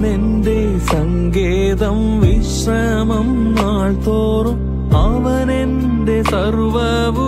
അവനെന്റെ സങ്കേതം വിശ്രമം നാൾ തോറും അവനെന്റെ സർവവുമേ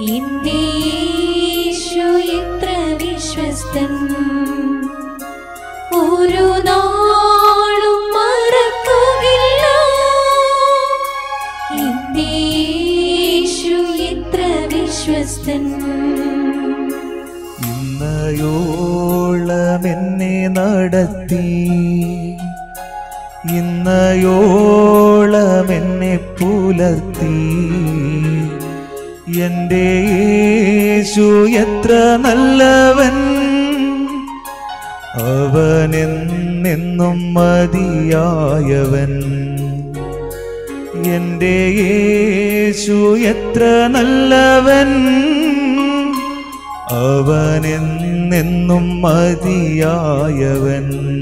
ഇന്ത്യയേശു എത്ര വിശ്വസ്തൻ. ഒരു നാളും മറക്കുകില്ല ഇന്ത്യയേശു വിശ്വസ്തൻ. ഇന്നയോളം എന്നെ നടത്തി. ഇന്നയോളം എന്നെ പുലർത്തി. എന്റെ യേശു എത്ര നല്ലവൻ. അവനെന്നെന്നും മതിയായവൻ. എന്റെ യേശു എത്ര നല്ലവൻ. അവനെന്നെന്നും മതിയായവൻ.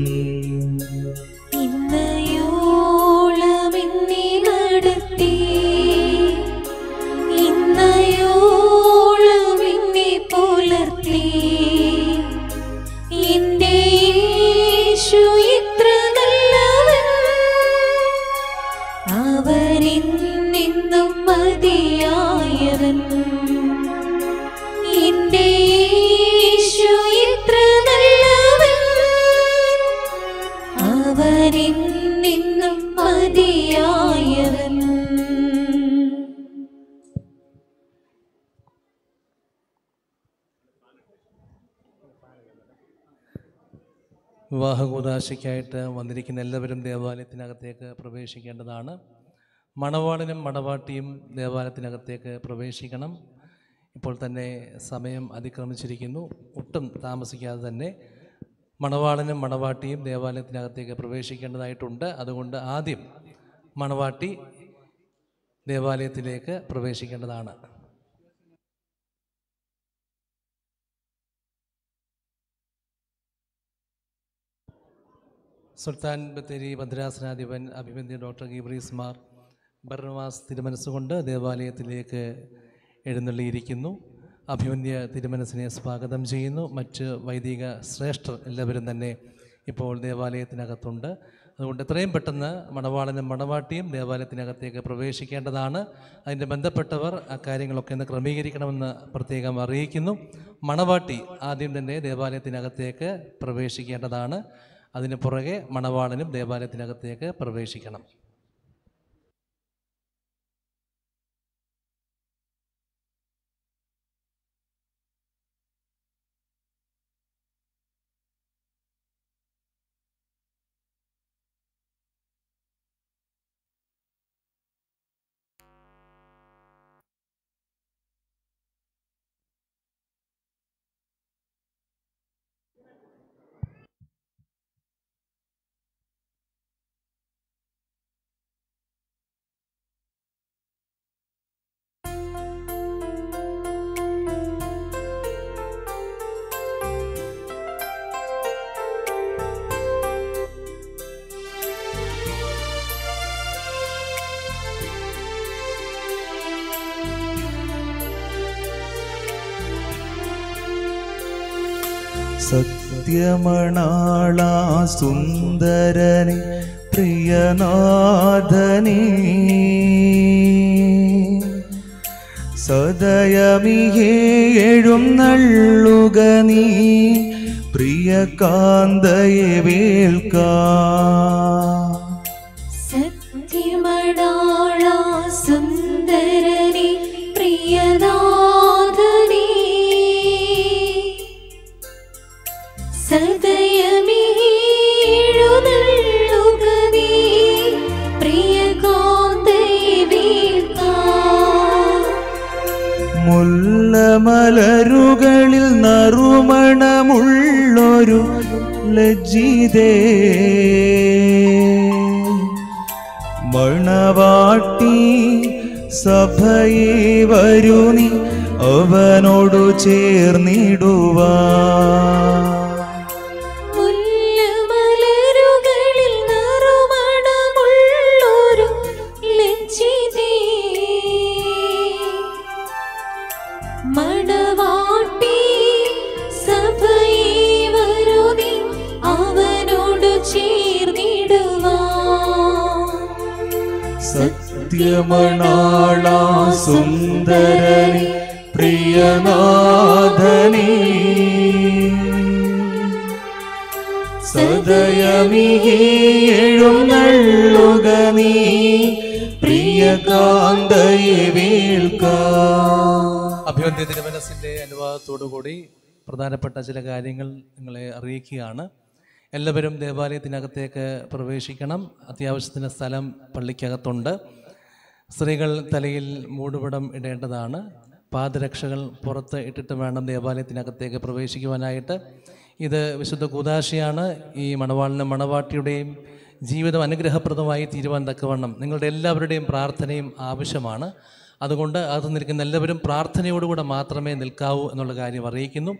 വിവാഹകൂതാശയ്ക്കായിട്ട് വന്നിരിക്കുന്ന എല്ലാവരും ദേവാലയത്തിനകത്തേക്ക് പ്രവേശിക്കേണ്ടതാണ്. മണവാളനും മണവാട്ടിയും ദേവാലയത്തിനകത്തേക്ക് പ്രവേശിക്കണം. ഇപ്പോൾ തന്നെ സമയം അതിക്രമിച്ചിരിക്കുന്നു. ഒട്ടും താമസിക്കാതെ തന്നെ മണവാളനും മണവാട്ടിയും ദേവാലയത്തിനകത്തേക്ക് പ്രവേശിക്കേണ്ടതായിട്ടുണ്ട്. അതുകൊണ്ട് ആദ്യം മണവാട്ടി ദേവാലയത്തിലേക്ക് പ്രവേശിക്കേണ്ടതാണ്. സുൽത്താൻ ബത്തേരി ഭദ്രാസനാധിപൻ അഭിമന്യ ഡോക്ടർ ഗീബ്രീസ് മാർ ഭരണവാസ് തിരുമനസ്സുകൊണ്ട് ദേവാലയത്തിലേക്ക് എഴുന്നള്ളിയിരിക്കുന്നു. അഭിമന്യ തിരുമനസ്സിനെ സ്വാഗതം ചെയ്യുന്നു. മറ്റ് വൈദിക ശ്രേഷ്ഠർ എല്ലാവരും തന്നെ ഇപ്പോൾ ദേവാലയത്തിനകത്തുണ്ട്. അതുകൊണ്ട് എത്രയും പെട്ടെന്ന് മണവാളനും മണവാട്ടിയും ദേവാലയത്തിനകത്തേക്ക് പ്രവേശിക്കേണ്ടതാണ്. അതിന്റെ ബന്ധപ്പെട്ടവർ ആ കാര്യങ്ങളൊക്കെ ഒന്ന് ക്രമീകരിക്കണമെന്ന് പ്രത്യേകം അറിയിക്കുന്നു. മണവാട്ടി ആദ്യം തന്നെ ദേവാലയത്തിനകത്തേക്ക് പ്രവേശിക്കേണ്ടതാണ്. അതിന് പുറകെ മണവാളനും ദേവാലയത്തിനകത്തേക്ക് പ്രവേശിക്കണം. സത്യമണാള സുന്ദരനെ പ്രിയനാഥനേ. സദയമിഹേ എഴുന്നള്ളുക നീ പ്രിയ കാന്തയെ വേൽക്കാ. മുല്ലമലരുകളിൽ നറുമണമുള്ളൊരു ലജ്ജിതേ. മണവാട്ടി സഭയെ വരുനി അവനോടു ചേർന്നിടുവാ. സത്യമണാള സുന്ദരനി പ്രിയനാഥനി സദയമിഹേ എഴുന്നള്ളുക നീ പ്രിയ കാന്തയെ വേൽക്കാ അഭിവന്ധ്യ തിരുമനസിന്റെ അനുവാദത്തോടു കൂടി പ്രധാനപ്പെട്ട ചില കാര്യങ്ങൾ നിങ്ങളെ അറിയിക്കുകയാണ്. എല്ലാവരും ദേവാലയത്തിനകത്തേക്ക് പ്രവേശിക്കണം. അത്യാവശ്യത്തിന് സ്ഥലം പള്ളിക്കകത്തുണ്ട്. സ്ത്രീകൾ തലയിൽ മൂടുപടം ഇടേണ്ടതാണ്. പാദരക്ഷകൾ പുറത്ത് ഇട്ടിട്ട് വേണം ദേവാലയത്തിനകത്തേക്ക് പ്രവേശിക്കുവാനായിട്ട്. ഇത് വിശുദ്ധ കൂതാശിയാണ് ഈ മണവാളിനും മണവാട്ടിയുടെയും ജീവിതം അനുഗ്രഹപ്രദമായി തീരുവാൻ തക്കവണ്ണം നിങ്ങളുടെ എല്ലാവരുടെയും പ്രാർത്ഥനയും ആവശ്യമാണ്. അതുകൊണ്ട് അത് നിൽക്കുന്ന എല്ലാവരും പ്രാർത്ഥനയോടുകൂടെ മാത്രമേ നിൽക്കാവൂ എന്നുള്ള കാര്യം അറിയിക്കുന്നു.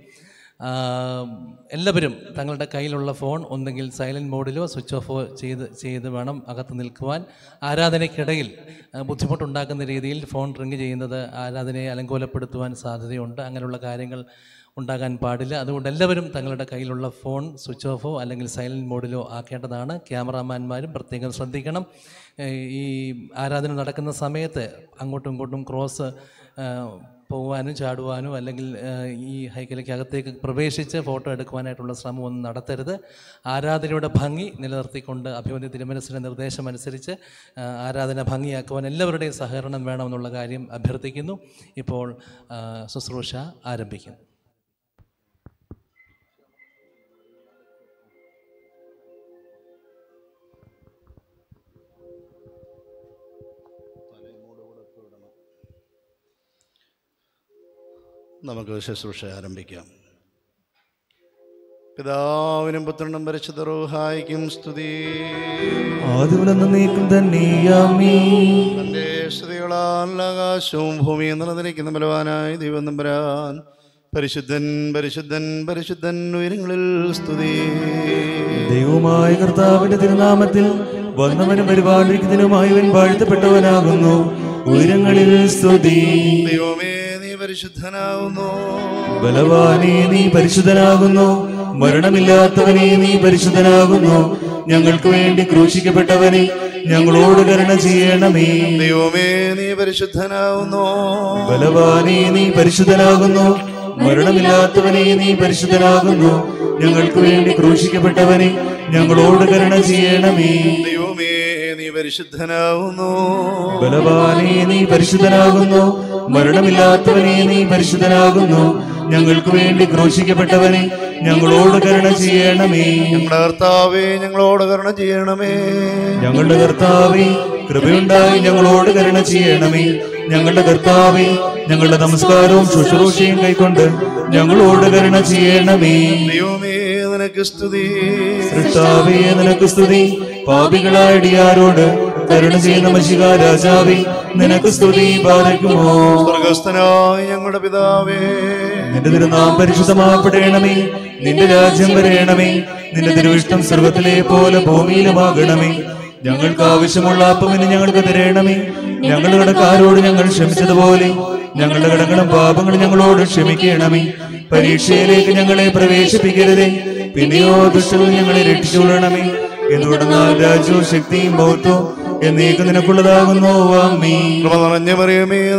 എല്ലാവരും തങ്ങളുടെ കയ്യിലുള്ള ഫോൺ ഒന്നെങ്കിൽ സൈലന്റ് മോഡിലോ സ്വിച്ച് ഓഫോ ചെയ്ത് ചെയ്ത് വേണം അകത്ത് നിൽക്കുവാൻ. ആരാധനയ്ക്കിടയിൽ ബുദ്ധിമുട്ടുണ്ടാക്കുന്ന രീതിയിൽ ഫോൺ റിങ് ചെയ്യുന്നത് ആരാധനയെ അലങ്കോലപ്പെടുത്തുവാൻ സാധ്യതയുണ്ട്. അങ്ങനെയുള്ള കാര്യങ്ങൾ ഉണ്ടാകാൻ പാടില്ല. അതുകൊണ്ട് എല്ലാവരും തങ്ങളുടെ കയ്യിലുള്ള ഫോൺ സ്വിച്ച് ഓഫോ അല്ലെങ്കിൽ സൈലന്റ് മോഡിലോ ആക്കേണ്ടതാണ്. ക്യാമറാമാന്മാരും പ്രത്യേകം ശ്രദ്ധിക്കണം. ഈ ആരാധന നടക്കുന്ന സമയത്ത് അങ്ങോട്ടും ഇങ്ങോട്ടും ക്രോസ് ഏഹ് പോകുവാനും ചാടുവാനും അല്ലെങ്കിൽ ഈ ഹൈക്കലയ്ക്കകത്തേക്ക് പ്രവേശിച്ച് ഫോട്ടോ എടുക്കുവാനായിട്ടുള്ള ശ്രമം ഒന്നും നടത്തരുത്. ആരാധനയുടെ ഭംഗി നിലനിർത്തിക്കൊണ്ട് അഭിമന്യ തിരുമനസിന്റെ നിർദ്ദേശം അനുസരിച്ച് ആരാധന ഭംഗിയാക്കുവാൻ എല്ലാവരുടെയും സഹകരണം വേണമെന്നുള്ള കാര്യം അഭ്യർത്ഥിക്കുന്നു. ഇപ്പോൾ ശുശ്രൂഷ ആരംഭിക്കുന്നു. നമുക്ക് ശുശ്രൂഷ ആരംഭിക്കാം. പിതാവിനും പുത്രനും പരിശുദ്ധ റോഹായിക്കും സ്തുതി. നീക്കം തന്നെ തന്റെ സ്തുതികളാൽ ആകാശവും ഭൂമിയും നിലനിൽക്കുന്ന ബലവാനായി ദൈവം നമ്പരാൻ പരിശുദ്ധൻ പരിശുദ്ധൻ പരിശുദ്ധൻ ഉയരങ്ങളിൽ സ്തുതി. ദൈവമായ കർത്താവിന്റെ തിരുനാമത്തിൽ വന്നവനും പരിപാലിക്കുന്നതിനുമായവൻ വാഴ്ത്തപ്പെട്ടവനാകുന്നു. ഉയരങ്ങളിൽ സ്തുതി. ദൈവമേ നീ പരിശുദ്ധനാവുന്നു. ബലവാനേ നീ പരിശുദ്ധനാകുന്നു. മരണമില്ലാത്തവനെ നീ പരിശുദ്ധനാകുന്നു. ഞങ്ങൾക്ക് വേണ്ടി ക്രൂശിക്കപ്പെട്ടവനെ ഞങ്ങളോട് കരുണ ചെയ്യണമേ. ദൈവമേ നീ പരിശുദ്ധനാകുന്നു ബലവാനേ നീ പരിശുദ്ധനാകുന്നു. മരണമില്ലാത്തവനെ നീ പരിശുദ്ധനാകുന്നു. ഞങ്ങൾക്ക് വേണ്ടി ക്രൂശിക്കപ്പെട്ടവനെ ഞങ്ങളോട് കരണ ചെയ്യണമേ. ദൈവമേ നീ ബലവാനേ നീ പരിശുദ്ധനാകുന്നു. മരണമില്ലാത്തവനെ നീ പരിശുദ്ധനാകുന്നു. ഞങ്ങൾക്ക് വേണ്ടി ക്രൂശിക്കപ്പെട്ടവനെ ഞങ്ങളോട് കരുണ ചെയ്യണമേ. ഞങ്ങളുടെ കർത്താവേ ഞങ്ങളോട് കരുണ ചെയ്യണമേ. ഞങ്ങളുടെ കർത്താവേ കൃപയുണ്ടായി ഞങ്ങളോട് കരുണ ചെയ്യണമേ. ഞങ്ങളുടെ കർത്താവേ ഞങ്ങളുടെ നമസ്കാരവും ശുശ്രൂഷയും കൈക്കൊണ്ട് ഞങ്ങളോട് കരുണ ചെയ്യണമേ. ദൈവമേ നിനക്ക് സ്തുതി. സൃഷ്ടാവേ നിനക്ക് സ്തുതി. പാപികളായിടിയാരോട് കരുണ ചെയ്യുന്ന മഷിക രാജാവേ നിനക്ക് സ്തുതി പാലിക്കുമോ സ്വർഗസ്ഥനായ ഞങ്ങളുടെ പിതാവേ. നിന്റെ തിരുനാം പരിശുദ്ധമാപ്പെടേണമേ നിന്റെ രാജ്യം വരേണമേ. നിന്റെ തിരുവിഷ്ടം സർവത്തിലെ പോലെ ഭൂമിയിലുമാകണമേ. ഞങ്ങൾക്ക് ആവശ്യമുള്ള അപ്പമിന് ഞങ്ങൾക്ക് തിരയണമേ ഞങ്ങളുടെ കടക്കാരോട് ഞങ്ങൾ ക്ഷമിച്ചതുപോലെ. ഞങ്ങളുടെ കടങ്ങളും പാപങ്ങളും ഞങ്ങളോട് ക്ഷമിക്കണമേ. പരീക്ഷയിലേക്ക് ഞങ്ങളെ പ്രവേശിപ്പിക്കരുതേ. പിന്നെയോ ദുഷ്ടകൾ ഞങ്ങളെ രക്ഷിച്ചുകൊള്ളണമേ. എന്തുകൊണ്ടെന്നാൽ രാജ്യവും ശക്തിയും ബൗദ്ധവും എന്നേക്ക് നിനക്കുള്ളതാകുന്നു. അമ്മീ നിറഞ്ഞ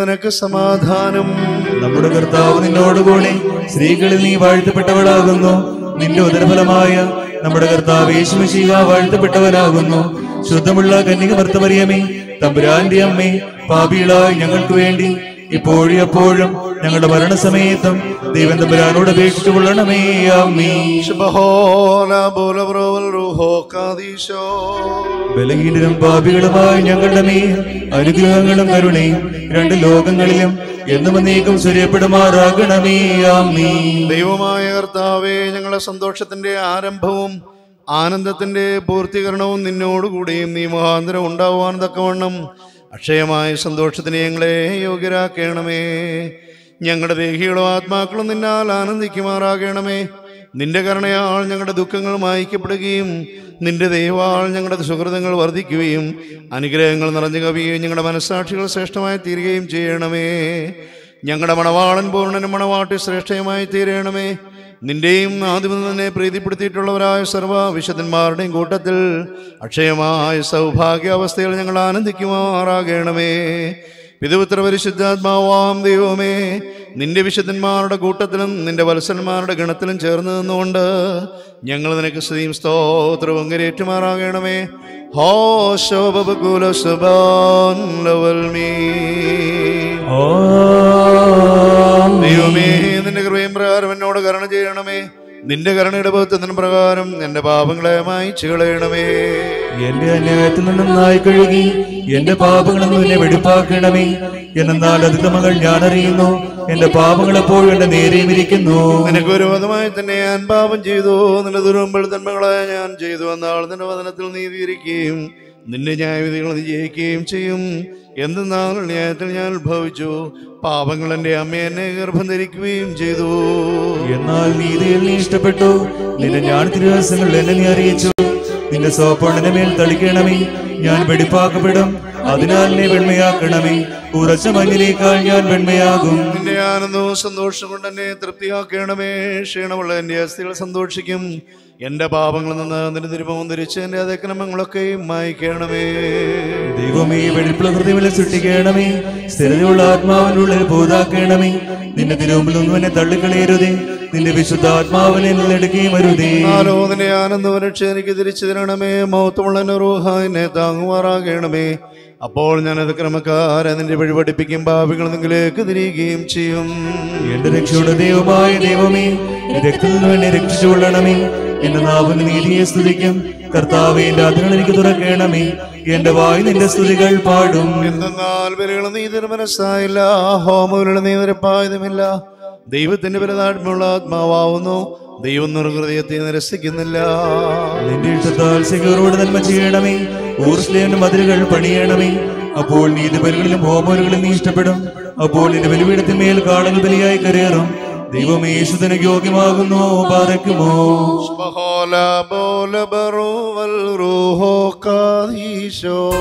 നിനക്ക് സമാധാനം. നമ്മുടെ കർത്താവ് നിന്നോടുകൂടി സ്ത്രീകളിൽ നീ വാഴ്ത്തപ്പെട്ടവളാകുന്നു. നിന്റെ ഉദരഫലമായ നമ്മുടെ കർത്താവ് യേശുമശീക വാഴ്ത്തപ്പെട്ടവനാകുന്നു. ശുദ്ധമുള്ള കന്യക ഭർത്തമറിയമേ തമ്പുരാന്റെ അമ്മേ പാപികളായി ഞങ്ങൾക്ക് വേണ്ടി ഇപ്പോഴും എപ്പോഴും ഞങ്ങളുടെ മരണസമയത്തും ദൈവം തമ്പുരാനോട് അപേക്ഷിച്ചു കൊള്ളണമേ ബലഹീനരും പാപികളുമായി ഞങ്ങളുടെ മേൽ അനുഗ്രഹങ്ങളും കരുണയും രണ്ട് ലോകങ്ങളിലും എന്നും നീക്കം സുരയപ്പെടുമാറാകണമേ ദൈവമായ കർത്താവേ ഞങ്ങളുടെ സന്തോഷത്തിന്റെ ആരംഭവും ആനന്ദത്തിന്റെ പൂർത്തീകരണവും നിന്നോടുകൂടിയും നീ മുഖാന്തരം ഉണ്ടാവാൻ തക്കവണ്ണം അക്ഷയമായ സന്തോഷത്തിന് ഞങ്ങളെ യോഗ്യരാക്കണമേ. ഞങ്ങളുടെ ദേഹികളും ആത്മാക്കളും നിന്നാൽ ആനന്ദിക്കുമാറാകണമേ. നിന്റെ കരുണയാൾ ഞങ്ങളുടെ ദുഃഖങ്ങൾ മായ്ക്കപ്പെടുകയും നിന്റെ ദൈവാൾ ഞങ്ങളുടെ സുഹൃതങ്ങൾ വർദ്ധിക്കുകയും അനുഗ്രഹങ്ങൾ നിറഞ്ഞു കവിയുകയും ഞങ്ങളുടെ മനസ്സാക്ഷികൾ ശ്രേഷ്ഠമായി തീരുകയും ചെയ്യണമേ. ഞങ്ങളുടെ മണവാളൻ പൂർണനും മണവാട്ടി ശ്രേഷ്ഠയുമായി തീരണമേ. നിന്റെയും ആദ്യം തന്നെ പ്രീതിപ്പെടുത്തിയിട്ടുള്ളവരായ സർവ വിശുദ്ധന്മാരുടെയും കൂട്ടത്തിൽ അക്ഷയമായ സൗഭാഗ്യാവസ്ഥയിൽ ഞങ്ങൾ ആനന്ദിക്കുമാറാകണമേ. പിതൃപുത്ര പരിശുദ്ധാത്മാവാം ദൈവമേ നിന്റെ വിശുദ്ധന്മാരുടെ കൂട്ടത്തിലും നിന്റെ വത്സന്മാരുടെ ഗണത്തിലും ചേർന്ന് നിന്നുകൊണ്ട് ഞങ്ങൾ നിനക്ക് സ്ത്രീയും സ്തോത്രവും കരേറ്റുമാറാകണമേ ഹോശോപകുല ശബാൻ ലവൽമീ ദൈവമേ നിന്റെ കൃപയും പ്രകാരം എന്നോട് കരുണ ചെയ്യണമേ. നിന്റെ കരുണയുടെ ബോധത്തിന് പ്രകാരം എന്റെ പാപങ്ങളെ മായിച്ചു കളയണമേ. എന്റെ അന്യായത്തിൽ നിന്നും നായി കഴുകി എന്റെ പാപങ്ങളിൽ നിന്നെ വെടിപ്പാക്കണമേ. എന്നാൽ അതിക്രമങ്ങൾ ഞാൻ അറിയുന്നു എന്റെ പാപങ്ങൾ എപ്പോഴും എന്റെ നേരെയും ഇരിക്കുന്നു. നിനക്ക് വിരോധമായി തന്നെ ഞാൻ പാപം ചെയ്തു. നിന്റെ ദുരുമ്പൽ തന്മകളായ ഞാൻ ചെയ്തു. എന്നാൾ നിന്റെ വചനത്തിൽ നീതിയിരിക്കുകയും നിന്റെ ന്യായവിധികൾ ജയിക്കുകയും ചെയ്യും. എന്തെന്നാൽ ന്യായത്തിൽ ഞാൻ ഉത്ഭവിച്ചു. പാപങ്ങൾ എന്റെ അമ്മ എന്നെ ഗർഭം ധരിക്കുകയും ചെയ്തു. എന്നാൽ നീതിയിൽ നീ ഇഷ്ടപ്പെട്ടു. നിന്റെ ഞാൻ തിരുവസങ്ങൾ എന്നെ നീ അറിയിച്ചു. നിന്റെ സോപ്പണിന്റെ മേൽ തളിക്കണമേ. ഞാൻ വെടിപ്പാക്കപ്പെടും. അതിനാൽ നീ വെണ്മയാക്കണമേ. ഉറച്ച മഞ്ഞിനേക്കാൾ ഞാൻ വെണ്മയാകും. നിന്റെ ആനന്ദവും സന്തോഷം കൊണ്ട് എന്നെ തൃപ്തിയാക്കണമേ. ക്ഷീണമുള്ള എന്റെ അസ്ഥികൾ സന്തോഷിക്കും. എന്റെ പാപങ്ങളിൽ നിന്ന് നിന്റെ തിരുമവും ധരിച്ച് എന്റെ അതിക്രമങ്ങളൊക്കെയും മായിക്കണമേ. ദൈവമേ വെടിപ്പുള്ള ഹൃദയങ്ങളെ സൃഷ്ടിക്കണമേ. സ്ഥിരതയുള്ള ആത്മാവിനുള്ളിൽ പൂതാക്കണമേ നിന്റെ തിരുമുമ്പിൽ ഒന്നും എന്നെ തള്ളിക്കളയരുതേ. നിന്റെ വിശുദ്ധ ആത്മാവിനെ നിന്നെടുക്കുകയും വരുതേ. ആലോ നിന്റെ ആനന്ദ രക്ഷ എനിക്ക് തിരിച്ചു തരണമേ. മൗത്തമുള്ള റൂഹ എന്നെ താങ്ങുമാറാകണമേ. അപ്പോൾ ഞാൻ അത് ക്രമക്കാരെ നിന്റെ വഴി പഠിപ്പിക്കും ഭാവികൾ നിങ്ങളിലേക്ക് തിരികുകയും ചെയ്യും. എന്റെ രക്ഷയുടെ ദൈവമായ ദൈവമേ രക്തത്തിൽ എന്നെ രക്ഷിച്ചുകൊള്ളണമേ എന്റെ നാവിന് നീതിയെ സ്തുതിക്കും. കർത്താവെ എന്റെ അതിരുകൾ എനിക്ക് തുറക്കണമേ. എന്റെ വായ് നിന്റെ സ്തുതികൾ പാടും. എന്തെന്നാൽ വിലകൾ നീ മനസ്സായില്ല ഹോമകളുടെ നീ നിരപ്പായതുമില്ല. ദൈവത്തിന്റെ ബലതാഴ്മയുള്ള ആത്മാവാവുന്നു. ദൈവം നിർഹൃദയത്തെ നിരസിക്കുന്നില്ല. നിന്റെ ഇഷ്ടത്താൽ സിഗറോട് നന്മ ചെയ്യണമേ. ഊർസ്ലേന്റെ മതിലുകൾ പണിയണമേ. അപ്പോൾ നീതിബലികളിലും ഹോമോലുകളിലും നീ ഇഷ്ടപ്പെടും. അപ്പോൾ നിന്റെ ബലിപീഠത്തിന്മേൽ കാളുകൾ ബലിയായി കരയറും. ദൈവമേ യേശുദിന് യോഗ്യമാകുന്നു ബറുവൽ റൂഹോ കാദീശോ.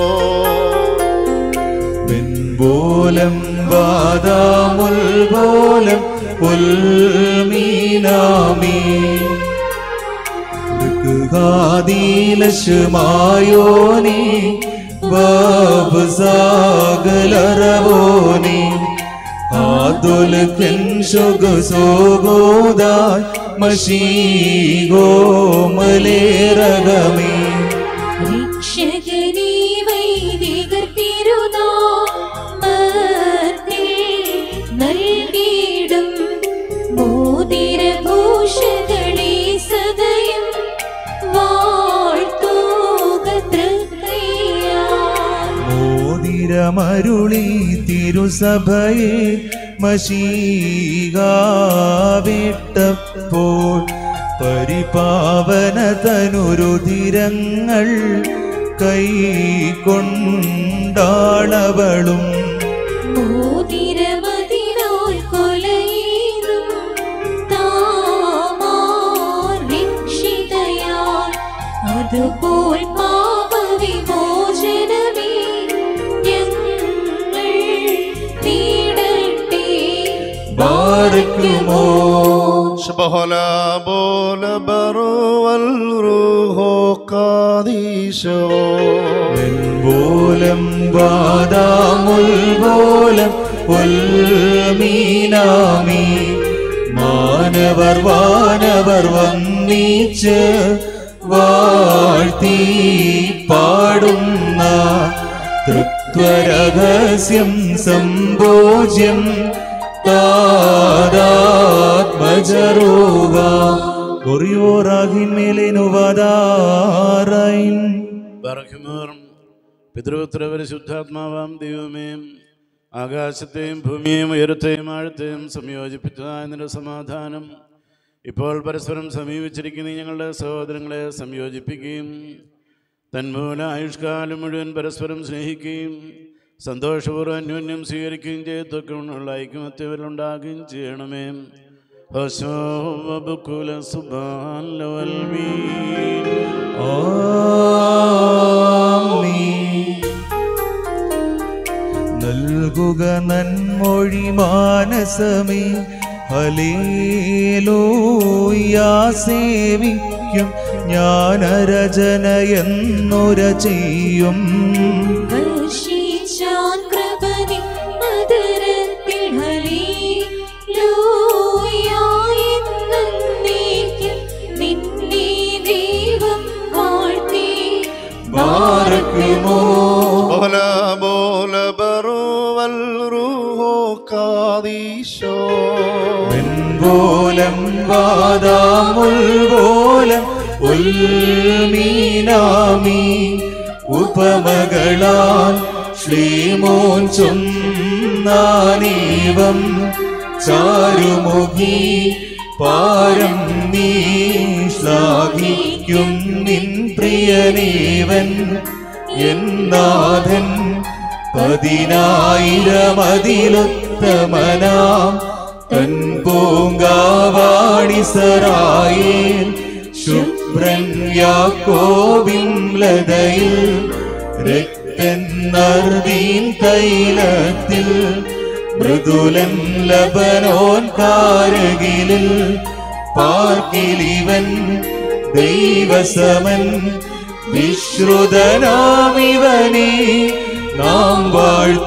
योनि बाबसागलरवोनि रवोनि कातुलिग सो गोदा मशी गोमले മോതിരമരുളി തിരുസഭയെ മഷീകാവിട്ടപ്പോൾ പരിപാവന തനുരുതിരങ്ങൾ കൈകൊണ്ടാളവളും മോതിരമതിനാൽ ബഹോല ബോല ബറുവൽ റൂഹോ കാദീശോ വെൺപോലം വാദാമുൽപോലം ഉൽമീനാമി മാനവർ വാനവർ വന്നിച്ച് വാഴ്ത്തി പാടുന്ന തൃത്വരഹസ്യം സംഭോജ്യം പിതൃപുത്ര പരിശുദ്ധാത്മാവാം ദൈവമേ ആകാശത്തെയും ഭൂമിയെയും ഉയരത്തെയും ആഴത്തെയും സംയോജിപ്പിച്ചതായ സമാധാനം. ഇപ്പോൾ പരസ്പരം സമീപിച്ചിരിക്കുന്ന ഞങ്ങളുടെ സഹോദരങ്ങളെ സംയോജിപ്പിക്കുകയും തന്മൂല ആയുഷ്കാലം മുഴുവൻ പരസ്പരം സ്നേഹിക്കുകയും സന്തോഷപൂർവം അന്യോന്യം സ്വീകരിക്കുകയും ചെയ്തൊക്കെയുള്ള ഐക്യമത്യവരുണ്ടാകുകയും ചെയ്യണമേ. ഹോശോ സുബാലി. നൽകുക നന്മൊഴി മാനസമേ. ഹലേലൂയാ സേവിക്കും ജ്ഞാനരചന എന്നുര ചെയ്യും. പാർക്കുമോ برو والروح قاديشو من بولم بادام البولم ഉൽമീനാമി ഉപമകളാൽ ശ്രീമോൻ ചൊന്നാനീവം ചാരുമുഖി പാരം നീ ശ്ലാഘിക്കും നിൻ പ്രിയനീവൻ. എന്നാഥൻ പതിനായിരമതിലുത്തമനാം തൻ പൂങ്കാവാണിസറായേൽ ശുഭ്രൻ യാക്കോബിൻ ലതയിൽ രക്തൻ തൈലത്തിൽ മൃദുലൻ ലബനോൻ കാരകിലിൽ പാർക്കിലിവൻ ദൈവസമൻ വിശ്രുതനാമിവനെ നാം വാഴ്ത്തിയിടുന്നു.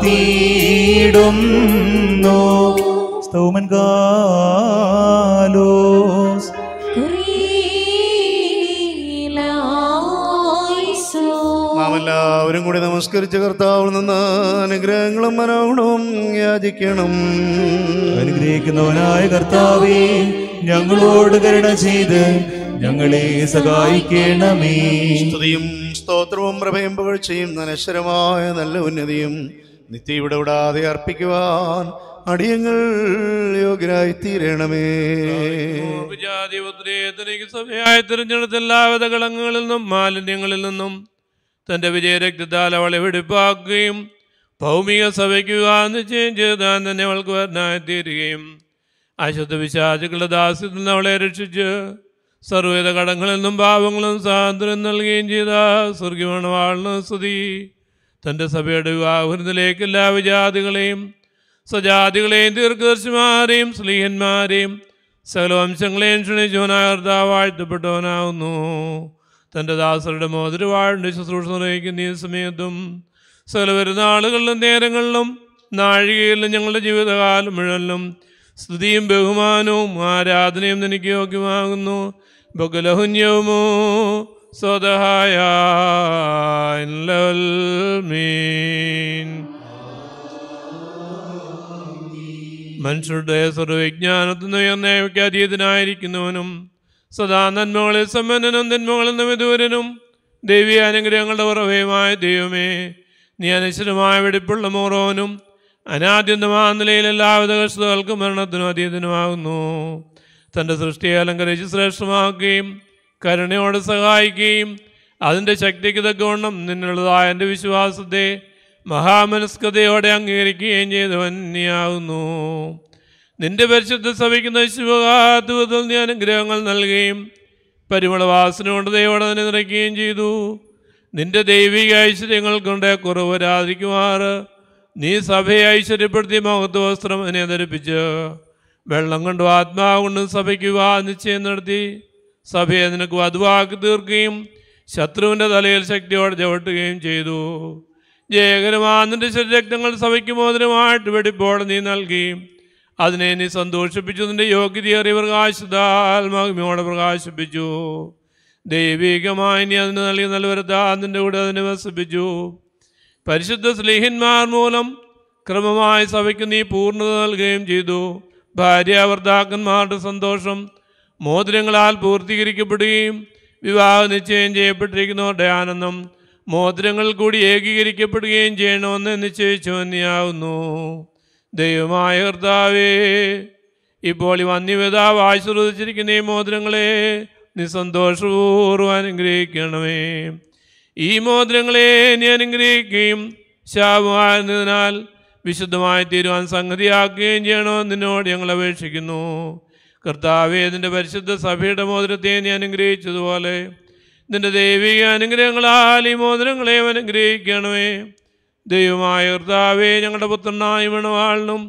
സ്തോമൻ കാലോസ്. എല്ലാവരും കൂടി നമസ്കരിച്ച കർത്താവിൽ നിന്ന് അനുഗ്രഹങ്ങളും മനോഗുണവും യാചിക്കണം. അനുഗ്രഹിക്കുന്നവനായ കർത്താവേ ഞങ്ങളോട് കരുണ ചെയ്ത് ഞങ്ങളെ സഹായിക്കണമേ. സ്തുതിയും സ്തോത്രവും പ്രഭയും പുകഴ്ചയും നനശ്വരമായ നല്ല ഉന്നതിയും നിത്യ ഇവിടെ വിടാതെ അർപ്പിക്കുവാൻ അടിയങ്ങൾ യോഗ്യരായി തീരണമേ ജാതിപുത്രേതനിക്ക് സഭയായി തിരഞ്ഞെടുത്ത എല്ലാവിധ കളങ്ങളിൽ നിന്നും മാലിന്യങ്ങളിൽ നിന്നും തന്റെ വിജയരക്തത്താൽ അവളെ വെടിപ്പാക്കുകയും ഭൗമിക സഭയ്ക്ക് നിശ്ചയം ചെയ്താൻ തന്നെ അവൾക്ക് വരനായി തീരുകയും. അശുദ്ധ വിശാചികളുടെ ദാസ്യത്തിൽ നിന്ന് അവളെ രക്ഷിച്ച് സർവവിധ കടങ്ങളിൽ നിന്നും പാപങ്ങളും സ്വാതന്ത്ര്യം നൽകുകയും ചെയ്ത സ്വർഗീയമാണ് വാഴുന്ന സ്തുതി. തന്റെ സഭയുടെ വിവാഹത്തിലേക്ക് എല്ലാ വിജാതികളെയും സ്വജാതികളെയും ദീർഘദർശിമാരെയും സ്ലീഹന്മാരെയും സകല വംശങ്ങളെയും ക്ഷണിച്ചവനായർത്ത വാഴ്ത്തപ്പെട്ടവനാകുന്നു തന്റെ ദാസരുടെ മോതിരവാഴിന്റെ ശുശ്രൂഷ നിർവഹിക്കുന്ന ഈ സമയത്തും സകല വരുന്ന ആളുകളിലും നേരങ്ങളിലും നാഴികയിലും ഞങ്ങളുടെ ജീവിതകാലം മുഴുവനും സ്തുതിയും ബഹുമാനവും ആരാധനയും എനിക്ക് യോഗ്യമാകുന്നു. സ്വതഹായ മീൻ മനുഷ്യരുടെ ഉയർന്നേവയ്ക്ക് അതീതനായിരിക്കുന്നവനും സദാ നന്മകളിൽ സമ്പന്നനും നന്മകളിൽ വിദൂരനും ദൈവീയ അനുഗ്രഹങ്ങളുടെ ഉറവയുമായ ദൈവമേ നീ അനശ്വരമായ വെടിപ്പുള്ള മോറോനും അനാദ്യന്തമായ നിലയിൽ എല്ലാവിധ കഷ്ടതകൾക്കും മരണത്തിനും അതീതനുമാകുന്നു. തന്റെ സൃഷ്ടിയെ അലങ്കരിച്ച് ശ്രേഷ്ഠമാക്കുകയും കരുണയോടെ സഹായിക്കുകയും അതിന്റെ ശക്തിക്ക് തക്കവണ്ണം നിന്നുള്ളതായ എന്റെ വിശ്വാസത്തെ മഹാമനസ്കതയോടെ അംഗീകരിക്കുകയും ചെയ്തവൻ നീയാകുന്നു നിന്റെ പരിശുദ്ധ സഭയ്ക്കുന്ന ശിവകാത്വത്തിൽ നീ അനുഗ്രഹങ്ങൾ നൽകുകയും പരിമളവാസന കൊണ്ട് ദൈവോടെ തന്നെ നിറയ്ക്കുകയും ചെയ്തു. നിന്റെ ദൈവിക ഐശ്വര്യങ്ങൾ കൊണ്ട് കുറവ് വരാതിരിക്കുമാറ്. നീ സഭയെ ഐശ്വര്യപ്പെടുത്തി മഹത്വ വസ്ത്രം എന്നെ വെള്ളം കൊണ്ടും ആത്മാവ് കൊണ്ടും സഭയ്ക്ക് വിവാഹ നിശ്ചയം നടത്തി. സഭയെ നിനക്ക് വധുവാക്കി തീർക്കുകയും ശത്രുവിന്റെ തലയിൽ ശക്തിയോടെ ചവിട്ടുകയും ചെയ്തു. ജയകരമാനന്റെ ശരീരങ്ങൾ സഭയ്ക്ക് മോദനമായിട്ട് വെടിപ്പോടെ നീ നൽകി അതിനെ നീ സന്തോഷിപ്പിച്ചു. നിന്റെ പ്രകാശത്താൽ മഹിമയോടെ പ്രകാശിപ്പിച്ചു. ദൈവികമായി നീ അതിന് നൽകി നൽവരത്താ അതിന്റെ കൂടെ അതിനെ വസിപ്പിച്ചു. പരിശുദ്ധ സ്നേഹിന്മാർ മൂലം ക്രമമായി സഭയ്ക്ക് നീ പൂർണത നൽകുകയും ചെയ്തു. ഭാര്യ ഭർത്താക്കന്മാരുടെ സന്തോഷം മോതിരങ്ങളാൽ പൂർത്തീകരിക്കപ്പെടുകയും വിവാഹ നിശ്ചയം ചെയ്യപ്പെട്ടിരിക്കുന്നവരുടെ ആനന്ദം മോതിരങ്ങൾ കൂടി ഏകീകരിക്കപ്പെടുകയും ചെയ്യണമെന്ന് നിശ്ചയിച്ചു തന്നെയാവുന്നു. ദൈവമായ കർത്താവേ ഇപ്പോൾ ഈ വന്യവിതാവ് ആശീർവദിച്ചിരിക്കുന്ന ഈ മോതിരങ്ങളെ നീ സന്തോഷപൂർവം അനുഗ്രഹിക്കണമേ. ഈ മോതിരങ്ങളെ നീ അനുഗ്രഹിക്കുകയും ശാപമായിരുന്നതിനാൽ വിശുദ്ധമായി തീരുവാൻ സംഗതിയാക്കുകയും ചെയ്യണമെന്ന് നിന്നോട് ഞങ്ങൾ അപേക്ഷിക്കുന്നു. കർത്താവേ നിന്റെ പരിശുദ്ധ സഭയുടെ മോതിരത്തെ നീ അനുഗ്രഹിച്ചതുപോലെ നിന്റെ ദൈവിക അനുഗ്രഹങ്ങളാൽ ഈ മോതിരങ്ങളെ അനുഗ്രഹിക്കണമേ. ദൈവമായ കർത്താവേ ഞങ്ങളുടെ പുത്രനായ മണവാളിനും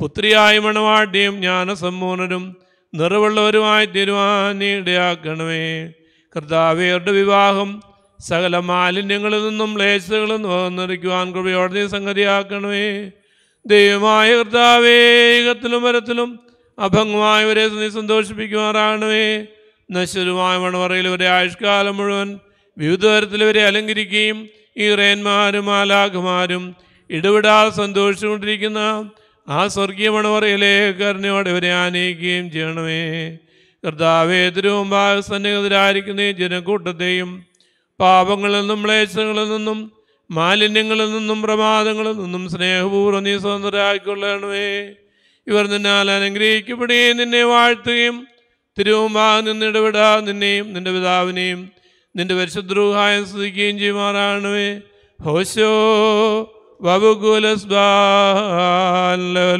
പുത്രിയായ മണവാട്ടിയും ജ്ഞാനസമ്പൂർണരും നിറവുള്ളവരുമായി തീരുവാൻ നീടയാക്കണമേ കർത്താവേ അവരുടെ വിവാഹം സകല മാലിന്യങ്ങളിൽ നിന്നും ലേശകളിൽ നിർമ്മിക്കുവാൻ കൃപയോടെ നീ സംഗതിയാക്കണമേ. ദൈവമായ കർത്താവേകത്തിലും വരത്തിലും അഭംഗമായവരെ നീ സന്തോഷിപ്പിക്കുമാറാകണമേ. നശ്വരമായ മണവറയിൽ ഇവരെ ആയുഷ്കാലം മുഴുവൻ വിവിധ തരത്തിലവരെ അലങ്കരിക്കുകയും ഈ റേന്മാരും മാലാഖമാരും ഇടപെടാതെ സന്തോഷിച്ചുകൊണ്ടിരിക്കുന്ന ആ സ്വർഗീയ മണവറയിലെ കരുണയോടെ ഇവരെ ആനയിക്കുകയും ചെയ്യണമേ. കർത്താവേ ഈ ജനക്കൂട്ടത്തെയും പാപങ്ങളിൽ നിന്നും ക്ലേശങ്ങളിൽ നിന്നും മാലിന്യങ്ങളിൽ നിന്നും പ്രമാദങ്ങളിൽ നിന്നും സ്നേഹപൂർവം നീ സ്വതന്ത്രരാക്കിക്കൊള്ളണമേ ഇവർ നിന്നാൽ അനുഗ്രഹിക്കപ്പെടുകയും നിന്നെ വാഴ്ത്തുകയും തിരുവുമ്പാ നിന്നിടപെടാ നിന്നെയും നിന്റെ പിതാവിനെയും നിന്റെ പരിശുദ്രൂഹായം സ്തുതിക്കുകയും ചെയ്യുമാറാണമേ ഹോശോ വബുകുലസ്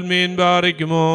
മീൻ ബാറിക്കുമോ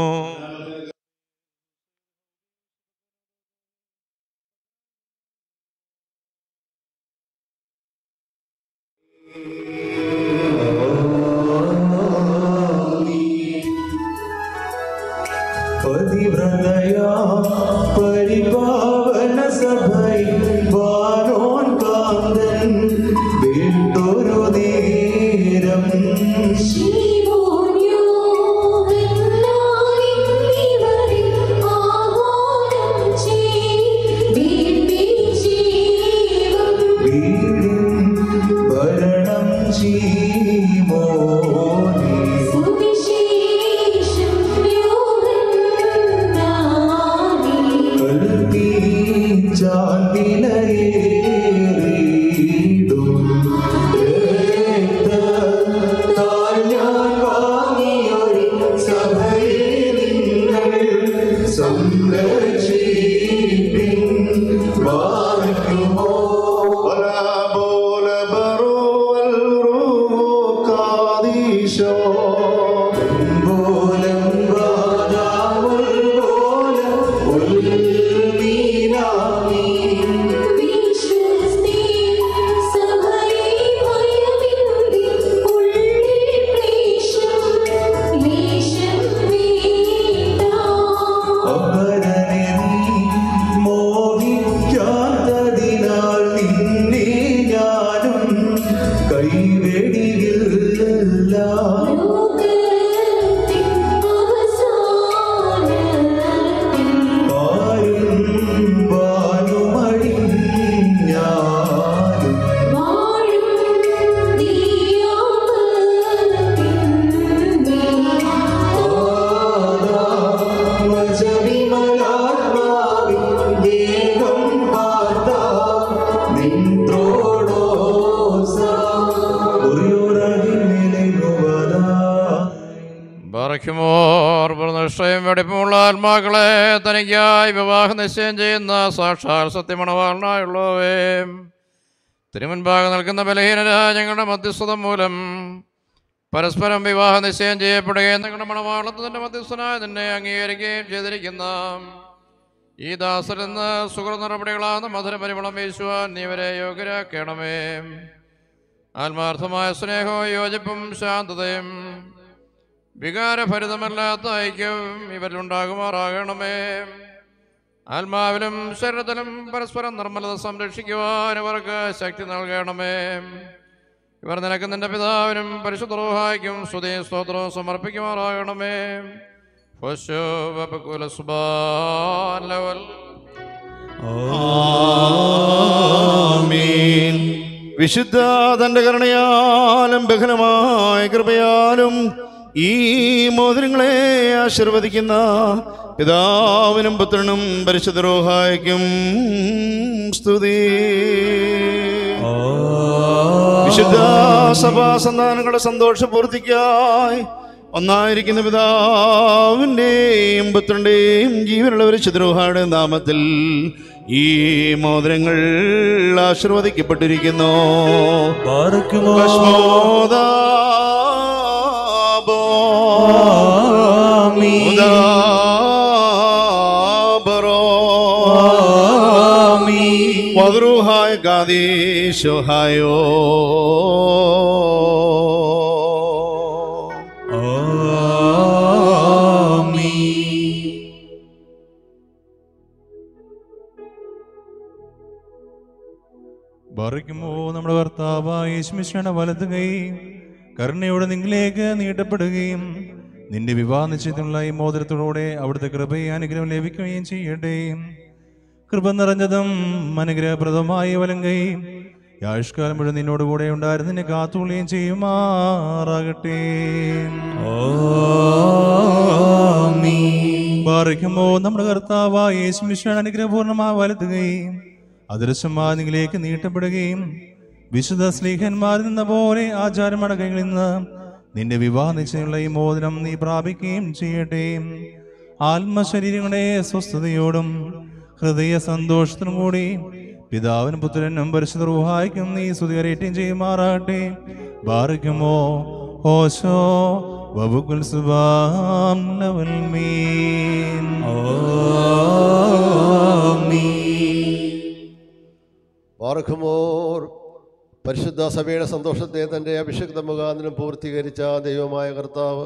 വിവാഹ നിശ്ചയം ചെയ്യുന്ന സാക്ഷാൽ സത്യമണവാളനായുള്ളവേ. തിരുമുൻപാകെ നിൽക്കുന്ന ബലഹീനരായ ഞങ്ങളുടെ മധ്യസ്ഥത മൂലം പരസ്പരം വിവാഹ നിശ്ചയം ചെയ്യപ്പെടുകയും നിങ്ങളുടെ മണവാളത്തിന്റെ മധ്യസ്ഥനായ നിന്നെ അംഗീകരിക്കുകയും ചെയ്തിരിക്കുന്ന ഈ ദാസരെന്ന് സുഹൃത് നടപടികളാണ് മധുര പരിമളം വീശുവാൻ നീവരെ യോഗ്യരാക്കണമേ. ആത്മാർത്ഥമായ സ്നേഹവും യോജിപ്പും ശാന്തതയും വികാരഭരിതമല്ലാത്ത ഐക്യം ഇവരിലുണ്ടാകുമാറാകണമേ ആത്മാവിലും ശരീരത്തിലും പരസ്പരം നിർമ്മലത സംരക്ഷിക്കുവാൻ അവർക്ക് ശക്തി നൽകണമേ. ഇവർ നിനക്ക് നിന്റെ പിതാവിനും പരിശുദ്ധ റൂഹായ്ക്കും സ്തുതി സ്തോത്രവും സമർപ്പിക്കുമാറാകണമേ. വിശുദ്ധ തന്റെ കരുണയാലും ബഹനമായ കൃപയാലും ഈ മോതിരങ്ങളെ ആശീർവദിക്കുന്ന പിതാവിനും പുത്രനും പരിശുദ്ധ റോഹായ്ക്കും സ്തുതി. വിശുദ്ധ സഭാ സന്താനങ്ങളെ സന്തോഷപൂർത്തിക്കായി ഒന്നായിരിക്കുന്ന പിതാവിന്റെയും പുത്രന്റെയും ജീവനുള്ള പരിശുദ്രോഹായുടെ നാമത്തിൽ ഈ മോതിരങ്ങൾ ആശീർവദിക്കപ്പെട്ടിരിക്കുന്നു. പാർക്കുമോ? വദ്രുഹായ ഗാദീശോഹായോ ആമീൻ. നമ്മുടെ ഭർത്താവായ യേശുമിശയുടെ വലത് കരുണയോടെ നിങ്ങളിലേക്ക് നീട്ടപ്പെടുകയും നിന്റെ വിവാഹ നിശ്ചയത്തിനുള്ള ഈ മോതിരത്തോടെ അവിടുത്തെ കൃപയെ അനുഗ്രഹം ലഭിക്കുകയും ചെയ്യട്ടെ. കൃപ നിറഞ്ഞതും അനുഗ്രഹപ്രദമായ വലങ്കയും ആയുഷ്കാലം മുഴുവൻ നിന്നോട് കൂടെ ഉണ്ടായിരുന്നു നിന്നെ കാത്തുള്ളിയും ചെയ്യുമാറാകട്ടെ. ബാറിക്കുമ്പോ നമ്മുടെ കർത്താവായ യേശു മിശ്രൻ അനുഗ്രഹപൂർണമായി വലത്തുകയും അദൃശ്യമായി നിങ്ങളിലേക്ക് നീട്ടപ്പെടുകയും വിശുദ്ധ സ്ലീഹന്മാരിൽ നിന്ന പോലെ ആചാരമടക്കങ്ങളിൽ നിന്ന് നിന്റെ വിവാഹ നിശ്ചയമുള്ള ഈ മോദനം നീ പ്രാപിക്കുകയും ചെയ്യട്ടെ. ആത്മശരീരങ്ങളുടെ സ്വസ്ഥതയോടും ഹൃദയ സന്തോഷത്തിനും കൂടി പിതാവിനും പുത്രനും പരിശുദ്ധ റുഹായിക്കും നീ സ്തുതികരേറ്റും ചെയ്യുമാറാട്ടെ ബാറിക്കുമോ? ഓശോ വബുക്കുൽ പരിശുദ്ധ സഭയുടെ സന്തോഷത്തെ തന്റെ അഭിഷേക് മുഖാന്തരം പൂർത്തീകരിച്ച ദൈവമായ കർത്താവ്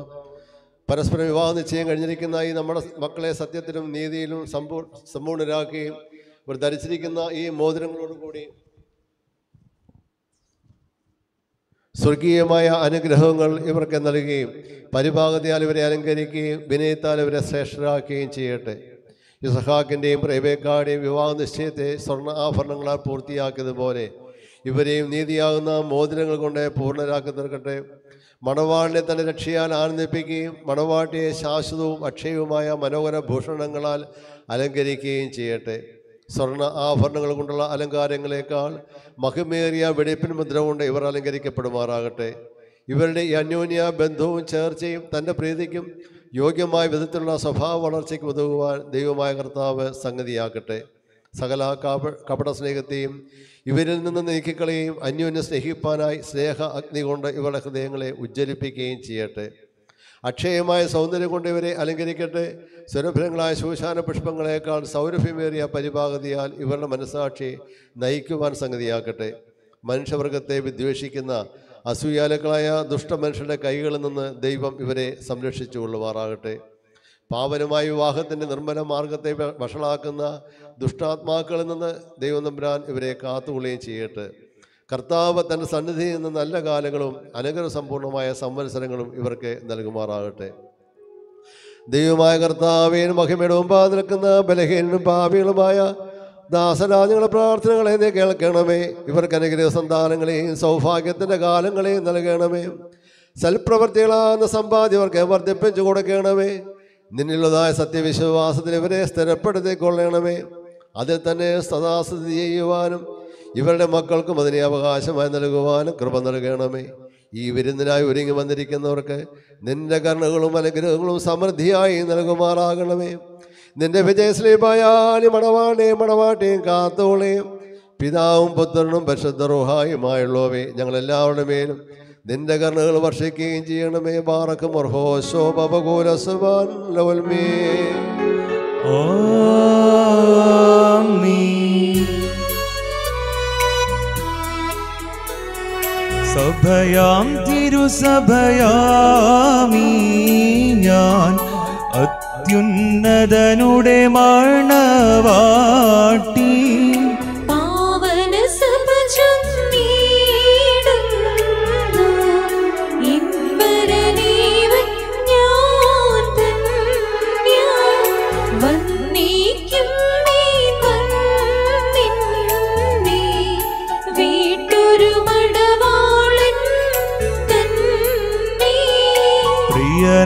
പരസ്പരം വിവാഹ നിശ്ചയം കഴിഞ്ഞിരിക്കുന്ന ഈ നമ്മുടെ മക്കളെ സത്യത്തിലും നീതിയിലും സമ്പൂ സമ്പൂർണരാക്കുകയും ഇവർ ധരിച്ചിരിക്കുന്ന ഈ മോതിരങ്ങളോടുകൂടി സ്വർഗീയമായ അനുഗ്രഹങ്ങൾ ഇവർക്ക് നൽകുകയും പരിഭാഗതയാൽ ഇവരെ അലങ്കരിക്കുകയും വിനയത്താൽ ഇവരെ ശ്രേഷ്ഠരാക്കുകയും ചെയ്യട്ടെ. ഇസഹാക്കിന്റെയും പ്രേബേക്കാടെയും വിവാഹ നിശ്ചയത്തെ സ്വർണ ആഭരണങ്ങളാൽ പൂർത്തിയാക്കിയതുപോലെ ഇവരെയും നീതിയാകുന്ന മോതിരങ്ങൾ കൊണ്ട് പൂർണരാക്കി തീർക്കട്ടെ. മണവാളിനെ തന്നെ രക്ഷയാൽ ആനന്ദിപ്പിക്കുകയും മണവാട്ടിയെ ശാശ്വതവും അക്ഷയവുമായ മനോഹര ഭൂഷണങ്ങളാൽ അലങ്കരിക്കുകയും ചെയ്യട്ടെ. സ്വർണ ആഭരണങ്ങൾ കൊണ്ടുള്ള അലങ്കാരങ്ങളെക്കാൾ മഹിമേറിയ വെടിപ്പിൻ മുദ്ര കൊണ്ട് ഇവർ അലങ്കരിക്കപ്പെടുമാറാകട്ടെ. ഇവരുടെ ഈ അന്യോന്യ ബന്ധവും ചേർച്ചയും തന്റെ പ്രീതിക്കും യോഗ്യമായ വിധത്തിലുള്ള സ്വഭാവ വളർച്ചയ്ക്ക് ഉതകുവാൻ ദൈവമായ കർത്താവ് സംഗതിയാക്കട്ടെ സകല കാപ കപട സ്നേഹത്തെയും ഇവരിൽ നിന്ന് നീക്കിക്കളയുകയും അന്യോന്യം സ്നേഹിപ്പാനായി സ്നേഹ അഗ്നി കൊണ്ട് ഇവരുടെ ഹൃദയങ്ങളെ ഉജ്ജ്വലിപ്പിക്കുകയും ചെയ്യട്ടെ. അക്ഷയമായ സൗന്ദര്യം കൊണ്ട് ഇവരെ അലങ്കരിക്കട്ടെ. സ്വരഭരങ്ങളായ ശോശാന പുഷ്പങ്ങളെക്കാൾ സൗരഭ്യമേറിയ പരിഭാഗതിയാൽ ഇവരുടെ മനസാക്ഷി നയിക്കുവാൻ സംഗതിയാക്കട്ടെ. മനുഷ്യവർഗത്തെ വിദ്വേഷിക്കുന്ന അസൂയാലുക്കളായ ദുഷ്ടമനുഷ്യരുടെ കൈകളിൽ നിന്ന് ദൈവം ഇവരെ സംരക്ഷിച്ചു കൊള്ളുമാറാകട്ടെ പാവനമായ വിവാഹത്തിന്റെ നിർമ്മല മാർഗത്തെ വഷളാക്കുന്ന ദുഷ്ടാത്മാക്കളിൽ നിന്ന് ദൈവം തമ്പുരാൻ ഇവരെ കാത്തുകൊള്ളുകയും ചെയ്യട്ടെ. കർത്താവ് തന്റെ സന്നിധിയിൽ നിന്ന് നല്ല കാലങ്ങളും അനുഗ്രഹ സമ്പൂർണമായ സംവത്സരങ്ങളും ഇവർക്ക് നൽകുമാറാകട്ടെ. ദൈവമായ കർത്താവേൻ മഹിമയുടെ പാതി നിൽക്കുന്ന ബലഹീനും പാപികളുമായ ദാസരാജങ്ങളുടെ പ്രാർത്ഥനകളെ നീ കേൾക്കണമേ. ഇവർക്ക് അനുഗ്രഹ സന്താനങ്ങളെയും സൗഭാഗ്യത്തിന്റെ കാലങ്ങളെയും നൽകണമേ. സൽപ്രവർത്തികളാകുന്ന സമ്പാദ്യം ഇവർക്ക് വർദ്ധിപ്പിച്ചു കൊടുക്കണമേ. നിന്നുള്ളതായ സത്യവിശ്വാസത്തിൽ ഇവരെ സ്ഥിരപ്പെടുത്തിക്കൊള്ളണമേ അതിൽ തന്നെ സദാസ്ഥിതി ചെയ്യുവാനും ഇവരുടെ മക്കൾക്കും അതിനെ അവകാശമായി നൽകുവാനും കൃപ നൽകണമേ. ഈ വിരുന്നിനായി ഒരുങ്ങി വന്നിരിക്കുന്നവർക്ക് നിന്റെ കരുണകളും അനുഗ്രഹങ്ങളും സമൃദ്ധിയായി നൽകുമാറാകണമേ. നിന്റെ വിജയശ്രീപായാലും മണവാണേയും മണവാട്ടിയും കാത്തോളേയും. പിതാവും പുത്രനും പരിശുദ്ധ റുഹായുമായുള്ളവേ ഞങ്ങളെല്ലാവരുടെ മേലും നിന്റെ കർണകൾ വർഷിക്കുകയും ചെയ്യണമേ. ബാറക്ക് മർഹോശോ ബബകൂല സുബാൻ ലവൽമേ സഭയാം തിരുസഭയാമീ ഞാൻ അത്യുന്നതനുടെ മണവാട്ടി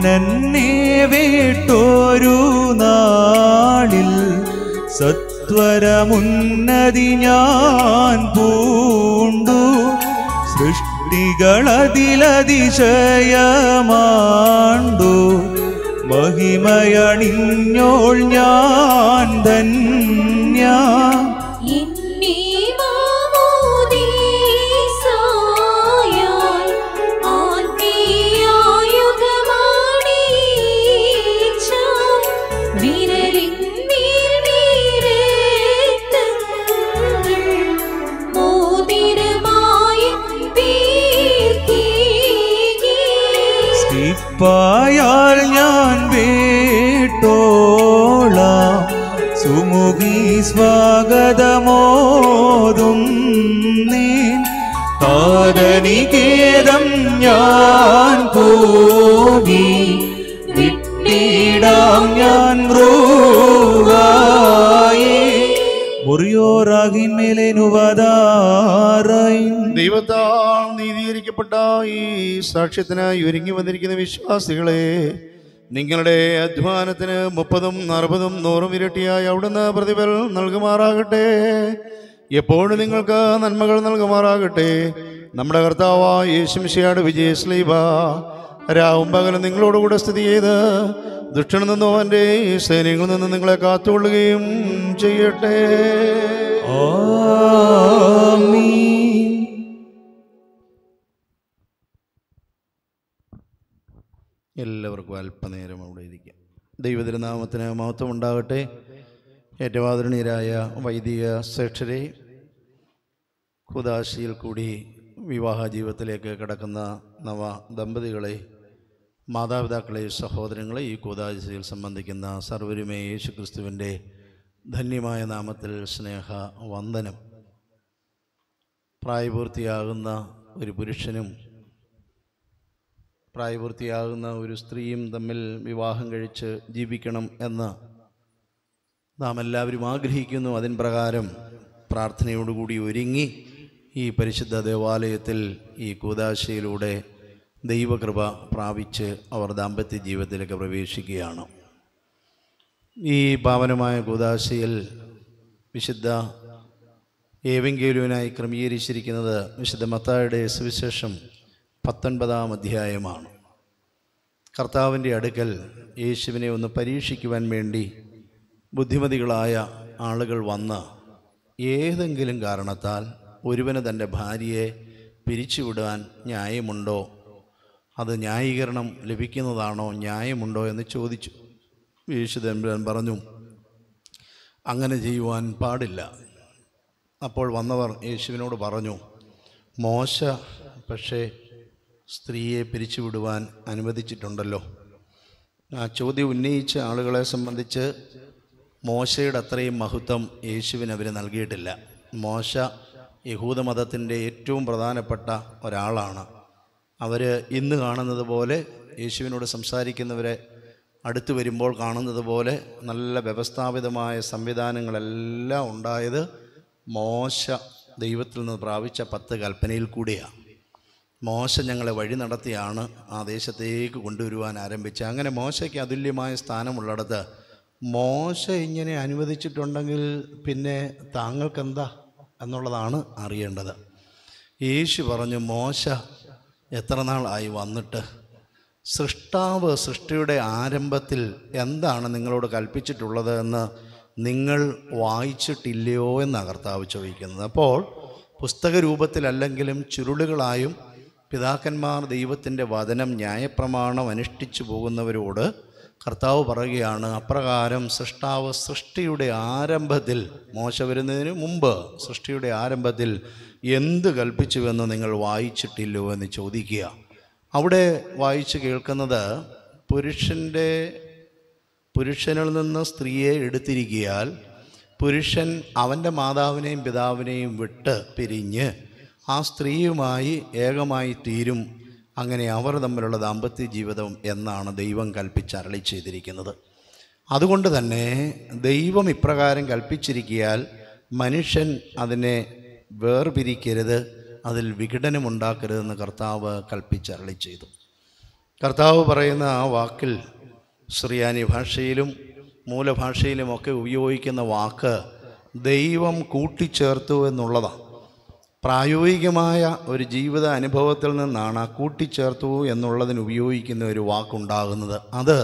പ്രിയനെന്നെ വേട്ടോരു നാളിൽ സത്വരമുന്നതി ഞാൻ പൂണ്ടു. സൃഷ്ടികളതിലതിശയമാണ്ടു. മഹിമയണിഞ്ഞോൾ ഞാൻ ധന്യ. സാക്ഷ്യത്തിനായി ഒരുങ്ങി വന്നിരിക്കുന്ന വിശ്വാസികളെ നിങ്ങളുടെ അധ്വാനത്തിന് മുപ്പതും അറുപതും നൂറും ഇരട്ടിയായി അവിടുന്ന് പ്രതിഫലം നൽകുമാറാകട്ടെ. എപ്പോഴും നിങ്ങൾക്ക് നന്മകൾ നൽകുമാറാകട്ടെ. നമ്മുടെ കർത്താവായ യേശുമിശിയാട് വിജയസ്ലീബ രാവും പകലും നിങ്ങളോടുകൂടെ സ്ഥിതി ചെയ്ത് ദുഷ്ടനിൽ നിന്നോ എന്റെ സൈന്യങ്ങളിൽ നിന്ന് നിങ്ങളെ കാത്തുകൊള്ളുകയും ചെയ്യട്ടെ. ആമീൻ. എല്ലാവർക്കും അല്പനേരം അവിടെ ഇരിക്കാം. ദൈവതിരുനാമത്തിന് മഹത്വം ഉണ്ടാകട്ടെ. ഏറ്റവും ആദരണീയരായ വൈദിക ശ്രേഷ്ഠരെ ഖുദാശിയിൽ കൂടി വിവാഹ ജീവിതത്തിലേക്ക് കടക്കുന്ന നവ ദമ്പതികളെ മാതാപിതാക്കളെ സഹോദരങ്ങളെ ഈ കൂതാശിയിൽ സംബന്ധിക്കുന്ന സർവരുമേ യേശുക്രിസ്തുവിന്റെ ധന്യമായ നാമത്തിൽ സ്നേഹ വന്ദനം പ്രായപൂർത്തിയാകുന്ന ഒരു പുരുഷനും പ്രായപൂർത്തിയാകുന്ന ഒരു സ്ത്രീയും തമ്മിൽ വിവാഹം കഴിച്ച് ജീവിക്കണം എന്ന് നാം എല്ലാവരും ആഗ്രഹിക്കുന്നു. അതിൻ പ്രകാരം പ്രാർത്ഥനയോടുകൂടി ഒരുങ്ങി ഈ പരിശുദ്ധ ദേവാലയത്തിൽ ഈ കൂതാശയിലൂടെ ദൈവകൃപ പ്രാപിച്ച് അവർ ദാമ്പത്യ ജീവിതത്തിലേക്ക് പ്രവേശിക്കുകയാണ്. ഈ പാവനമായ കൂതാശയിൽ വിശുദ്ധ ഏവെങ്കിലുവിനായി ക്രമീകരിച്ചിരിക്കുന്നത് വിശുദ്ധ മത്തായുടെ സുവിശേഷം പത്തൊൻപതാം അധ്യായമാണ്. കർത്താവിന്റെ അടുക്കൽ യേശുവിനെ ഒന്ന് പരീക്ഷിക്കുവാൻ വേണ്ടി ബുദ്ധിമതികളായ ആളുകൾ വന്ന് ഏതെങ്കിലും കാരണത്താൽ ഒരുവന് തന്റെ ഭാര്യയെ പിരിച്ചുവിടാൻ ന്യായമുണ്ടോ? അത് ന്യായീകരണം ലഭിക്കുന്നതാണോ? ന്യായമുണ്ടോ എന്ന് ചോദിച്ചു. യേശുദമ്പുരാൻ പറഞ്ഞു അങ്ങനെ ചെയ്യുവാൻ പാടില്ല. അപ്പോൾ വന്നവർ യേശുവിനോട് പറഞ്ഞു മോശ പക്ഷേ സ്ത്രീയെ പിരിച്ചുവിടുവാൻ അനുവദിച്ചിട്ടുണ്ടല്ലോ. ആ ചോദ്യം ഉന്നയിച്ച ആളുകളെ സംബന്ധിച്ച് മോശയുടെ അത്രയും മഹത്വം യേശുവിന് അവർ നൽകിയിട്ടില്ല. മോശ യഹൂദമതത്തിന്റെ ഏറ്റവും പ്രധാനപ്പെട്ട ഒരാളാണ്. അവർ ഇന്ന് കാണുന്നത് പോലെ യേശുവിനോട് സംസാരിക്കുന്നവരെ അടുത്തു വരുമ്പോൾ കാണുന്നത് പോലെ നല്ല വ്യവസ്ഥാപിതമായ സംവിധാനങ്ങളെല്ലാം ഉണ്ടായത് മോശ ദൈവത്തിൽ നിന്ന് പ്രാപിച്ച പത്ത് കൽപ്പനയിൽ കൂടിയാണ്. മോശ ഞങ്ങളെ വഴി നടത്തിയാണ് ആ ദേശത്തേക്ക് കൊണ്ടുവരുവാൻ ആരംഭിച്ചത്. അങ്ങനെ മോശയ്ക്ക് അതുല്യമായ സ്ഥാനമുള്ളിടത്ത് മോശ ഇങ്ങനെ അനുവദിച്ചിട്ടുണ്ടെങ്കിൽ പിന്നെ താങ്കൾക്കെന്താ എന്നുള്ളതാണ് അറിയേണ്ടത്. യേശു പറഞ്ഞു മോശ എത്ര നാളായി വന്നിട്ട്? സൃഷ്ടാവ് സൃഷ്ടിയുടെ ആരംഭത്തിൽ എന്താണ് നിങ്ങളോട് കൽപ്പിച്ചിട്ടുള്ളത് എന്ന് നിങ്ങൾ വായിച്ചിട്ടില്ലയോ എന്നാണ് കർത്താവ് ചോദിക്കുന്നത്. അപ്പോൾ പുസ്തക രൂപത്തിലല്ലെങ്കിലും ചുരുളുകളായും പിതാക്കന്മാർ ദൈവത്തിന്റെ വചനം ന്യായപ്രമാണം അനുഷ്ഠിച്ചു പോകുന്നവരോട് കർത്താവ് പറയുകയാണ് അപ്രകാരം സൃഷ്ടാവ് സൃഷ്ടിയുടെ ആരംഭത്തിൽ മോശ വരുന്നതിന് മുമ്പ് സൃഷ്ടിയുടെ ആരംഭത്തിൽ എന്ത് കൽപ്പിച്ചുവെന്ന് നിങ്ങൾ വായിച്ചിട്ടില്ലോ? എന്ന് ചോദിക്കുക. അവിടെ വായിച്ച് കേൾക്കുന്നത് പുരുഷന്റെ പുരുഷനിൽ നിന്ന് സ്ത്രീയെ എടുത്തിരിക്കിയാൽ പുരുഷൻ അവന്റെ മാതാവിനെയും പിതാവിനെയും വിട്ട് പിരിഞ്ഞ് ആ സ്ത്രീയുമായി ഏകമായി തീരും. അങ്ങനെ അവർ തമ്മിലുള്ള ദാമ്പത്യ ജീവിതം എന്നാണ് ദൈവം കൽപ്പിച്ച് അരളി ചെയ്തിരിക്കുന്നത്. അതുകൊണ്ട് തന്നെ ദൈവം ഇപ്രകാരം കൽപ്പിച്ചിരിക്കിയാൽ മനുഷ്യൻ അതിനെ വേർപിരിക്കരുത് അതിൽ വിഘടനമുണ്ടാക്കരുതെന്ന് കർത്താവ് കൽപ്പിച്ചരളി ചെയ്തു. കർത്താവ് പറയുന്ന ആ വാക്കിൽ സുറിയാനി ഭാഷയിലും മൂലഭാഷയിലുമൊക്കെ ഉപയോഗിക്കുന്ന വാക്ക് ദൈവം കൂട്ടിച്ചേർത്തു എന്നുള്ളതാണ്. പ്രായോഗികമായ ഒരു ജീവിത അനുഭവത്തിൽ നിന്നാണ് കൂട്ടിച്ചേർത്തു എന്നുള്ളതിന് ഉപയോഗിക്കുന്ന ഒരു വാക്കുണ്ടാകുന്നത്. അത്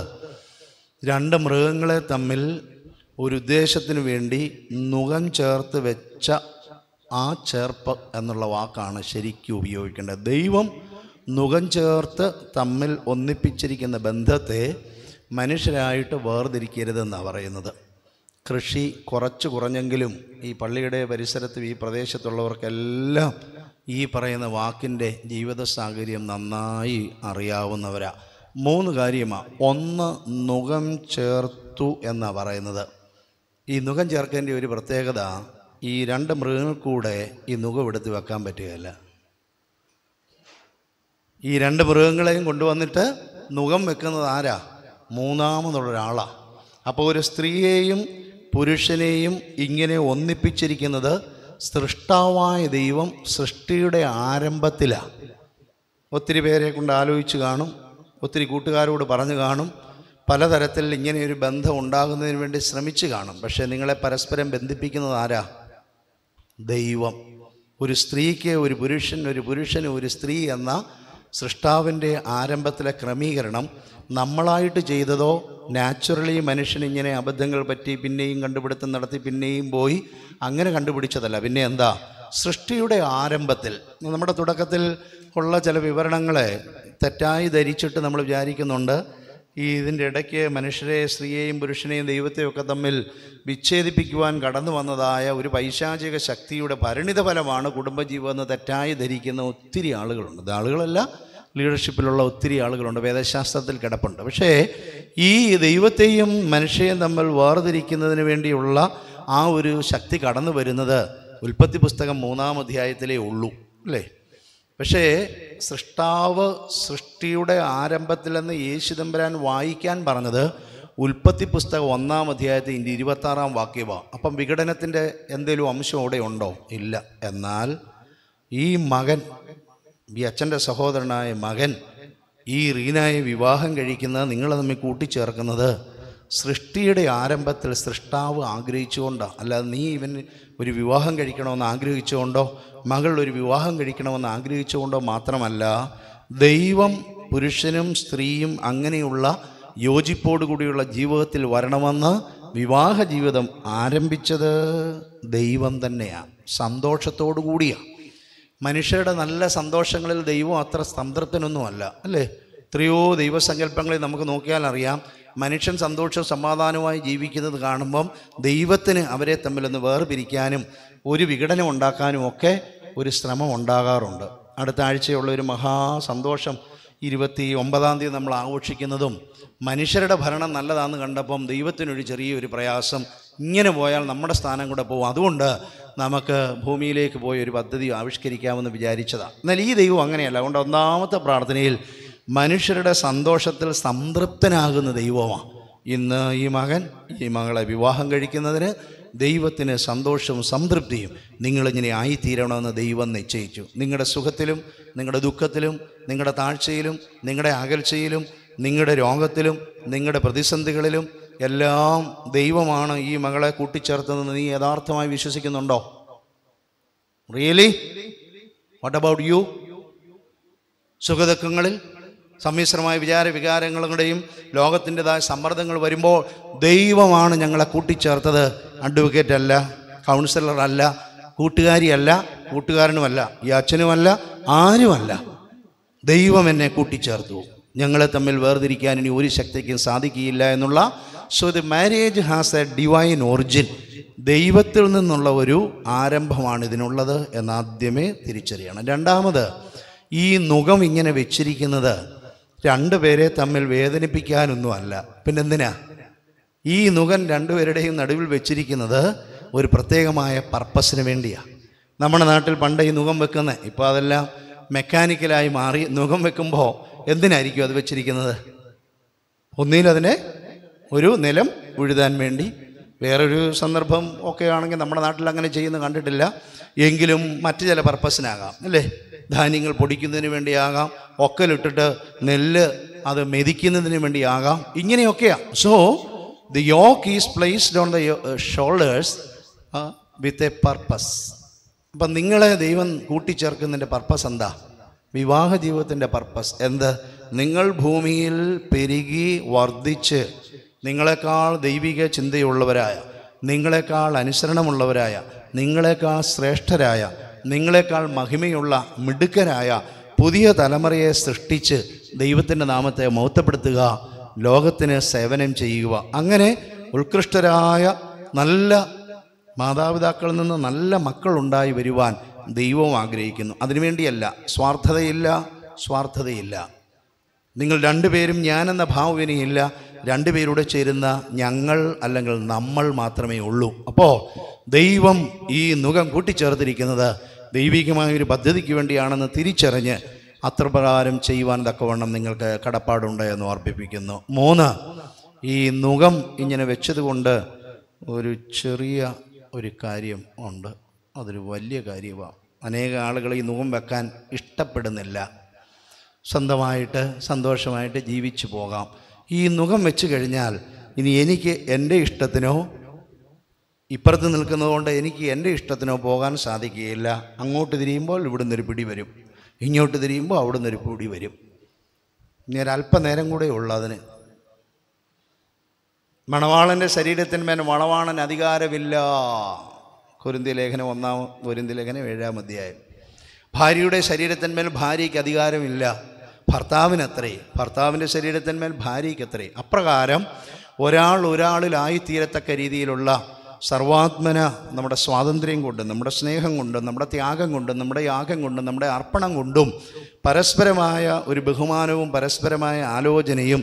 രണ്ട് മൃഗങ്ങളെ തമ്മിൽ ഒരു ഉദ്ദേശത്തിന് വേണ്ടി നുകം ചേർത്ത് വെച്ച ആ ചേർപ്പ് എന്നുള്ള വാക്കാണ് ശരിക്കും ഉപയോഗിക്കേണ്ടത്. ദൈവം നുകം ചേർത്ത് തമ്മിൽ ഒന്നിപ്പിച്ചിരിക്കുന്ന ബന്ധത്തെ മനുഷ്യരായിട്ട് വേർതിരിക്കരുതെന്നാണ് പറയുന്നത്. കൃഷി കുറച്ച് കുറഞ്ഞെങ്കിലും ഈ പള്ളിയുടെ പരിസരത്തും ഈ പ്രദേശത്തുള്ളവർക്കെല്ലാം ഈ പറയുന്ന വാക്കിന്റെ ജീവിത സാഹചര്യം നന്നായി അറിയാവുന്നവരാ. മൂന്ന് കാര്യമാണ് ഒന്ന് നുഖം ചേർത്തു എന്നാണ് പറയുന്നത്. ഈ നുഖം ചേർക്കേണ്ട ഒരു പ്രത്യേകത ഈ രണ്ട് മൃഗങ്ങൾക്കൂടെ ഈ നുഖം എടുത്ത് വെക്കാൻ പറ്റുകയില്ല. ഈ രണ്ട് മൃഗങ്ങളെയും കൊണ്ടുവന്നിട്ട് നുഖം വെക്കുന്നത് ആരാ? മൂന്നാമതുള്ള ഒരാളാണ് അപ്പോൾ ഒരു സ്ത്രീയെയും പുരുഷനെയും ഇങ്ങനെ ഒന്നിപ്പിച്ചിരിക്കുന്നത് സൃഷ്ടാവായ ദൈവം സൃഷ്ടിയുടെ ആരംഭത്തിലാണ് ഒത്തിരി പേരെ കൊണ്ട് ആലോചിച്ച് കാണും ഒത്തിരി കൂട്ടുകാരോട് പറഞ്ഞു കാണും പലതരത്തിൽ ഇങ്ങനെയൊരു ബന്ധം ഉണ്ടാകുന്നതിന് വേണ്ടി ശ്രമിച്ചു കാണും. പക്ഷേ നിങ്ങളെ പരസ്പരം ബന്ധിപ്പിക്കുന്നത് ആരാ? ദൈവം. ഒരു സ്ത്രീക്ക് ഒരു പുരുഷൻ ഒരു പുരുഷന് ഒരു സ്ത്രീ എന്ന സൃഷ്ടാവിന്റെ ആരംഭത്തിലെ ക്രമീകരണം നമ്മളായിട്ട് ചെയ്തതോ നാച്ചുറലി മനുഷ്യൻ ഇങ്ങനെ അബദ്ധങ്ങൾ പറ്റി പിന്നെയും കണ്ടുപിടുത്തം നടത്തി പിന്നെയും പോയി അങ്ങനെ കണ്ടുപിടിച്ചതല്ല. പിന്നെ എന്താ? സൃഷ്ടിയുടെ ആരംഭത്തിൽ നമ്മുടെ തുടക്കത്തിൽ ഉള്ള ചില വിവരണങ്ങളെ തെറ്റായി ധരിച്ചിട്ട് നമ്മൾ വിചാരിക്കുന്നുണ്ട്. ഈ ഇതിന്റെ ഇടയ്ക്ക് മനുഷ്യരെ സ്ത്രീയെയും പുരുഷനെയും ദൈവത്തെയൊക്കെ തമ്മിൽ വിച്ഛേദിപ്പിക്കുവാൻ കടന്നു വന്നതായ ഒരു പൈശാചിക ശക്തിയുടെ പരിണിതഫലമാണ് കുടുംബജീവം എന്ന് തെറ്റായി ധരിക്കുന്ന ഒത്തിരി ആളുകളുണ്ട്. ആളുകളല്ല ലീഡർഷിപ്പിലുള്ള ഒത്തിരി ആളുകളുണ്ട്. വേദശാസ്ത്രത്തിൽ കിടപ്പുണ്ട്. പക്ഷേ ഈ ദൈവത്തെയും മനുഷ്യരെയും തമ്മിൽ വേർതിരിക്കുന്നതിന് വേണ്ടിയുള്ള ആ ഒരു ശക്തി കടന്നു വരുന്നത് ഉൽപ്പത്തി പുസ്തകം മൂന്നാം അധ്യായത്തിലേ ഉള്ളൂ. അല്ലേ? പക്ഷേ സൃഷ്ടാവ് സൃഷ്ടിയുടെ ആരംഭത്തിൽ ആരംഭത്തിലെന്ന് യേശുദമ്പരാൻ വായിക്കാൻ പറഞ്ഞത് ഉൽപ്പത്തി പുസ്തകം ഒന്നാം അധ്യായത്തിന്റെ ഇരുപത്താറാം വാക്യമാണ് അപ്പം വിഘടനത്തിന്റെ എന്തെങ്കിലും അംശം അവിടെ ഉണ്ടോ? ഇല്ല. എന്നാൽ ഈ മകൻ ഈ അച്ഛന്റെ സഹോദരനായ മകൻ ഈ റീനായെ വിവാഹം കഴിക്കുന്നത് നിങ്ങൾ തമ്മിൽ കൂട്ടിച്ചേർക്കുന്നത് സൃഷ്ടിയുടെ ആരംഭത്തിൽ സൃഷ്ടാവ് ആഗ്രഹിച്ചുകൊണ്ടാണ് അല്ലാതെ നീ ഇവൻ ഒരു വിവാഹം കഴിക്കണമെന്ന് ആഗ്രഹിച്ചുകൊണ്ടോ മകൾ ഒരു വിവാഹം കഴിക്കണമെന്ന് ആഗ്രഹിച്ചുകൊണ്ടോ മാത്രമല്ല ദൈവം പുരുഷനും സ്ത്രീയും അങ്ങനെയുള്ള യോജിപ്പോടുകൂടിയുള്ള ജീവിതത്തിൽ വരണമെന്ന് വിവാഹ ജീവിതം ആരംഭിച്ചത് ദൈവം തന്നെയാണ് സന്തോഷത്തോടു കൂടിയാണ് മനുഷ്യരുടെ നല്ല സന്തോഷങ്ങളിൽ ദൈവം അത്ര സംതൃപ്തനൊന്നുമല്ല അല്ലേ? എത്രയോ ദൈവസങ്കല്പങ്ങളിൽ നമുക്ക് നോക്കിയാൽ അറിയാം. മനുഷ്യൻ സന്തോഷവും സമാധാനവുമായി ജീവിക്കുന്നത് കാണുമ്പം ദൈവത്തിന് അവരെ തമ്മിലൊന്ന് വേർപിരിക്കാനും ഒരു വിഘടനം ഉണ്ടാക്കാനും ഒക്കെ ഒരു ശ്രമം ഉണ്ടാകാറുണ്ട്. അടുത്ത ആഴ്ചയുള്ള ഒരു മഹാസന്തോഷം ഇരുപത്തി ഒമ്പതാം തീയതി നമ്മൾ ആഘോഷിക്കുന്നതും മനുഷ്യരുടെ ഭരണം നല്ലതാണെന്ന് കണ്ടപ്പം ദൈവത്തിനൊരു ചെറിയൊരു പ്രയാസം. ഇങ്ങനെ പോയാൽ നമ്മുടെ സ്ഥാനം കൂടെ പോകും. അതുകൊണ്ട് നമുക്ക് ഭൂമിയിലേക്ക് പോയി ഒരു പദ്ധതി ആവിഷ്കരിക്കാമെന്ന് വിചാരിച്ചതാണ് എന്നാൽ ഈ ദൈവം അങ്ങനെയല്ല. അതുകൊണ്ട് ഒന്നാമത്തെ പ്രാർത്ഥനയിൽ മനുഷ്യരുടെ സന്തോഷത്തിൽ സംതൃപ്തനാകുന്ന ദൈവമാണ് ഇന്ന് ഈ മകൻ ഈ മകളെ വിവാഹം കഴിക്കുന്നതിന് ദൈവത്തിന് സന്തോഷവും സംതൃപ്തിയും നിങ്ങളിങ്ങനെ ആയിത്തീരണമെന്ന് ദൈവം നിശ്ചയിച്ചു. നിങ്ങളുടെ സുഖത്തിലും നിങ്ങളുടെ ദുഃഖത്തിലും നിങ്ങളുടെ താഴ്ചയിലും നിങ്ങളുടെ അകൽച്ചയിലും നിങ്ങളുടെ രോഗത്തിലും നിങ്ങളുടെ പ്രതിസന്ധികളിലും എല്ലാം ദൈവമാണ് ഈ മകളെ കൂട്ടിച്ചേർത്തതെന്ന് നീ യഥാർത്ഥമായി വിശ്വസിക്കുന്നുണ്ടോ? റിയലി വാട്ട് അബൌട്ട് യു സുഖദുഃഖങ്ങളിൽ സമ്മിശ്രമായ വിചാര വികാരങ്ങളുടെയും ലോകത്തിന്റെതായ സമ്മർദ്ദങ്ങൾ വരുമ്പോൾ ദൈവമാണ് ഞങ്ങളെ കൂട്ടിച്ചേർത്തത്. അഡ്വക്കേറ്റ് അല്ല കൗൺസിലർ അല്ല കൂട്ടുകാരിയല്ല കൂട്ടുകാരനുമല്ല ഈ അച്ഛനുമല്ല ആരുമല്ല. ദൈവം എന്നെ കൂട്ടിച്ചേർത്തു. ഞങ്ങളെ തമ്മിൽ വേർതിരിക്കാൻ ഇനി ഒരു ശക്തിക്കും സാധിക്കുകയില്ല എന്നുള്ള so the marriage has a divine origin ദൈവത്തിൽ നിന്നുള്ള ഒരു ആരംഭമാണ് ഇതിനുള്ളത് എന്നാദ്യമേ തിരിച്ചറിയണം. രണ്ടാമത് ഈ നുഖം ഇങ്ങനെ വെച്ചിരിക്കുന്നത് രണ്ടുപേരെ തമ്മിൽ വേദനിപ്പിക്കാനൊന്നുമല്ല. പിന്നെന്തിനാ? ഈ നുകൻ രണ്ടുപേരുടെയും നടുവിൽ വെച്ചിരിക്കുന്നത് ഒരു പ്രത്യേകമായ പർപ്പസിന് വേണ്ടിയാണ് നമ്മുടെ നാട്ടിൽ പണ്ട് ഈ നുഖം വെക്കുന്നത് ഇപ്പോൾ അതെല്ലാം മെക്കാനിക്കലായി മാറി നുഖം വെക്കുമ്പോൾ എന്തിനായിരിക്കും അത് വെച്ചിരിക്കുന്നത്? ഒന്നിലതിനെ ഒരു നിലം ഉഴുതാൻ വേണ്ടി. വേറൊരു സന്ദർഭം ഒക്കെ ആണെങ്കിൽ നമ്മുടെ നാട്ടിൽ അങ്ങനെ ചെയ്യുന്ന കണ്ടിട്ടില്ല. എങ്കിലും മറ്റു ചില പർപ്പസിനാകാം അല്ലേ? ധാന്യങ്ങൾ പൊടിക്കുന്നതിന് വേണ്ടിയാകാം. ഒക്കലിട്ടിട്ട് നെല്ല് അത് മെതിക്കുന്നതിന് വേണ്ടിയാകാം. ഇങ്ങനെയൊക്കെയാണ് so the yoke is placed on the shoulders with a purpose അപ്പം നിങ്ങളെ ദൈവം കൂട്ടിച്ചേർക്കുന്നതിന്റെ പർപ്പസ് എന്താ? വിവാഹ ജീവിതത്തിന്റെ പർപ്പസ് എന്ത്? നിങ്ങൾ ഭൂമിയിൽ പെരുകി വർദ്ധിച്ച് നിങ്ങളെക്കാൾ ദൈവിക ചിന്തയുള്ളവരായ നിങ്ങളെക്കാൾ അനുസരണമുള്ളവരായ നിങ്ങളെക്കാൾ ശ്രേഷ്ഠരായ നിങ്ങളെക്കാൾ മഹിമയുള്ള മിടുക്കരായ പുതിയ തലമുറയെ സൃഷ്ടിച്ച് ദൈവത്തിന്റെ നാമത്തെ മൗത്തപ്പെടുത്തുക ലോകത്തിന് സേവനം ചെയ്യുക. അങ്ങനെ ഉത്കൃഷ്ടരായ നല്ല മാതാപിതാക്കളിൽ നിന്ന് നല്ല മക്കളുണ്ടായി വരുവാൻ ദൈവവും ആഗ്രഹിക്കുന്നു. അതിനുവേണ്ടിയല്ല സ്വാർത്ഥതയില്ല സ്വാർത്ഥതയില്ല. നിങ്ങൾ രണ്ടുപേരും ഞാനെന്ന ഭാവവിനിയില്ല രണ്ടുപേരുടെ ചേരുന്ന ഞങ്ങൾ അല്ലെങ്കിൽ നമ്മൾ മാത്രമേ ഉള്ളൂ. അപ്പോൾ ദൈവം ഈ നുഖം കൂട്ടിച്ചേർത്തിരിക്കുന്നത് ദൈവികമായ ഒരു പദ്ധതിക്ക് വേണ്ടിയാണെന്ന് തിരിച്ചറിഞ്ഞ് അത്രപ്രകാരം ചെയ്യുവാൻ തക്കവണ്ണം നിങ്ങൾക്ക് കടപ്പാടുണ്ട് എന്ന് ഓർപ്പിപ്പിക്കുന്നു മൂന്ന് ഈ നുഖം ഇങ്ങനെ വെച്ചതുകൊണ്ട് ഒരു ചെറിയ ഒരു കാര്യം ഉണ്ട്. അതൊരു വലിയ കാര്യമാണ് അനേക ആളുകൾ ഈ നുഖം വെക്കാൻ ഇഷ്ടപ്പെടുന്നില്ല. സ്വന്തമായിട്ട് സന്തോഷമായിട്ട് ജീവിച്ചു പോകാം. ഈ മുഖം വെച്ച് കഴിഞ്ഞാൽ ഇനി എനിക്ക് എന്റെ ഇഷ്ടത്തിനോ ഇപ്പുറത്ത് നിൽക്കുന്നതുകൊണ്ട് എനിക്ക് എന്റെ ഇഷ്ടത്തിനോ പോകാൻ സാധിക്കുകയില്ല. അങ്ങോട്ട് തിരിയുമ്പോൾ ഇവിടുന്ന് ഒരു പിടി വരും. ഇങ്ങോട്ട് തിരിയുമ്പോൾ അവിടുന്ന് ഒരു പിടി വരും. ഇനി ഒരല്പനേരം കൂടെ ഉള്ളു അതിന്. മണവാളന്റെ ശരീരത്തിന്മേൽ മണവാളൻ അധികാരമില്ല. കുരുന്തി ലേഖനം ഒന്നാം കുരുന്തി ലേഖനം ഏഴാം അധ്യായം. ഭാര്യയുടെ ശരീരത്തിന്മേൽ ഭാര്യയ്ക്ക് അധികാരമില്ല. ഭർത്താവിനത്രേ ഭർത്താവിന്റെ ശരീരത്തിന്മേൽ ഭാര്യയ്ക്കത്രേ. അപ്രകാരം ഒരാൾ ഒരാളിലായി തീരത്തക്ക രീതിയിലുള്ള സർവാത്മന നമ്മുടെ സ്വാതന്ത്ര്യം കൊണ്ട് നമ്മുടെ സ്നേഹം കൊണ്ടും നമ്മുടെ ത്യാഗം കൊണ്ടും നമ്മുടെ യാഗം കൊണ്ടും നമ്മുടെ അർപ്പണം കൊണ്ടും പരസ്പരമായ ഒരു ബഹുമാനവും പരസ്പരമായ ആലോചനയും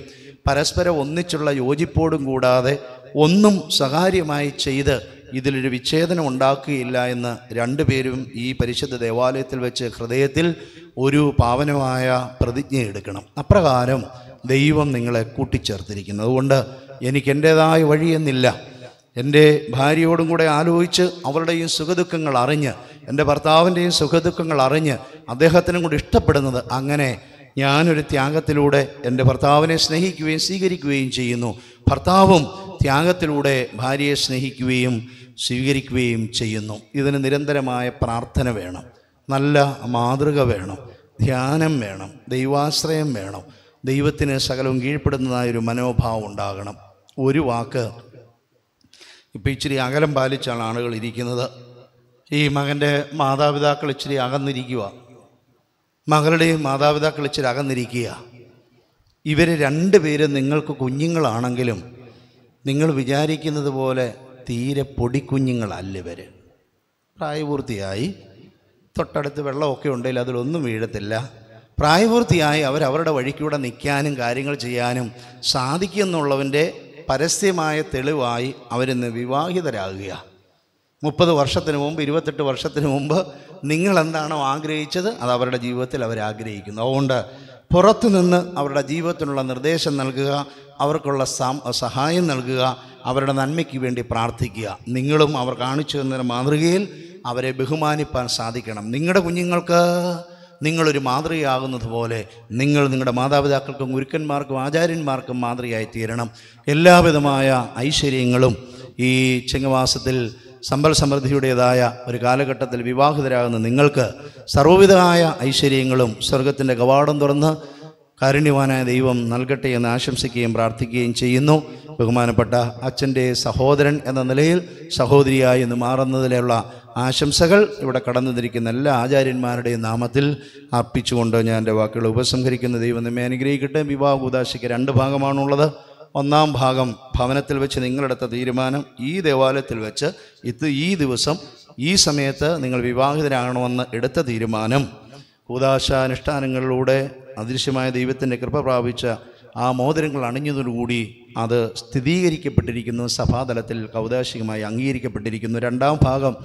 പരസ്പരം ഒന്നിച്ചുള്ള യോജിപ്പോടും കൂടാതെ ഒന്നും സ്വകാര്യമായി ചെയ്ത് ഇതിലൊരു വിച്ഛേദനം ഉണ്ടാക്കുകയില്ല എന്ന് രണ്ടുപേരും ഈ പരിശുദ്ധ ദേവാലയത്തിൽ വെച്ച് ഹൃദയത്തിൽ ഒരു പാവനമായ പ്രതിജ്ഞ എടുക്കണം. അപ്രകാരം ദൈവം നിങ്ങളെ കൂട്ടിച്ചേർത്തിരിക്കുന്നു. അതുകൊണ്ട് എനിക്ക് എന്റേതായ വഴിയെന്നില്ല എന്റെ ഭാര്യയോടും കൂടെ ആലോചിച്ച് അവളുടെയും സുഖദുഃഖങ്ങൾ അറിഞ്ഞ് എന്റെ ഭർത്താവിന്റെയും സുഖദുഃഖങ്ങൾ അറിഞ്ഞ് അദ്ദേഹത്തിനും കൂടി ഇഷ്ടപ്പെടുന്നത് അങ്ങനെ ഞാനൊരു ത്യാഗത്തിലൂടെ എന്റെ ഭർത്താവിനെ സ്നേഹിക്കുകയും സ്വീകരിക്കുകയും ചെയ്യുന്നു. ഭർത്താവും ത്യാഗത്തിലൂടെ ഭാര്യയെ സ്നേഹിക്കുകയും സ്വീകരിക്കുകയും ചെയ്യുന്നു. ഇതിന് നിരന്തരമായ പ്രാർത്ഥന വേണം. നല്ല മാതൃക വേണം. ധ്യാനം വേണം. ദൈവാശ്രയം വേണം. ദൈവത്തിന് സകലവും കീഴ്പ്പെടുന്നതായൊരു മനോഭാവം ഉണ്ടാകണം. ഒരു വാക്ക്. ഇപ്പം ഇച്ചിരി അകലം പാലിച്ചാണ് ആളുകൾ ഇരിക്കുന്നത്. ഈ മകന്റെ മാതാപിതാക്കൾ ഇച്ചിരി അകന്നിരിക്കുക മകളുടെയും മാതാപിതാക്കൾ ഇച്ചിരി അകന്നിരിക്കുക ഇവർ രണ്ടുപേരും നിങ്ങൾക്ക് കുഞ്ഞുങ്ങളാണെങ്കിലും നിങ്ങൾ വിചാരിക്കുന്നത് പോലെ തീരെ പൊടിക്കുഞ്ഞുങ്ങളല്ല ഇവർ പ്രായപൂർത്തിയായി. തൊട്ടടുത്ത് വെള്ളമൊക്കെ ഉണ്ടെങ്കിൽ അതിലൊന്നും വീഴത്തില്ല. പ്രായപൂർത്തിയായി അവരവരുടെ വഴിക്കൂടെ നിൽക്കാനും കാര്യങ്ങൾ ചെയ്യാനും സാധിക്കുമെന്നുള്ളതിന്റെ പരസ്യമായ തെളിവായി അവരിന്ന് വിവാഹിതരാകുക. മുപ്പത് വർഷത്തിന് മുമ്പ് ഇരുപത്തെട്ട് വർഷത്തിന് മുമ്പ് നിങ്ങളെന്താണോ ആഗ്രഹിച്ചത് അത് അവരുടെ ജീവിതത്തിൽ അവരാഗ്രഹിക്കുന്നു. അതുകൊണ്ട് പുറത്തു നിന്ന് അവരുടെ ജീവിതത്തിനുള്ള നിർദ്ദേശം നൽകുക അവർക്കുള്ള സഹായം നൽകുക അവരുടെ നന്മയ്ക്ക് വേണ്ടി പ്രാർത്ഥിക്കുക. നിങ്ങളും അവർ കാണിച്ചു തന്ന മാതൃകയിൽ അവരെ ബഹുമാനിപ്പാൻ സാധിക്കണം. നിങ്ങളുടെ കുഞ്ഞുങ്ങൾക്ക് നിങ്ങളൊരു മാതൃകയാകുന്നത് പോലെ നിങ്ങൾ നിങ്ങളുടെ മാതാപിതാക്കൾക്കും ഗുരുക്കന്മാർക്കും ആചാര്യന്മാർക്കും മാതൃകയായി തീരണം. എല്ലാവിധമായ ഐശ്വര്യങ്ങളും ഈ ചിങ്ങമാസത്തിൽ സമ്പൽ സമൃദ്ധിയുടേതായ ഒരു കാലഘട്ടത്തിൽ വിവാഹിതരാകുന്ന നിങ്ങൾക്ക് സർവവിധമായ ഐശ്വര്യങ്ങളും സ്വർഗത്തിന്റെ കവാടം തുറന്ന് കാരുണ്യവാനായ ദൈവം നൽകട്ടെ എന്ന് ആശംസിക്കുകയും പ്രാർത്ഥിക്കുകയും ചെയ്യുന്നു. ബഹുമാനപ്പെട്ട അച്ഛന്റെ സഹോദരൻ എന്ന നിലയിൽ സഹോദരിയായി എന്ന് മാറുന്നതിലുള്ള ആശംസകൾ ഇവിടെ കടന്നുതിരിക്കുന്ന എല്ലാ ആചാര്യന്മാരുടെയും നാമത്തിൽ അർപ്പിച്ചുകൊണ്ട് ഞാൻ എന്റെ വാക്കുകൾ ഉപസംഹരിക്കുന്ന ദൈവം നമ്മെ അനുഗ്രഹിക്കട്ടെ. വിവാഹ ഉദാശിക്ക് രണ്ട് ഭാഗമാണുള്ളത്. ഒന്നാം ഭാഗം ഭവനത്തിൽ വെച്ച് നിങ്ങളെടുത്ത തീരുമാനം ഈ ദേവാലയത്തിൽ വെച്ച് ഇത് ഈ ദിവസം ഈ സമയത്ത് നിങ്ങൾ വിവാഹിതരാകണമെന്ന് എടുത്ത തീരുമാനം. കൂതാശാനുഷ്ഠാനങ്ങളിലൂടെ അദൃശ്യമായ ദൈവത്തിന്റെ കൃപ പ്രാപിച്ച ആ മോതിരങ്ങൾ അണിഞ്ഞതോടുകൂടി അത് സ്ഥിരീകരിക്കപ്പെട്ടിരിക്കുന്നു സഭാതലത്തിൽ കൗതാശികമായി അംഗീകരിക്കപ്പെട്ടിരിക്കുന്നു. രണ്ടാം ഭാഗം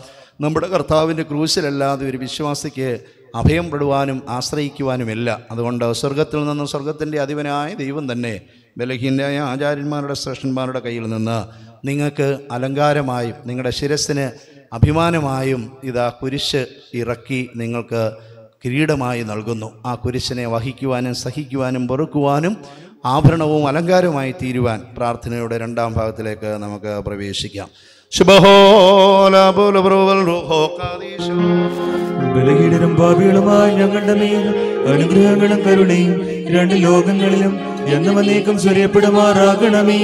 നമ്മുടെ കർത്താവിന്റെ ക്രൂശിലല്ലാതെ ഒരു വിശ്വാസിക്ക് അഭയം പെടുവാനും ആശ്രയിക്കുവാനുമില്ല. അതുകൊണ്ട് സ്വർഗത്തിൽ നിന്നും സ്വർഗത്തിന്റെ അധിപനായ ദൈവം തന്നെ ബലഹീനായ ആചാര്യന്മാരുടെ ശ്രേഷ്ഠന്മാരുടെ കയ്യിൽ നിന്ന് നിങ്ങൾക്ക് അലങ്കാരമായും നിങ്ങളുടെ ശിരസ്സിന് അഭിമാനമായും ഇതാ കുരിശ് ഇറക്കി നിങ്ങൾക്ക് കിരീടമായി നൽകുന്നു. ആ കുരിശിനെ വഹിക്കുവാനും സഹിക്കുവാനും പൊറുക്കുവാനും ആഭരണവും അലങ്കാരവുമായി തീരുവാൻ പ്രാർത്ഥനയുടെ രണ്ടാം ഭാഗത്തിലേക്ക് നമുക്ക് പ്രവേശിക്കാം. ബലഹീനരും ഭാവികളുമായി ഞങ്ങളുടെ മേൽ അനുഗ്രഹങ്ങളും കരുണയും രണ്ട് ലോകങ്ങളിലും എന്നും അനേകം സ്വര്യപ്പെടുമാറാകണമേ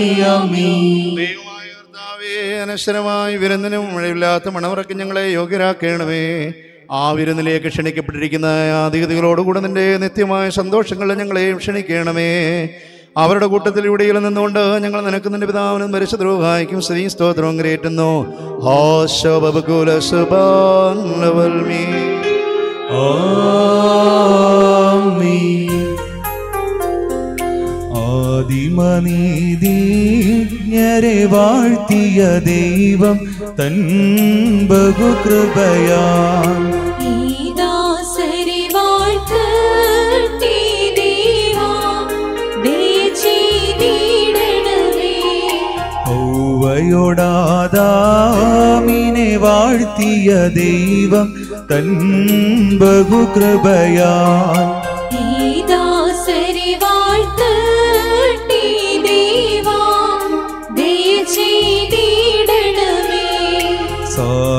അനശ്വരമായ വിരുന്നിനും മഴയില്ലാത്ത മണവറക്ക് ഞങ്ങളെ യോഗ്യരാക്കണമേ. ആ വിരുന്നിലേക്ക് ക്ഷണിക്കപ്പെട്ടിരിക്കുന്ന അതിഥികളോടുകൂടെ നിന്റെ നിത്യമായ സന്തോഷങ്ങളിൽ ഞങ്ങളെയും ക്ഷണിക്കണമേ. അവരുടെ കൂട്ടത്തിൽ ഇവിടെ നിന്നുകൊണ്ട് ഞങ്ങൾ നിനക്ക് നിന്റെ പിതാവിനും പരിശുദ്രോഹായിക്കും ശ്രീ സ്തോത്രവും കരയേറ്റുന്നു ഹോശോബകുല സുബാൻവൽമീ ആമീൻ ആദിമനീതിജ്ഞരെ വാഴ്ത്തിയ ദൈവം തൻ ബഹുകൃപയാ വാദാമിനെ വാഴ്ത്തിയ ദൈവം തൻ ബഹുകൃപയാൽ.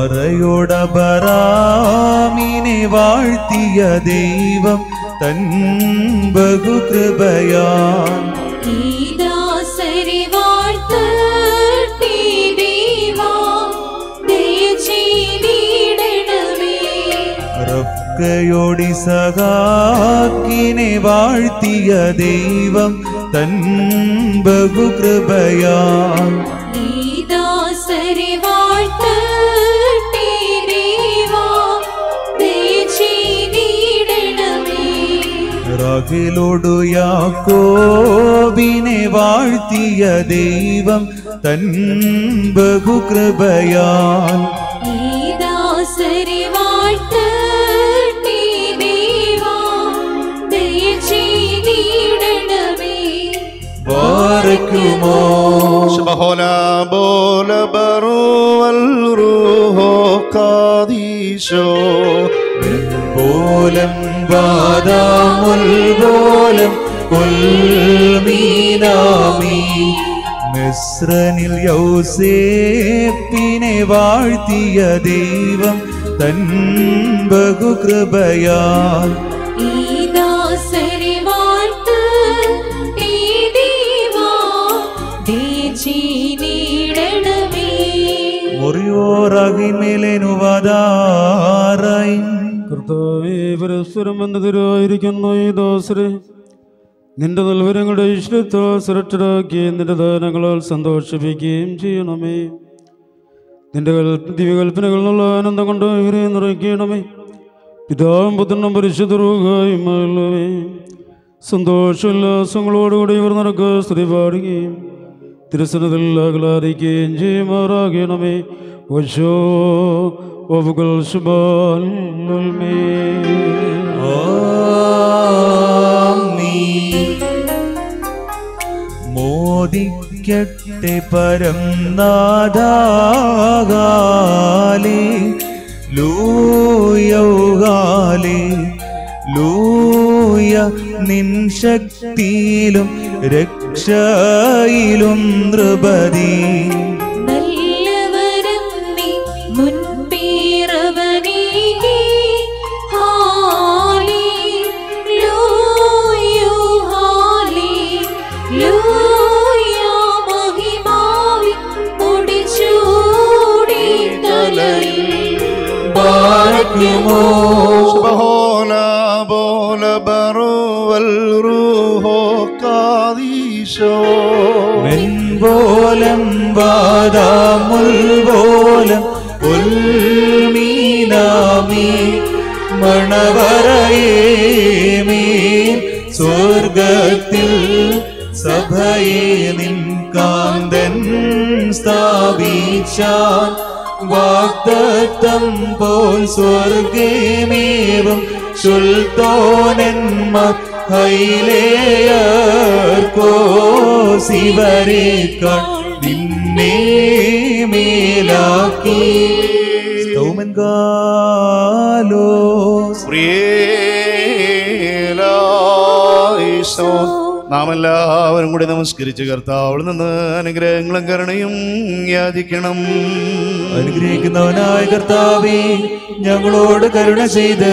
സാറയോടബറാമിനെ വാഴ്ത്തിയ ദൈവം തൻ ബഹുകൃപയാൽ ഈ ദാസരെ വാഴ്ത്തട്ടെ ദേവാ, ദയചെയ്തിടണമേ. റബ്കയോടി സഹാക്കിനെ വാഴ്ത്തിയ ദൈവം തൻ ബഹുകൃപയാൽ ഈ ദാസരെ റഹിലോടു യാക്കോബിനെ വാഴ്ത്തിയ ദൈവം തൻ ബഹുകൃപയാൽ. ബാരക്കുമോ ശബഹോല ബോല റൂഹോ കാദീശോ പോലം വാദാമുൽപോലം കൊൽമീനാമി മിശ്രനിൽ യൗസേപ്പിനെ വാഴ്ത്തിയ ദൈവം തൻ ബഹുകൃപയാൽ. മുറിയോറകിമേലെനുവതാറായി കർത്താവേ ഈ ദോസരെ. നിന്റെ നൽവരങ്ങളുടെ ഇഷ്ടത്താൽ സുരക്ഷരാക്കി നിന്റെ ദാനങ്ങളാൽ സന്തോഷിപ്പിക്കുകയും ചെയ്യണമേ. നിന്റെ കൽ- ദിവ്യകൽപ്പനകളിലുള്ള ആനന്ദം കൊണ്ട് ഇവരെ നിറയ്ക്കണമേ. പിതാവും പുത്രനും പരിശുദ്ധരൂഹായുമേ സന്തോഷോല്ലാസങ്ങളോടുകൂടി ഇവർ നിനക്ക് സ്ത്രീ പാടുകയും തിരുസനത്തിൽ ആഹ്ലാദിക്കുകയും ചെയ്യുമാറാകണമേ. ശുഭാൽ ആമീൻ. മോദിക്കട്ടെ പരം നാദാകാലേ ലൂയൗകാലേ ലൂയ നിൻ ശക്തിയിലും രക്ഷയിലും നൃപതി ബാരക്കുമോ ശബഹോല ബോല ബറുവൽ റൂഹോ കാദീശോ വെൺപോലം വാദാമുൽപോലം ഉൽമീനാമി മണവറയേമീ. സ്വർഗത്തിൽ സഭയെ നിൻ കാന്തൻ സ്ഥാപിച്ചാൻ വാഗ്ദത്തം പോൽ സ്വർഗമേവും സുൽത്തോനന്മാർ ഹൈലേയർക്കോ ശിവരേക്കാൾ നിന്നെ മേലാക്കി സ്തോമൻ ഗാലോസ് പ്രിയേലായിസോ നാം എല്ലാവരും കൂടി നമസ്കരിച്ച് കർത്താവിൽ നിന്ന് അനുഗ്രഹങ്ങളും കരുണയും യാചിക്കണം. അനുഗ്രഹിക്കുന്നവനായ കർത്താവേ ഞങ്ങളോട് കരുണ ചെയ്ത്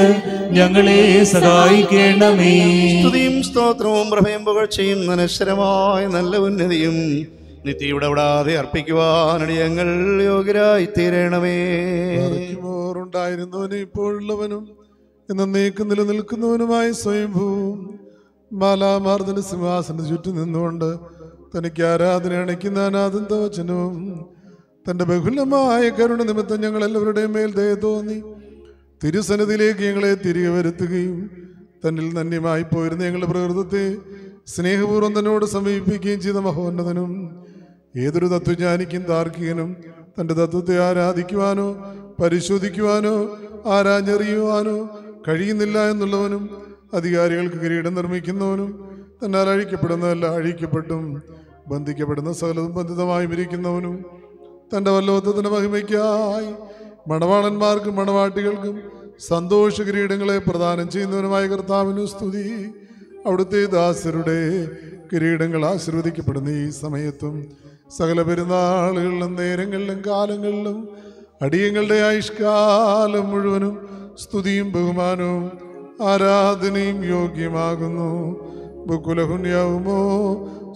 ഞങ്ങളെ സഹായിക്കണമേ. സ്തുതിയും സ്തോത്രവും പ്രഭയം പുകഴ്ചയും നനശ്വരമായ നല്ല ഉന്നതിയും നിത്യയുടെ വിടാതെ അർപ്പിക്കുവാനടി ഞങ്ങൾ യോഗ്യരായി തീരണമേ ഉണ്ടായിരുന്നവനും ഇപ്പോഴുള്ളവനും എന്നേക്കും നിലനിൽക്കുന്നവനുമായ സ്വയംഭൂവും മാലാമാർദ്ദന സിംഹാസന ചുറ്റും നിന്നുകൊണ്ട് തനിക്ക് ആരാധന അണയ്ക്കുന്ന അനാഥന്ത വചനവും തന്റെ ബഹുലമായ കരുണ നിമിത്തം ഞങ്ങൾ എല്ലാവരുടെയും മേൽ ദയ തോന്നി. തിരുസന്നിധിയിലേക്ക് ഞങ്ങളെ തിരികെ വരുത്തുകയും തന്നിൽ നന്യമായി പോയിരുന്ന ഞങ്ങളുടെ പ്രകൃതത്തെ സ്നേഹപൂർവം തന്നോട് സമീപിക്കുകയും ചെയ്ത മഹോന്നതനും ഏതൊരു തത്വജ്ഞാനിക്കും താർക്കികനും തന്റെ തത്വത്തെ ആരാധിക്കുവാനോ പരിശോധിക്കുവാനോ ആരാഞ്ഞറിയുവാനോ കഴിയുന്നില്ല എന്നുള്ളവനും അധികാരികൾക്ക് കിരീടം നിർമ്മിക്കുന്നവനും തന്നാൽ അഴിക്കപ്പെടുന്നതല്ല അഴിക്കപ്പെട്ടും ബന്ധിക്കപ്പെടുന്ന സകലതും ബന്ധിതമായും ഇരിക്കുന്നവനും തന്റെ വല്ലോത്തത്തിന്റെ മഹിമയ്ക്കായി മണവാളന്മാർക്കും മണവാട്ടികൾക്കും സന്തോഷ കിരീടങ്ങളെ പ്രദാനം ചെയ്യുന്നവനുമായ കർത്താവിനു സ്തുതി. അവിടുത്തെ ദാസരുടെ കിരീടങ്ങൾ ആശീർവദിക്കപ്പെടുന്ന ഈ സമയത്തും. സകല പെരുന്നാളുകളിലും നേരങ്ങളിലും കാലങ്ങളിലും അടിയങ്ങളുടെ ആയുഷ്കാലം മുഴുവനും സ്തുതിയും ബഹുമാനവും ആരാധനയും യോഗ്യമാകുന്നു. ബുക്കുലഹുന്യാവുമോ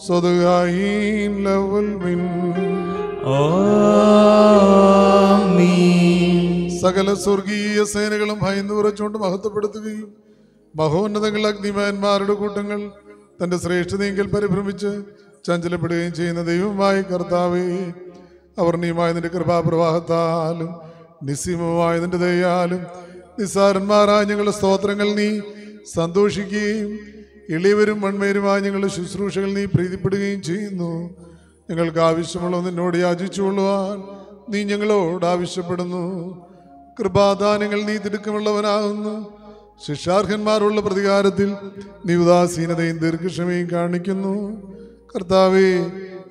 സ്വതകായീൻ ലവൽ മിൻ. സകല സ്വർഗീയ സേനകളും ഭയന്ന് ഉറച്ചുകൊണ്ട് മഹത്വപ്പെടുത്തുകയും മഹോന്നതങ്ങൾ അഗ്നിമാന്മാരുടെ കൂട്ടങ്ങൾ തന്റെ ശ്രേഷ്ഠതയെങ്കിൽ പരിഭ്രമിച്ച് ചഞ്ചലപ്പെടുകയും ചെയ്യുന്ന ദൈവമായി കർത്താവേ നിന്റെ കൃപാപ്രവാഹത്താലും നിസ്സീമമായ നിന്റെ ദയാലും നിസ്സാരന്മാരായ ഞങ്ങളുടെ സ്തോത്രങ്ങൾ നീ. സന്തോഷിക്കുകയും എളിയവരും മൺമേരുമായ ഞങ്ങളുടെ ശുശ്രൂഷകൾ നീ പ്രീതിപ്പെടുകയും ചെയ്യുന്നു. ഞങ്ങൾക്ക് ആവശ്യമുള്ള നിന്നോട് യാചിച്ചുകൊള്ളുവാൻ നീ ഞങ്ങളോട് ആവശ്യപ്പെടുന്നു. കൃപാദാനങ്ങൾ നീ തിടുക്കമുള്ളവനാകുന്നു. ശിക്ഷാർഹന്മാരുള്ള പ്രതികാരത്തിൽ നീ ഉദാസീനതയും ദീർഘക്ഷമയും കാണിക്കുന്നു. കർത്താവേ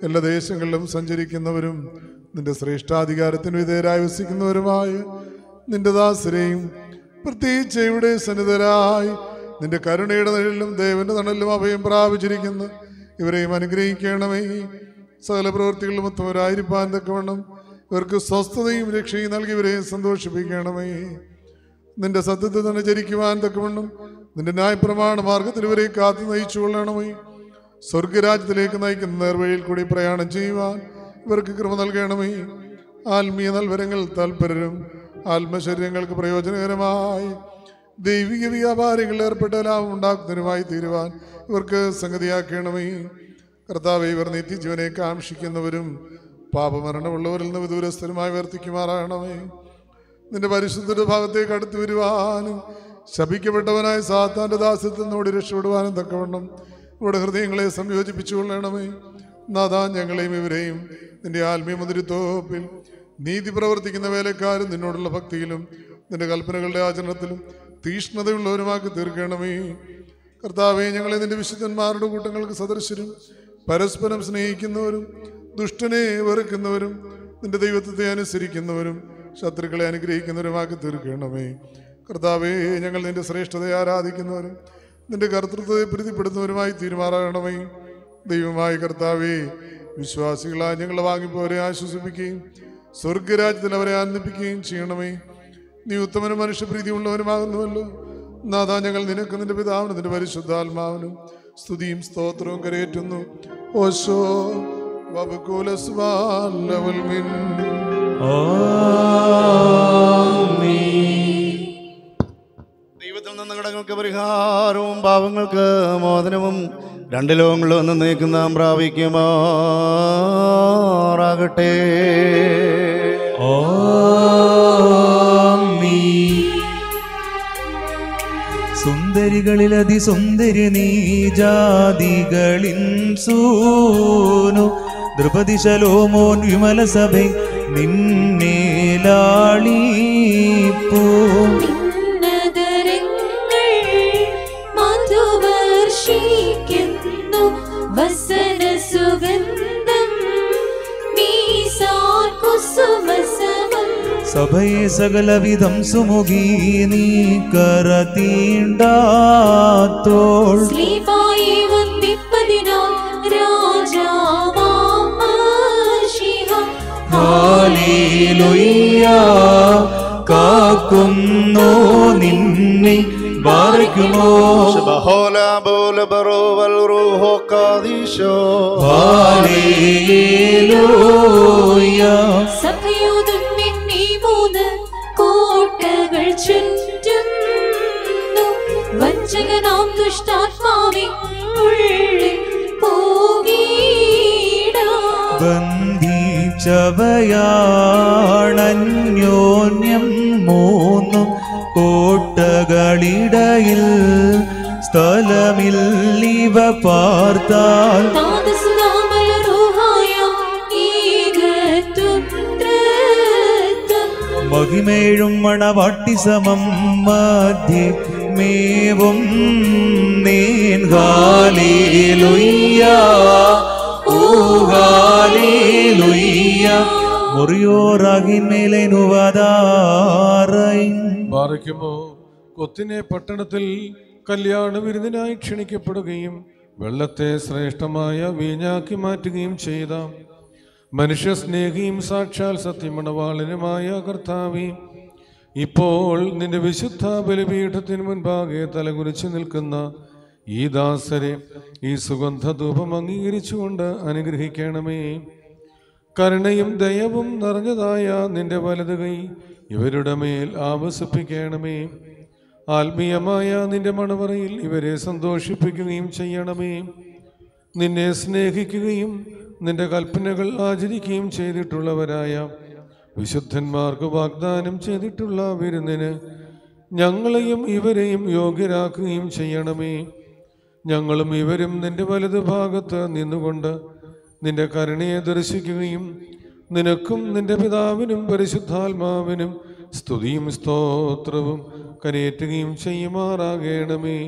എല്ലാ ദേശങ്ങളിലും സഞ്ചരിക്കുന്നവരും നിന്റെ ശ്രേഷ്ഠാധികാരത്തിന് വിധേയരായി വസിക്കുന്നവരുമായ നിന്റെ ദാസരെയും പ്രത്യേകിച്ച് ഇവിടെ സന്നിധരായി? നിന്റെ കരുണയുടെ നിഴലിലും ദേവന്റെ തണലിലും അഭയം പ്രാപിച്ചിരിക്കുന്നു. ഇവരെയും അനുഗ്രഹിക്കണമേ. സകല പ്രവൃത്തികളിലും മൊത്തവരായിരിക്കാൻ തക്കവണ്ണം ഇവർക്ക് സ്വസ്ഥതയും രക്ഷയും നൽകി ഇവരെയും സന്തോഷിപ്പിക്കണമേ. നിന്റെ സത്യത്തെ തന്നെ ചരിക്കുവാൻ തക്കവണ്ണം നിന്റെ ന്യായപ്രമാണ മാർഗത്തിൽ ഇവരെ കാത്തു നയിച്ചു കൊള്ളണമേ സ്വർഗരാജ്യത്തിലേക്ക് നയിക്കുന്ന നേർവഴിയിൽ കൂടി പ്രയാണം ചെയ്യുവാൻ ഇവർക്ക് കൃപ നൽകണമേ. ആത്മീയ നൽവരങ്ങൾ താല്പര്യരും ആത്മശരീരങ്ങൾക്ക് പ്രയോജനകരമായി ദൈവിക വ്യാപാരങ്ങളിൽ ഏർപ്പെട്ട ലാഭം ഉണ്ടാക്കുന്നതിനുമായി തീരുവാൻ ഇവർക്ക് സംഗതിയാക്കണമേ. കർത്താവ് ഇവർ നിത്യജീവനെ കാക്ഷിക്കുന്നവരും പാപമരണമുള്ളവരിൽ നിന്ന് വിദൂരസ്ഥരുമായി വർത്തിക്കുമാറാകണമേ. നിന്റെ പരിശുദ്ധ ഭാഗത്തേക്ക് അടുത്തു വരുവാനും ശപിക്കപ്പെട്ടവനായ സാത്താന്റെ ദാസ്യത്തിൽ നിന്നോട് രക്ഷപ്പെടുവാനും തക്കവണ്ണം ഇവിടെ ഹൃദയങ്ങളെ സംയോജിപ്പിച്ചുകൊള്ളണമേ. നാഥാ ഞങ്ങളെയും ഇവരെയും നിന്റെ ആത്മീയ മുതിരിത്തോപ്പിൽ നീതി പ്രവർത്തിക്കുന്ന വേലക്കാരും നിന്നോടുള്ള ഭക്തിയിലും നിന്റെ കൽപ്പനകളുടെ ആചരണത്തിലും തീഷ്ണതയുള്ളവരുമാക്കി തീർക്കണമേ. കർത്താവെ ഞങ്ങളെ നിന്റെ വിശുദ്ധന്മാരുടെ കൂട്ടങ്ങൾക്ക് സദൃശരും പരസ്പരം സ്നേഹിക്കുന്നവരും ദുഷ്ടനെ വെറുക്കുന്നവരും നിന്റെ ദൈവത്വത്തെ അനുസരിക്കുന്നവരും ശത്രുക്കളെ അനുഗ്രഹിക്കുന്നവരുമാക്കി തീർക്കണമേ. കർത്താവേ ഞങ്ങൾ നിന്റെ ശ്രേഷ്ഠതയെ ആരാധിക്കുന്നവരും നിന്റെ കർത്തൃത്വത്തെ പ്രീതിപ്പെടുന്നവരുമായി തീരുമാറണമേ ദൈവമായ കർത്താവേ വിശ്വാസികളായ ഞങ്ങളെ വാങ്ങിപ്പോരെ ആശ്വസിപ്പിക്കുകയും സ്വർഗരാജ്യത്തിൽ അവരെ ആനന്ദിപ്പിക്കുകയും ചെയ്യണമേ. നീ ഉത്തമനും മനുഷ്യപ്രീതിയുള്ളവനുമാകുന്നുവല്ലോ. നാഥാ ഞങ്ങൾ നിനക്ക് നിന്റെ പിതാവിനും നിന്റെ പരിശുദ്ധാത്മാവിനും സ്തുതിയും സ്തോത്രവും കരയേറ്റുന്നു. ഓശോ വബുകൂലസ്വാലവൽ മിൻ ദൈവത്തിൽ നിന്ന് കടങ്ങൾക്ക് പരിഹാരവും പാവങ്ങൾക്ക് മോചനവും രണ്ട് ലോകങ്ങളിലും നിന്ന് നീക്കുന്ന പ്രാപിക്കുമാറാകട്ടെ. സുന്ദരികളിൽ അതിസുന്ദരി നീ ജാതികളിൻ സൂനു. ദ്രുപതി ശലോമോൻ വിമല സഭ നിന്നെ സഭയെ സകലവിധം സുമുഖി നീ കരതീണ്ടാത്തോൾ. കാക്കുന്നു നിന്നെ ബാറിക്കുമോ ബഹോല ബോല ബറോവൽ റൂഹോ കാദീശോ ഹാലേലുയ്യ. സഭയോടും ചുറ്റുന്നു. വഞ്ചകനാം ദുഷ്ടാത്മാവി ബന്ധിച്ചവയാണന്യോന്യം മൂന്നും കോട്ടകളിടയിൽ സ്ഥലമില്ലിവ പാർത്താൽ മഹിമേഴും മണവാട്ടി സമം മാധ്യമേവും ബാറയ്ക്കുമോ കൊത്തിനെ പട്ടണത്തിൽ കല്യാണ വിരുന്നിനായി ക്ഷണിക്കപ്പെടുകയും വെള്ളത്തെ ശ്രേഷ്ഠമായ വീഞ്ഞാക്കി മാറ്റുകയും ചെയ്ത മനുഷ്യസ്നേഹിയും സാക്ഷാൽ സത്യമണവാളനുമായ കർത്താവി ഇപ്പോൾ നിന്റെ വിശുദ്ധ ബലിപീഠത്തിന് മുൻപാകെ തലകുനിച്ച് നിൽക്കുന്ന ഈ ദാസരെ ഈ സുഗന്ധധൂപം അംഗീകരിച്ചുകൊണ്ട് അനുഗ്രഹിക്കണമേ. കരുണയും ദയവും നിറഞ്ഞതായ നിന്റെ വലത് കൈ ഇവരുടെ മേൽ ആവസിപ്പിക്കണമേ. ആത്മീയമായ നിന്റെ മണവറയിൽ ഇവരെ സന്തോഷിപ്പിക്കുകയും ചെയ്യണമേ. നിന്നെ സ്നേഹിക്കുകയും നിന്റെ കൽപ്പനകൾ ആചരിക്കുകയും ചെയ്തിട്ടുള്ളവരായ വിശുദ്ധന്മാർക്ക് വാഗ്ദാനം ചെയ്തിട്ടുള്ള വിരുന്നിന് ഞങ്ങളെയും ഇവരെയും യോഗ്യരാക്കുകയും ചെയ്യണമേ. ഞങ്ങളും ഇവരും നിന്റെ വലതു ഭാഗത്ത് നിന്നുകൊണ്ട് നിന്റെ കരുണയെ ദർശിക്കുകയും നിനക്കും നിന്റെ പിതാവിനും പരിശുദ്ധാത്മാവിനും സ്തുതിയും സ്തോത്രവും കരയേറ്റുകയും ചെയ്യുമാറാകണമേ.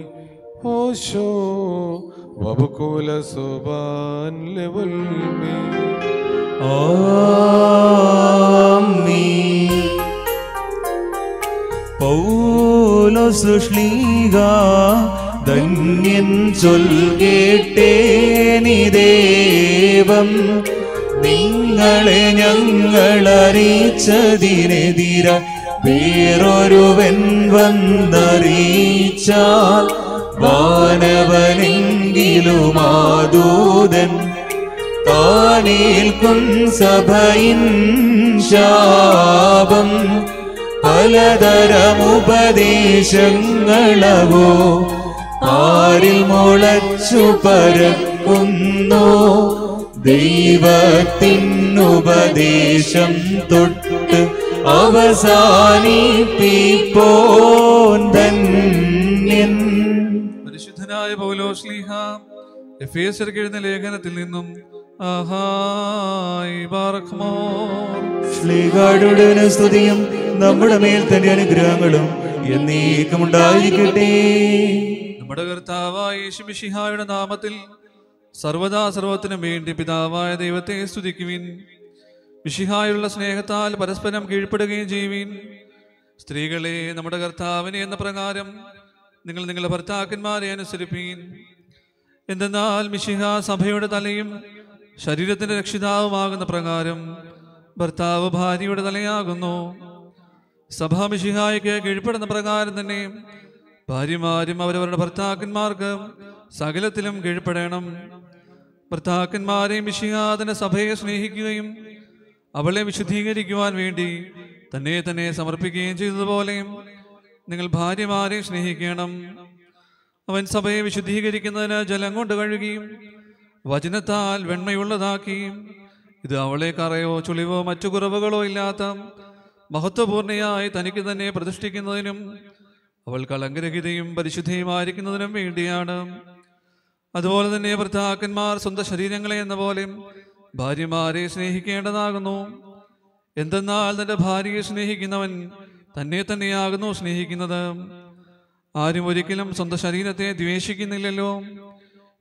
വബുക്കുല സുബാൻ ലെവൽ മേ ആമീൻ. പൗലോസ് ശ്ലീഹ ധന്യൻ ചൊൽകേട്ടേനി ദേവം നിങ്ങളെ ഞങ്ങൾ അറിയിച്ചതിനെതിര വേറൊരുവൻ വന്നറിയിച്ചാൽ വാനവനെങ്കിലും ആദൂതൻ താനേൽക്കും സഭയിൻ ശാപം. പലതരമുപദേശങ്ങളവോ ആരിൽ മുളച്ചു പരക്കുന്നു. ദൈവത്തിനുപദേശം തൊട്ട് അവസാനിപ്പിപ്പോൻ ധന്യൻ പരിശുദ്ധനായ പൗലോശ്ലീഹ എഫേസർക്ക് എഴുന്ന ലേഖനത്തിൽ നിന്നും ശ്ലീഹാടുടെ സ്തുതിയും നമ്മുടെ മേൽ തന്നെ അനുഗ്രഹങ്ങളും എന്നേക്കുമുണ്ടായിരിക്കട്ടെ. നമ്മുടെ കർത്താവായ യേശുമിഷിഹായുടെ നാമത്തിൽ സർവദാ സർവത്തിനും വേണ്ടി പിതാവായ ദൈവത്തെ സ്തുതിക്കുവിൻ. മിഷിഹായുള്ള സ്നേഹത്താൽ പരസ്പരം കീഴ്പ്പെടുകയും ചെയ്യുവിൻ. സ്ത്രീകളെ നമ്മുടെ കർത്താവിനെ എന്ന പ്രകാരം നിങ്ങൾ നിങ്ങളുടെ ഭർത്താക്കന്മാരെ അനുസരിപ്പീൻ. എന്തെന്നാൽ മിശിഹ സഭയുടെ തലയും ശരീരത്തിന്റെ രക്ഷിതാവുമാകുന്ന പ്രകാരം ഭർത്താവ് ഭാര്യയുടെ തലയാകുന്നു. സഭാ മിഷിഹായ്ക്ക് കീഴ്പ്പെടുന്ന പ്രകാരം തന്നെ ഭാര്യമാരും അവരവരുടെ ഭർത്താക്കന്മാർക്ക് സകലത്തിലും കീഴ്പ്പെടണം. ഭർത്താക്കന്മാരെയും മിശിഹാതിന്റെ സഭയെ സ്നേഹിക്കുകയും അവളെ വിശുദ്ധീകരിക്കുവാൻ വേണ്ടി തന്നെ തന്നെ സമർപ്പിക്കുകയും ചെയ്തതുപോലെ നിങ്ങൾ ഭാര്യമാരെ സ്നേഹിക്കണം. അവൻ സഭയെ വിശുദ്ധീകരിക്കുന്നതിന് ജലം കൊണ്ട് കഴുകിയും വചനത്താൽ വെണ്മയുള്ളതാക്കിയും ഇത് അവളെ കറയോ ചുളിവോ മറ്റു കുറവുകളോ ഇല്ലാത്ത മഹത്വപൂർണയായി തനിക്ക് തന്നെ പ്രതിഷ്ഠിക്കുന്നതിനും അവൾ കളങ്കരഹിതയും പരിശുദ്ധയുമായിരിക്കുന്നതിനും വേണ്ടിയാണ്. അതുപോലെ തന്നെ ഭർത്താക്കന്മാർ സ്വന്തം ശരീരങ്ങളെ എന്ന പോലെ ഭാര്യമാരെ സ്നേഹിക്കേണ്ടതാകുന്നു. എന്തെന്നാൽ തന്റെ ഭാര്യയെ സ്നേഹിക്കുന്നവൻ തന്നെ തന്നെയാകുന്നു സ്നേഹിക്കുന്നത്. ആരും ഒരിക്കലും സ്വന്തം ശരീരത്തെ ദ്വേഷിക്കുന്നില്ലല്ലോ.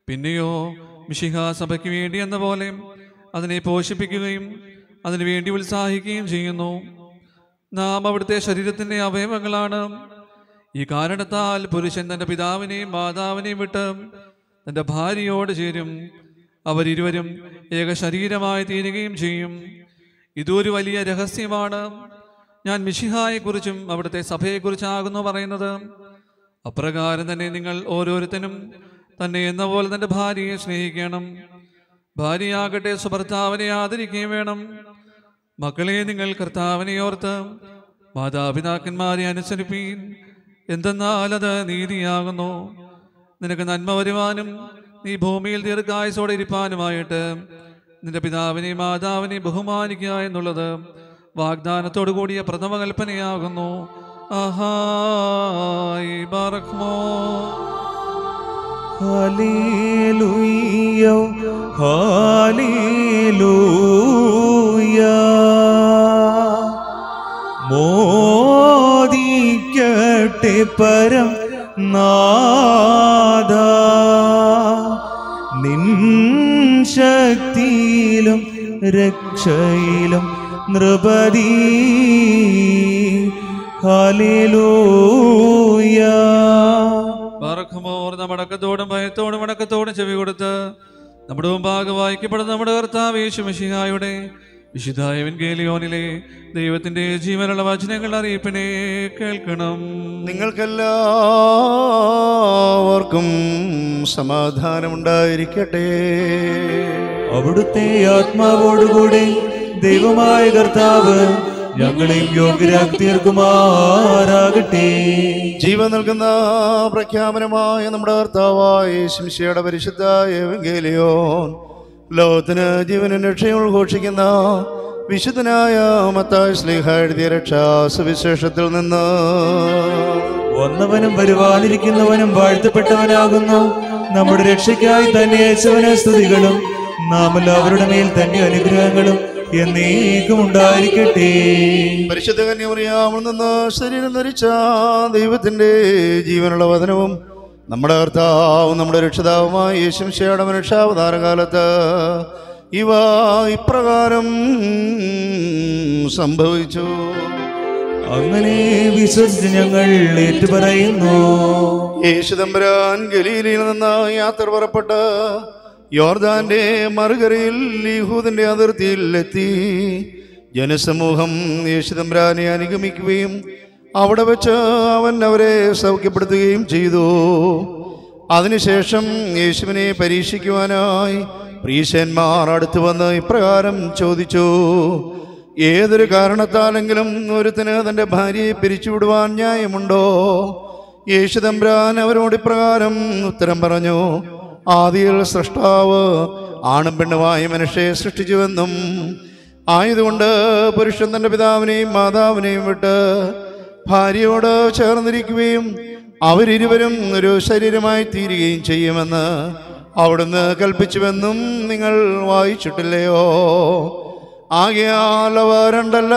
പിന്നെയോ മിഷിഹ സഭയ്ക്ക് വേണ്ടി എന്ന പോലെ അതിനെ പോഷിപ്പിക്കുകയും അതിനു വേണ്ടി ഉത്സാഹിക്കുകയും ചെയ്യുന്നു. നാം അവിടുത്തെ ശരീരത്തിന്റെ അവയവങ്ങളാണ്. ഈ കാരണത്താൽ പുരുഷൻ തന്റെ പിതാവിനെയും മാതാവിനെയും വിട്ട് തന്റെ ഭാര്യയോട് ചേരും. അവരിരുവരും ഏക ശരീരമായി തീരുകയും ചെയ്യും. ഇതൊരു വലിയ രഹസ്യമാണ്. ഞാൻ മിഷിഹായെക്കുറിച്ചും അവിടുത്തെ സഭയെക്കുറിച്ചാകുന്നു പറയുന്നത്. അപ്രകാരം തന്നെ നിങ്ങൾ ഓരോരുത്തരും തന്നെ എന്ന പോലെ തന്റെ ഭാര്യയെ സ്നേഹിക്കണം. ഭാര്യയാകട്ടെ സുഭർത്താവിനെ ആദരിക്കുകയും വേണം. മക്കളെ നിങ്ങൾ കർത്താവിനെ ഓർത്ത് മാതാപിതാക്കന്മാരെ അനുസരിപ്പീൻ. എന്തെന്നാൽ അത് നീതിയാകുന്നു. നിനക്ക് നന്മ വരുവാനും നീ ഭൂമിയിൽ ദീർഘായുസോടെ ഇരിപ്പാനുമായിട്ട് നിന്റെ പിതാവിനെ മാതാവിനെ ബഹുമാനിക്കുക എന്നുള്ളത് വാഗ്ദാനത്തോടു കൂടിയ പ്രഥമ കൽപ്പനയാകുന്നു. മോദിക്കട്ടെ പരം നാദ നിൻ ശക്തിയിലും രക്ഷയിലും നൃപതി. ഹാലേലൂയ മടക്കത്തോടും ഭയത്തോടും അടക്കത്തോടും ചെവി കൊടുത്ത് നമ്മുടെ മുമ്പാകെ വായിക്കപ്പെടുന്ന നമ്മുടെ കർത്താവ് യേശുമിഷിഹായുടെ വിശുദ്ധായവൻ കേലിയോനിലെ ദൈവത്തിന്റെ ജീവനുള്ള വചനങ്ങൾ അറിയിപ്പിനെ കേൾക്കണം. നിങ്ങൾക്കെല്ലാവർക്കും സമാധാനമുണ്ടായിരിക്കട്ടെ. അവിടുത്തെ ആത്മാവോടുകൂടെ ദൈവമായ കർത്താവ് ഞങ്ങളെയും യോഗ്യരാക്കി തീർക്കുമാറാകട്ടെ. ജീവൻ നൽകുന്ന പ്രഖ്യാപനമായ നമ്മുടെ കർത്താവായ ശിംശയുടെ പരിശുദ്ധ ഏവങ്കേലിയോൻ ലോകത്തിന് ജീവനും രക്ഷയും ഉദ്ഘോഷിക്കുന്ന വിശുദ്ധനായ മത്തായ സ്നേഹ എഴുതിയ രക്ഷാ സുവിശേഷത്തിൽ നിന്ന്. വന്നവനും വരുവാനിരിക്കുന്നവനും വാഴ്ത്തപ്പെട്ടവനാകുന്നു. നമ്മുടെ രക്ഷയ്ക്കായി തന്നെ യേശുവിനെ സ്തുതികളും നാം എല്ലാവരുടെ മേൽ തന്നെ അനുഗ്രഹങ്ങളും എന്നേക്കും ഉണ്ടായിരിക്കട്ടെ. പരിശുദ്ധ കന്യമറിയാമിൽ നിന്ന് ശരീരം ധരിച്ച ദൈവത്തിന്റെ ജീവനുള്ള വചനവും നമ്മുടെ കർത്താവും നമ്മുടെ രക്ഷിതാവുമായ യേശുശയുടെ മനുഷ്യാവതാര കാലത്ത് ഇവ ഇപ്രകാരം സംഭവിച്ചു. അങ്ങനെ വിശ്വസിച്ച് ഞങ്ങൾ ഏറ്റുപറയുന്നു. യേശുദമ്പരാൻ ഗലീലയിൽ നിന്ന് യാത്ര പുറപ്പെട്ട് യോർദാന്റെ മറുകരയിൽ യഹൂദിന്റെ അതിർത്തിയിൽ എത്തി. ജനസമൂഹം യേശുദമ്പരാനെ അനുഗമിക്കുകയും അവിടെ വെച്ച് അവൻ അവരെ സൗഖ്യപ്പെടുത്തുകയും ചെയ്തു. അതിനുശേഷം യേശുവിനെ പരീക്ഷിക്കുവാനായി പ്രീശന്മാർ അടുത്തു വന്ന് ഇപ്രകാരം ചോദിച്ചു ഏതൊരു കാരണത്താലെങ്കിലും ഒരുത്തിന് തന്റെ ഭാര്യയെ പിരിച്ചുവിടുവാൻ ന്യായമുണ്ടോ? യേശുദമ്പ്രാൻ അവരോട് ഇപ്രകാരം ഉത്തരം പറഞ്ഞു ആദിയിൽ സൃഷ്ടാവ് ആണും പെണ്ണുമായി മനുഷ്യയെ സൃഷ്ടിച്ചുവെന്നും ആയതുകൊണ്ട് പുരുഷൻ തന്റെ പിതാവിനെയും മാതാവിനെയും വിട്ട് ഭാര്യയോട് ചേർന്നിരിക്കുകയും അവരിരുവരും ഒരു ശരീരമായി തീരുകയും ചെയ്യുമെന്ന് അവിടുന്ന് കൽപ്പിച്ചുവെന്നും നിങ്ങൾ വായിച്ചിട്ടില്ലയോ? ആകെയാലവ രണ്ടല്ല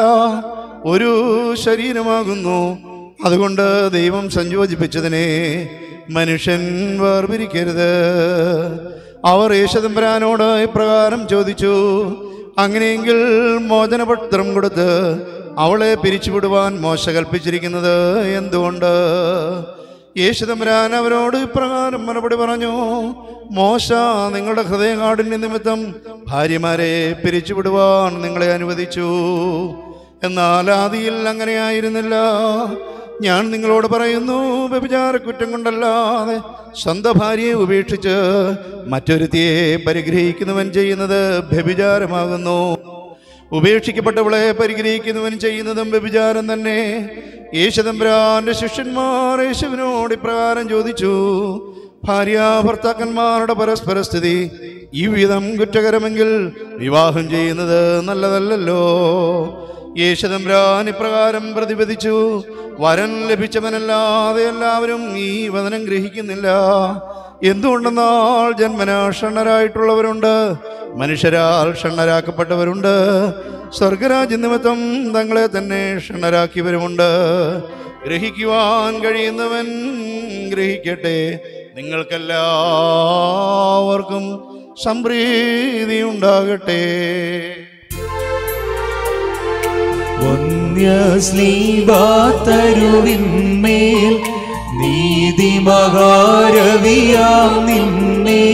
ഒരു ശരീരമാകുന്നു. അതുകൊണ്ട് ദൈവം സംയോജിപ്പിച്ചതിനെ മനുഷ്യൻ വേർപിരിക്കരുത്. അവർ യേശുദമ്പരാനോട് ഇപ്രകാരം ചോദിച്ചു അങ്ങനെയെങ്കിൽ മോചനപത്രം കൊടുത്ത് അവളെ പിരിച്ചുവിടുവാൻ മോശ കൽപ്പിച്ചിരിക്കുന്നത് എന്തുകൊണ്ട്? യേശുദമ്പരാൻ അവരോട് ഇപ്രകാരം മറുപടി പറഞ്ഞു മോശ നിങ്ങളുടെ ഹൃദയകാഠിന്യ നിമിത്തം ഭാര്യമാരെ പിരിച്ചുവിടുവാൻ നിങ്ങളെ അനുവദിച്ചു. എന്നാൽ ആദിയിൽ അങ്ങനെയായിരുന്നില്ല. ഞാൻ നിങ്ങളോട് പറയുന്നു വ്യഭിചാര കുറ്റം കൊണ്ടല്ലാതെ സ്വന്തം ഭാര്യയെ ഉപേക്ഷിച്ച് മറ്റൊരുത്തിയെ പരിഗ്രഹിക്കുന്നവൻ ചെയ്യുന്നത് വ്യഭിചാരമാകുന്നു. ഉപേക്ഷിക്കപ്പെട്ടവളെ പരിഗ്രഹിക്കുന്നവൻ ചെയ്യുന്നതും വ്യഭിചാരം തന്നെ. യേശുദമ്പരാന്റെ ശിഷ്യന്മാർ യേശുവിനോട് ഇപ്രകാരം ചോദിച്ചു ഭാര്യ ഭർത്താക്കന്മാരുടെ പരസ്പര സ്ഥിതി ഈ വിധം കുറ്റകരമെങ്കിൽ വിവാഹം ചെയ്യുന്നത് നല്ലതല്ലല്ലോ. യേശുദമ്പരാൻ ഇപ്രകാരം പ്രതിപദിച്ചു വരൻ ലഭിച്ചവനല്ലാതെ എല്ലാവരും ഈ വചനം ഗ്രഹിക്കുന്നില്ല. എന്തുകൊണ്ടെന്നാൽ ജന്മന ഷണ്ണരായിട്ടുള്ളവരുണ്ട് മനുഷ്യരാൽ ഷണ്ണരാക്കപ്പെട്ടവരുണ്ട് സ്വർഗരാജ്യ നിമിത്തം തങ്ങളെ തന്നെ ഷണ്ണരാക്കിയവരുമുണ്ട്. ഗ്രഹിക്കുവാൻ കഴിയുന്നവൻ ഗ്രഹിക്കട്ടെ. നിങ്ങൾക്കെല്ലാവർക്കും സംപ്രീതി ഉണ്ടാകട്ടെ വന്യസ്ലീബാത്തരുവിന്മേൽ നീതിമകാരവിയാം നിന്നെ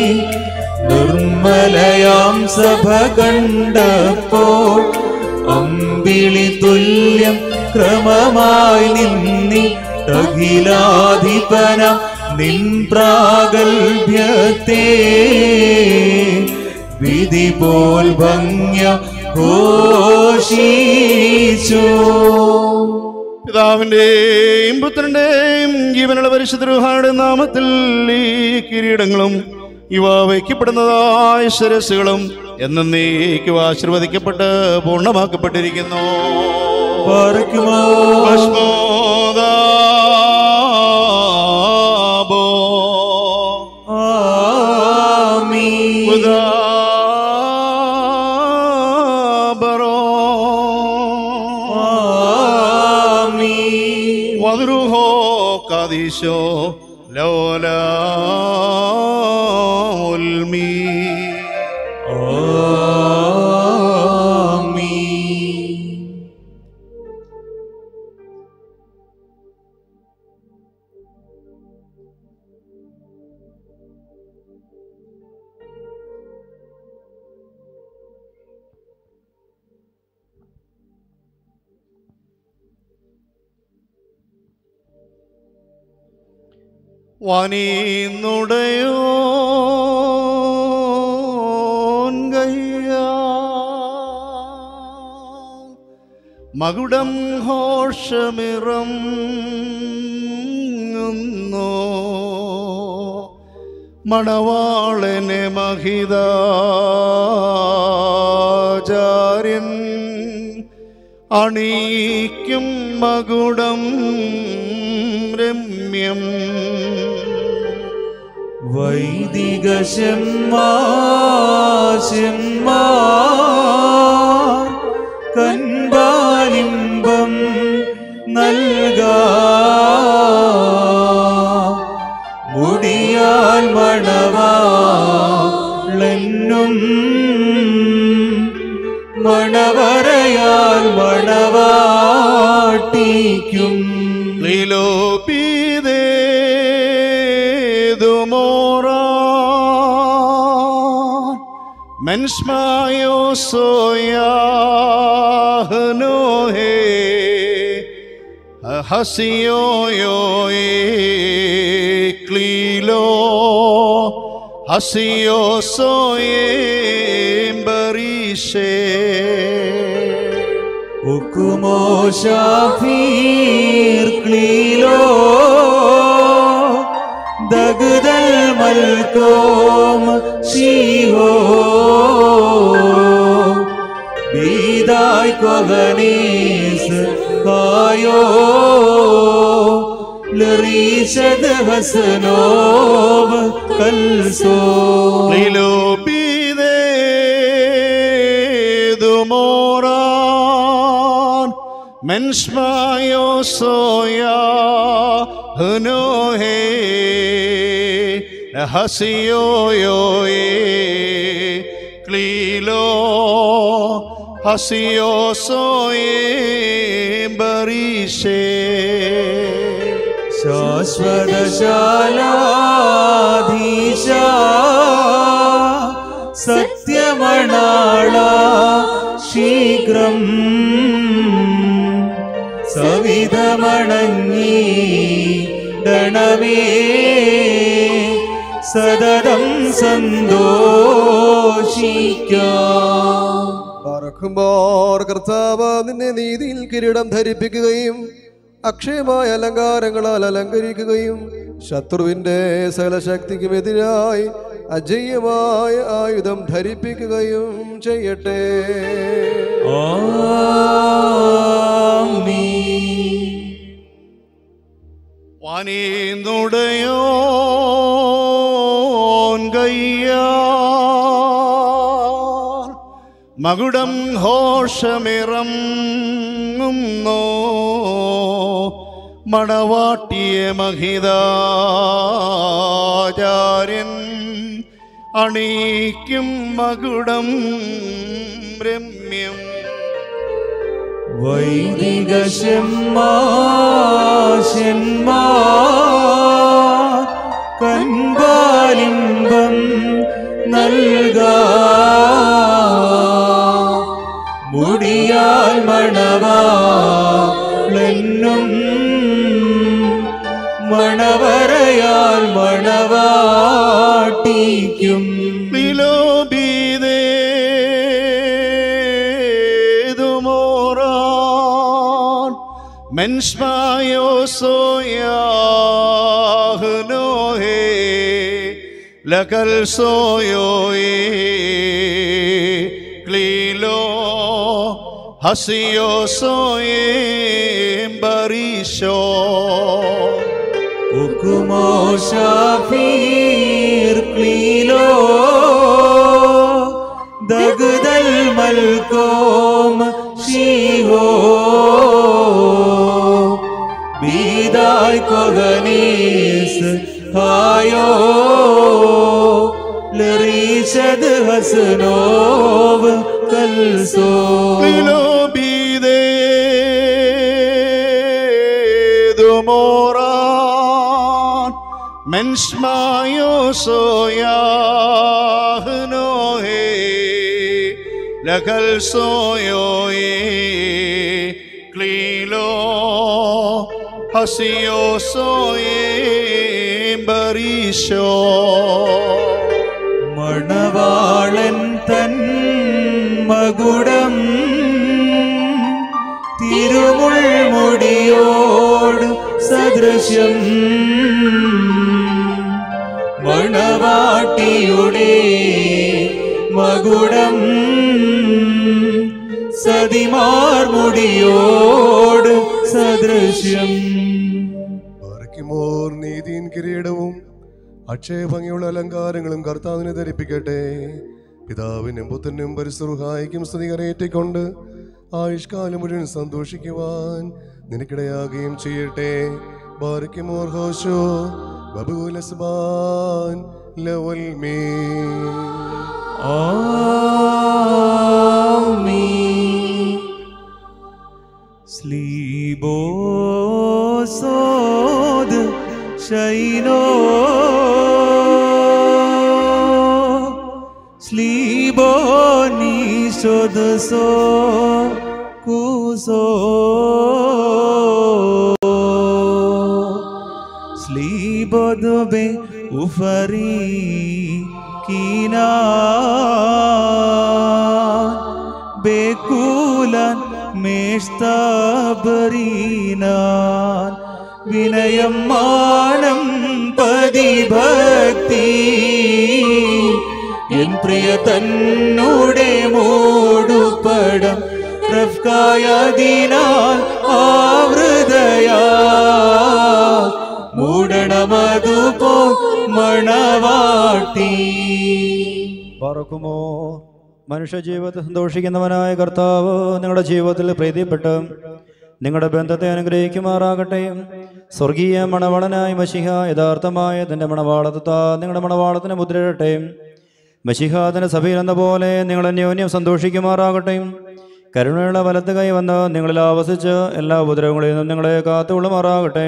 നിർമ്മലയാം സഭ കണ്ടപ്പോൾ അമ്പിളി തുല്യം ക്രമമായി നിന്നി അഖിലാധിപന നിൻ പ്രാഗൽഭ്യത്തെ വിധി പോൽ ഭംഗ്യ ഘോഷിച്ചു പിതാവിന്റെയും പുത്രന്റെയും ജീവനുള്ള പരിശുദ്ധരുടെ നാമത്തിൽ ഈ കിരീടങ്ങളും ഇവ വയ്ക്കപ്പെടുന്നതായ ശിരസ്സുകളും എന്നേക്കും ആശീർവദിക്കപ്പെട്ട് പൂർണമാക്കപ്പെട്ടിരിക്കുന്നു ഭസ്മോദാബോ. വനീന്നുടയോൻകയ്യ മകുടം ഹോഷമിറം മണവാളനെ മഹിതാചാര്യൻ അണീക്കും മകുടം രമ്യം. വൈദിക കൻപാലിംബം നൽകാ. മുടിയാൽ മണവാളെന്നും മണവരയാൽ മണവാട്ടിക്കും. ലീലോപീതേതുമോറാൻ and smile so yahno he hasiyo yo klilo hasio so berise ukumo shafir klilo ദഗ്ദൽ മൽക്കോം ശീഹോ ബീദായ് കൊഹനീസ് കായോ ലറീശദ് ഹസനോവ് കൽസോ ലീലോപീതേതുമോറാൻ മെൻസ്മായോ soya ഹനോ ഹേ ഹസിയോ യോ ക്ലീലോ ഹസിയോ സോയേ ബറീഷേ ശാശ്വതശാലാധീശ സത്യമണാള ശീഘ്രം. സവിധമണങ്ങി ഗണമേ. സതതം സന്തോഷിക്കാം. പറക്കുമ്പോൾ കർത്താവ് നിന്നെ നീതിയിൽ കിരീടം ധരിപ്പിക്കുകയും അക്ഷയമായ അലങ്കാരങ്ങളാൽ അലങ്കരിക്കുകയും ശത്രുവിന്റെ സകലശക്തിക്കുമെതിരായി അജയ്യമായ ആയുധം ധരിപ്പിക്കുകയും ചെയ്യട്ടെ. വാനീന്നുടയോൻ കയ്യാ മകുടം ഹോഷമിറങ്ങുന്നോ മണവാട്ടിയ മഹിതാചാര്യൻ അണീക്കും മകുടം രമ്യം. വൈദിക ശന്മാ കൻപാലിംബം നൽകാ മുടിയാൽ മണവാളെന്നും Enshmayosoyahnohe Lakalsoyoe Klilo Hasiyosoye Barisho Ukumo Shafir Klilo Dagdal Malkom Shiho ay ko ganis ayo lari sad hasnov kalso lilo bide do mora mens so ya no he lakal so ക്ലീലോ ഹസിയോ സോയേ ബറീശോ മണവാളൻ തൻ മകുടം തിരുമുൾമുടിയോട് സദൃശ്യം. മണവാട്ടിയുടെ മകുടം സതിമാർമുടിയോട് സദൃശ്യം. അക്ഷയഭംഗിയുള്ള അലങ്കാരങ്ങളും കർത്താവിനെ ധരിപ്പിക്കട്ടെ. പിതാവിനും പുത്രനും പരിസുഹായിക്കും സ്തുതി കരയേറ്റിക്കൊണ്ട് ആയുഷ്കാലം മുഴുവൻ സന്തോഷിക്കുവാൻ നിനക്കിടയാകുകയും ചെയ്യട്ടെ. സ്ലീബോസോദ് ശൈനോ शोधसो कुसो। स्लीबोदुबे उफरी कीना। बेकुलन मेष्ताबरीनान विनयमानं पदिभक्ति എൻ പ്രിയ തന്നോടെ മൂടുപടം റഫ്കായതിനാൽ ആവൃതയാ. മൂടണമതുപോ മണവാട്ടി. പറക്കുമോ? മനുഷ്യ ജീവിതത്തെ സന്തോഷിക്കുന്നവനായ കർത്താവ് നിങ്ങളുടെ ജീവിതത്തിൽ പ്രീതിപ്പെട്ട് നിങ്ങളുടെ ബന്ധത്തെ അനുഗ്രഹിക്കുമാറാകട്ടെ. സ്വർഗീയ മണവാളനായ മഷിഹ യഥാർത്ഥമായ തന്റെ മണവാളത്താ നിങ്ങളുടെ മണവാളത്തിന് മുദ്രയിടട്ടെ. മഷിഹ തന്റെ സഭയിൽ എന്ന പോലെ നിങ്ങൾ അന്യോന്യം സന്തോഷിക്കുമാറാകട്ടെ. കരുണയുള്ള വലത്ത് കൈ വന്ന് നിങ്ങളിൽ ആവസിച്ച് എല്ലാ ഉപദ്രവങ്ങളിൽ നിന്നും നിങ്ങളെ കാത്തുകൊള്ളുമാറാകട്ടെ.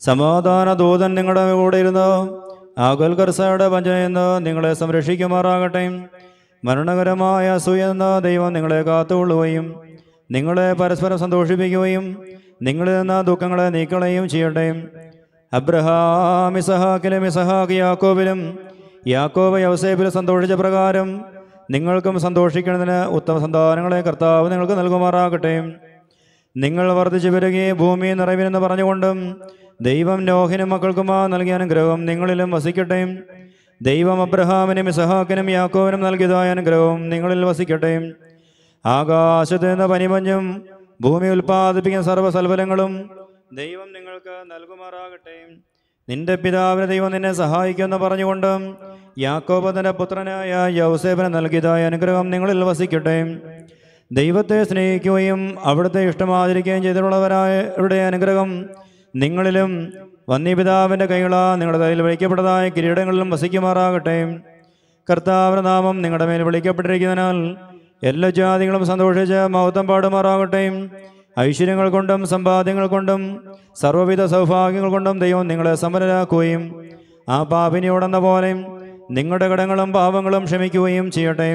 സമാധാന ദൂതൻ നിങ്ങളുടെ കൂടെ ഇരുന്ന് ആകുൽ കർസയുടെ വഞ്ചനയെന്ന് നിങ്ങളെ സംരക്ഷിക്കുമാറാകട്ടെ. മരണകരമായ അസൂയെന്ന ദൈവം നിങ്ങളെ കാത്തുകൊള്ളുകയും നിങ്ങളെ പരസ്പരം സന്തോഷിപ്പിക്കുകയും നിങ്ങളിൽ നിന്ന് ദുഃഖങ്ങളെ നീക്കളയും ചെയ്യട്ടെ. അബ്രഹാമിസഹാക്കിലും ഇസഹാക്ക് യാക്കോബിലും യാക്കോബ് യവസേബിലും സന്തോഷിച്ച പ്രകാരം നിങ്ങൾക്കും സന്തോഷിക്കുന്നതിന് ഉത്തമ സന്താനങ്ങളെ കർത്താവ് നിങ്ങൾക്ക് നൽകുമാറാകട്ടെ. നിങ്ങൾ വർദ്ധിച്ചു വരികയും ഭൂമി നിറവിനെന്ന് പറഞ്ഞുകൊണ്ടും ദൈവം നോഹിനും മക്കൾക്കുമാ നൽകിയ അനുഗ്രഹം നിങ്ങളിലും വസിക്കട്ടെ. ദൈവം അബ്രഹാമിനും ഇസഹാക്കിനും യാക്കോവിനും നൽകിയതായ അനുഗ്രഹവും നിങ്ങളിൽ വസിക്കട്ടെ. ആകാശത്ത് നിന്ന് പനിമഞ്ഞും ഭൂമി ഉൽപ്പാദിപ്പിക്കുന്ന സർവസൽഫലങ്ങളും ദൈവം നിങ്ങൾക്ക് നൽകുമാറാകട്ടെ. നിന്റെ പിതാവിന് ദൈവം നിന്നെ സഹായിക്കുമെന്ന് പറഞ്ഞുകൊണ്ട് യാക്കോബതന്റെ പുത്രനായ യൗസേബിന് നൽകിയതായ അനുഗ്രഹം നിങ്ങളിൽ വസിക്കട്ടെ. ദൈവത്തെ സ്നേഹിക്കുകയും അവിടുത്തെ ഇഷ്ടമാചരിക്കുകയും ചെയ്തിട്ടുള്ളവരായവരുടെ അനുഗ്രഹം നിങ്ങളിലും വന്യപിതാവിന്റെ കൈകള നിങ്ങളുടെ കയ്യിൽ വിളിക്കപ്പെട്ടതായ കിരീടങ്ങളിലും വസിക്കുമാറാകട്ടെ. കർത്താവിന് നാമം നിങ്ങളുടെ മേൽ വിളിക്കപ്പെട്ടിരിക്കുന്നതിനാൽ എല്ലാ ജാതികളും സന്തോഷിച്ച് മഹത്വം പാടുമാറാകട്ടെ. ഐശ്വര്യങ്ങൾ കൊണ്ടും സമ്പാദ്യങ്ങൾ കൊണ്ടും സർവവിധ സൗഭാഗ്യങ്ങൾ കൊണ്ടും ദൈവം നിങ്ങളെ സമരരാക്കുകയും ആ പാപിനിയോടെന്ന പോലെ നിങ്ങളുടെ കടങ്ങളും പാപങ്ങളും ക്ഷമിക്കുകയും ചെയ്യട്ടെ.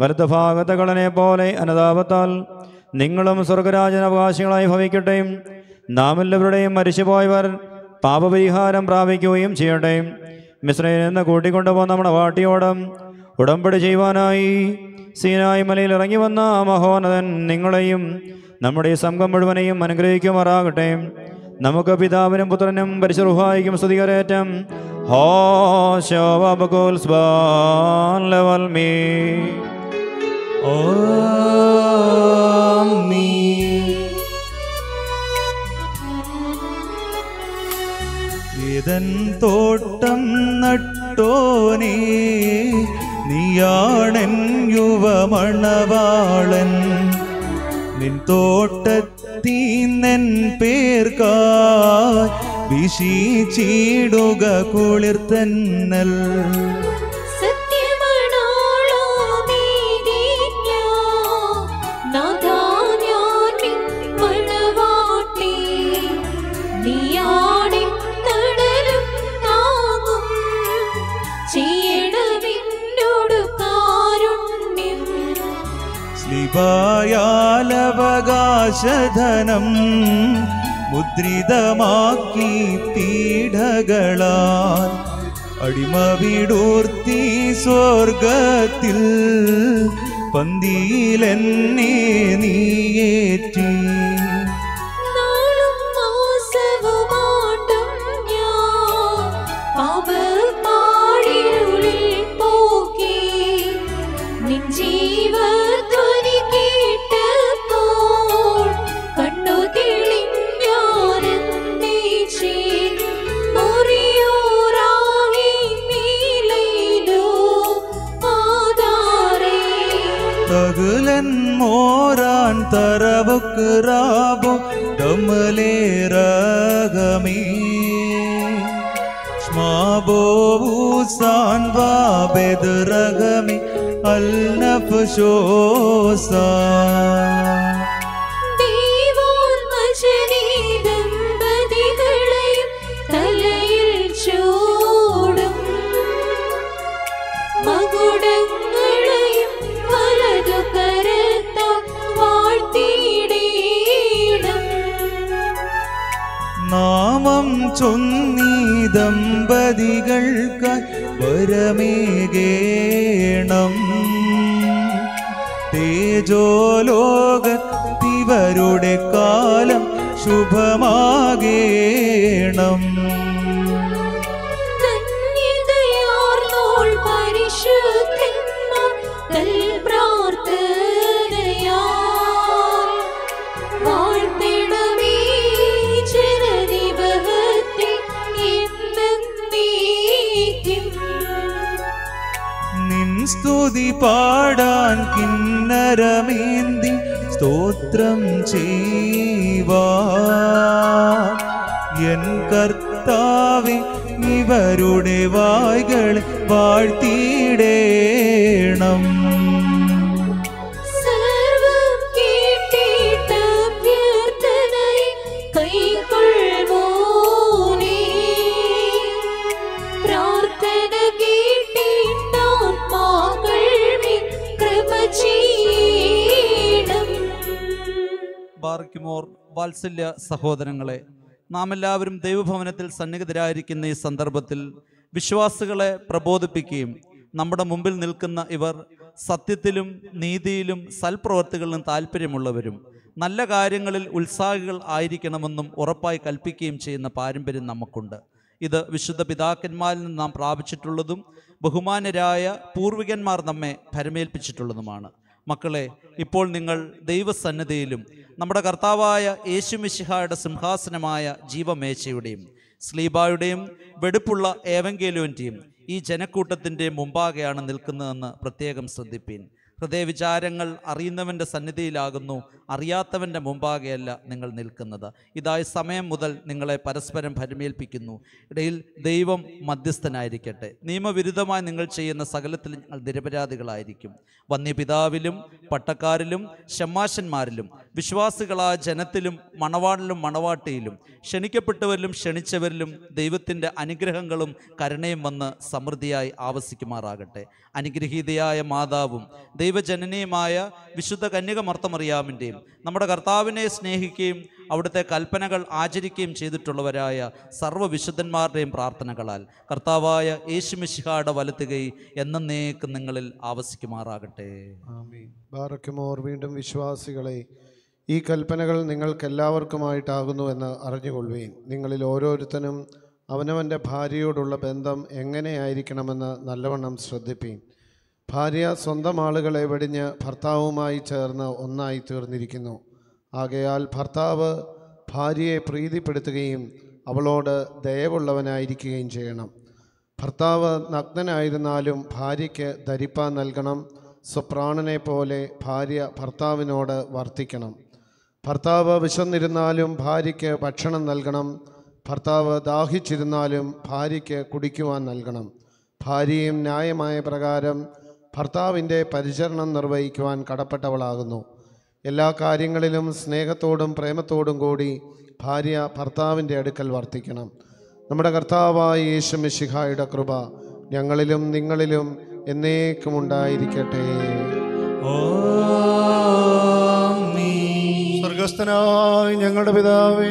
വലത്ത് ഭാഗത്തെ കളനെ പോലെ അനതാപത്താൽ നിങ്ങളും സ്വർഗരാജന അവകാശികളായി ഭവിക്കട്ടെ. നാം മരിച്ചുപോയവർ പാപപരിഹാരം പ്രാപിക്കുകയും ചെയ്യട്ടെ. മിശ്രയിൽ നിന്ന് കൂട്ടിക്കൊണ്ടുപോകുന്ന നമ്മുടെ വാട്ടിയോടം ഉടമ്പടി ചെയ്യുവാനായി സീനായി മലയിൽ ഇറങ്ങി വന്ന ആ മഹോന്നതൻ നിങ്ങളെയും നമ്മുടെ സംഘം മുഴുവനെയും അനുഗ്രഹിക്കുമാറാകട്ടെ. നമുക്ക് പിതാവിനും പുത്രനും പരിശുറുഹായിക്കും സ്തുതികരേറ്റം. ഹോ ശോഭകുൽസ്ബാൻ ലെവൽ മീ. ഏതൻ തോട്ടം നട്ടോനേ നീയാണെൻ യുവമണവാളൻ. നിൻ തോട്ടത്തീന്നെൻ പേർക്കായി വിശീച്ചിടുക കുളിർത്തന്നൽ. സ്ലിബായാലവകാശധനം മുദ്രിതമാക്കി പീഠകളാൽ അടിമവിടൂർത്തി സ്വർഗത്തിൽ പന്തിയിലെന്നെ നീയേറ്റി. തകുലൻ ராபோ തറവുക്ക് ரகமே ஸ்மாபோசான் வாபெது ரகமே അൽനഫ്ശോസാ ദൈവോന്മജനീ ചൊന്നീ ദമ്പതികൾക്കായി വരമേകേണം. തേജോലോകത്തിവരുടെ കാലം ശുഭമാകേണം പാടാൻ കിന്നരമേന്തി സ്തോത്രം ചെയ്വാ എൻ കർത്താവെ ഇവരുടെ വായ്കൾ വാഴ്ത്തിയിടേണം. വാത്സല്യ സഹോദരങ്ങളെ നാം എല്ലാവരും ദൈവഭവനത്തിൽ സന്നിഹിതരായിരിക്കുന്ന ഈ സന്ദർഭത്തിൽ വിശ്വാസികളെ പ്രബോധിപ്പിക്കുകയും നമ്മുടെ മുമ്പിൽ നിൽക്കുന്ന ഇവർ സത്യത്തിലും നീതിയിലും സൽപ്രവർത്തികളിലും താല്പര്യമുള്ളവരും നല്ല കാര്യങ്ങളിൽ ഉത്സാഹികൾ ആയിരിക്കണമെന്നും ഉറപ്പായി കൽപ്പിക്കുകയും ചെയ്യുന്ന പാരമ്പര്യം നമുക്കുണ്ട്. ഇത് വിശുദ്ധ പിതാക്കന്മാരിൽ നിന്ന് നാം പ്രാപിച്ചിട്ടുള്ളതും ബഹുമാനരായ പൂർവികന്മാർ നമ്മെ ഭരമേൽപ്പിച്ചിട്ടുള്ളതുമാണ്. മക്കളെ ഇപ്പോൾ നിങ്ങൾ ദൈവസന്നദ്ധയിലും നമ്മുടെ കർത്താവായ യേശു യേശുമിശിഹായുടെ സിംഹാസനമായ ജീവമേശയുടെയും സ്ലീബായുടെയും വെടുപ്പുള്ള ഏവങ്കേലുവിന്റെയും ഈ ജനക്കൂട്ടത്തിന്റെ മുമ്പാകെയാണ് നിൽക്കുന്നതെന്ന് പ്രത്യേകം ശ്രദ്ധിപ്പീൻ. ഹൃദയവിചാരങ്ങൾ അറിയുന്നവന്റെ സന്നിധിയിലാകുന്നു അറിയാത്തവന്റെ മുമ്പാകെയല്ല നിങ്ങൾ നിൽക്കുന്നത്. ഇതായി സമയം മുതൽ നിങ്ങളെ പരസ്പരം ഭരമേൽപ്പിക്കുന്നു ഇടയിൽ ദൈവം മധ്യസ്ഥനായിരിക്കട്ടെ. നിയമവിരുദ്ധമായി നിങ്ങൾ ചെയ്യുന്ന സകലത്തിൽ നിങ്ങൾ നിരപരാധികളായിരിക്കും. വന്യപിതാവിലും പട്ടക്കാരിലും ഷമ്മാശന്മാരിലും വിശ്വാസികളായ ജനത്തിലും മണവാളിലും മണവാട്ടിയിലും ക്ഷണിക്കപ്പെട്ടവരിലും ക്ഷണിച്ചവരിലും ദൈവത്തിന്റെ അനുഗ്രഹങ്ങളും കരുണയും വന്ന് സമൃദ്ധിയായി ആവസിക്കുമാറാകട്ടെ. അനുഗ്രഹീതയായ മാതാവും ദൈവജനനിയുമായ വിശുദ്ധ കന്യക മർത്തമറിയാമിന്റെയും നമ്മുടെ കർത്താവിനെ സ്നേഹിക്കുകയും അവിടുത്തെ കൽപ്പനകൾ ആചരിക്കുകയും ചെയ്തിട്ടുള്ളവരായ സർവവിശുദ്ധന്മാരുടെയും പ്രാർത്ഥനകളാൽ കർത്താവായ യേശു യേശുമിശിഹായുടെ വലത്തുകൈ എന്നേക്കും നിങ്ങളിൽ ആവസിക്കുമാറാകട്ടെ. വീണ്ടും വിശ്വാസികളെ ഈ കൽപ്പനകൾ നിങ്ങൾക്കെല്ലാവർക്കുമായിട്ടാകുന്നുവെന്ന് അറിഞ്ഞുകൊള്ളുകയും നിങ്ങളിൽ ഓരോരുത്തനും അവനവന്റെ ഭാര്യയോടുള്ള ബന്ധം എങ്ങനെയായിരിക്കണമെന്ന് നല്ലവണ്ണം ശ്രദ്ധിപ്പീൻ. ഭാര്യ സ്വന്തം ആളുകളെ വെടിഞ്ഞ് ഭർത്താവുമായി ചേർന്ന് ഒന്നായി തീർന്നിരിക്കുന്നു. ആകയാൽ ഭർത്താവ് ഭാര്യയെ പ്രീതിപ്പെടുത്തുകയും അവളോട് ദയവുള്ളവനായിരിക്കുകയും ചെയ്യണം. ഭർത്താവ് നഗ്നനായിരുന്നാലും ഭാര്യയ്ക്ക് ധരിപ്പാൻ നൽകണം. സ്വപ്രാണനെ പോലെ ഭാര്യ ഭർത്താവിനോട് വർത്തിക്കണം. ഭർത്താവ് വിശന്നിരുന്നാലും ഭാര്യയ്ക്ക് ഭക്ഷണം നൽകണം. ഭർത്താവ് ദാഹിച്ചിരുന്നാലും ഭാര്യയ്ക്ക് കുടിക്കുവാൻ നൽകണം. ഭാര്യയും ന്യായമായ പ്രകാരം ഭർത്താവിന്റെ പരിചരണം നിർവഹിക്കുവാൻ കടപ്പെട്ടവളാകുന്നു. എല്ലാ കാര്യങ്ങളിലും സ്നേഹത്തോടും പ്രേമത്തോടും കൂടി ഭാര്യ ഭർത്താവിന്റെ അടുക്കൽ വർത്തിക്കണം. നമ്മുടെ കർത്താവായ യേശു മിശിഹായുടെ കൃപ ഞങ്ങളിലും നിങ്ങളിലും എന്നേക്കും ഉണ്ടായിരിക്കട്ടെ സ്വർഗസ്ഥനായ ഞങ്ങളുടെ പിതാവേ.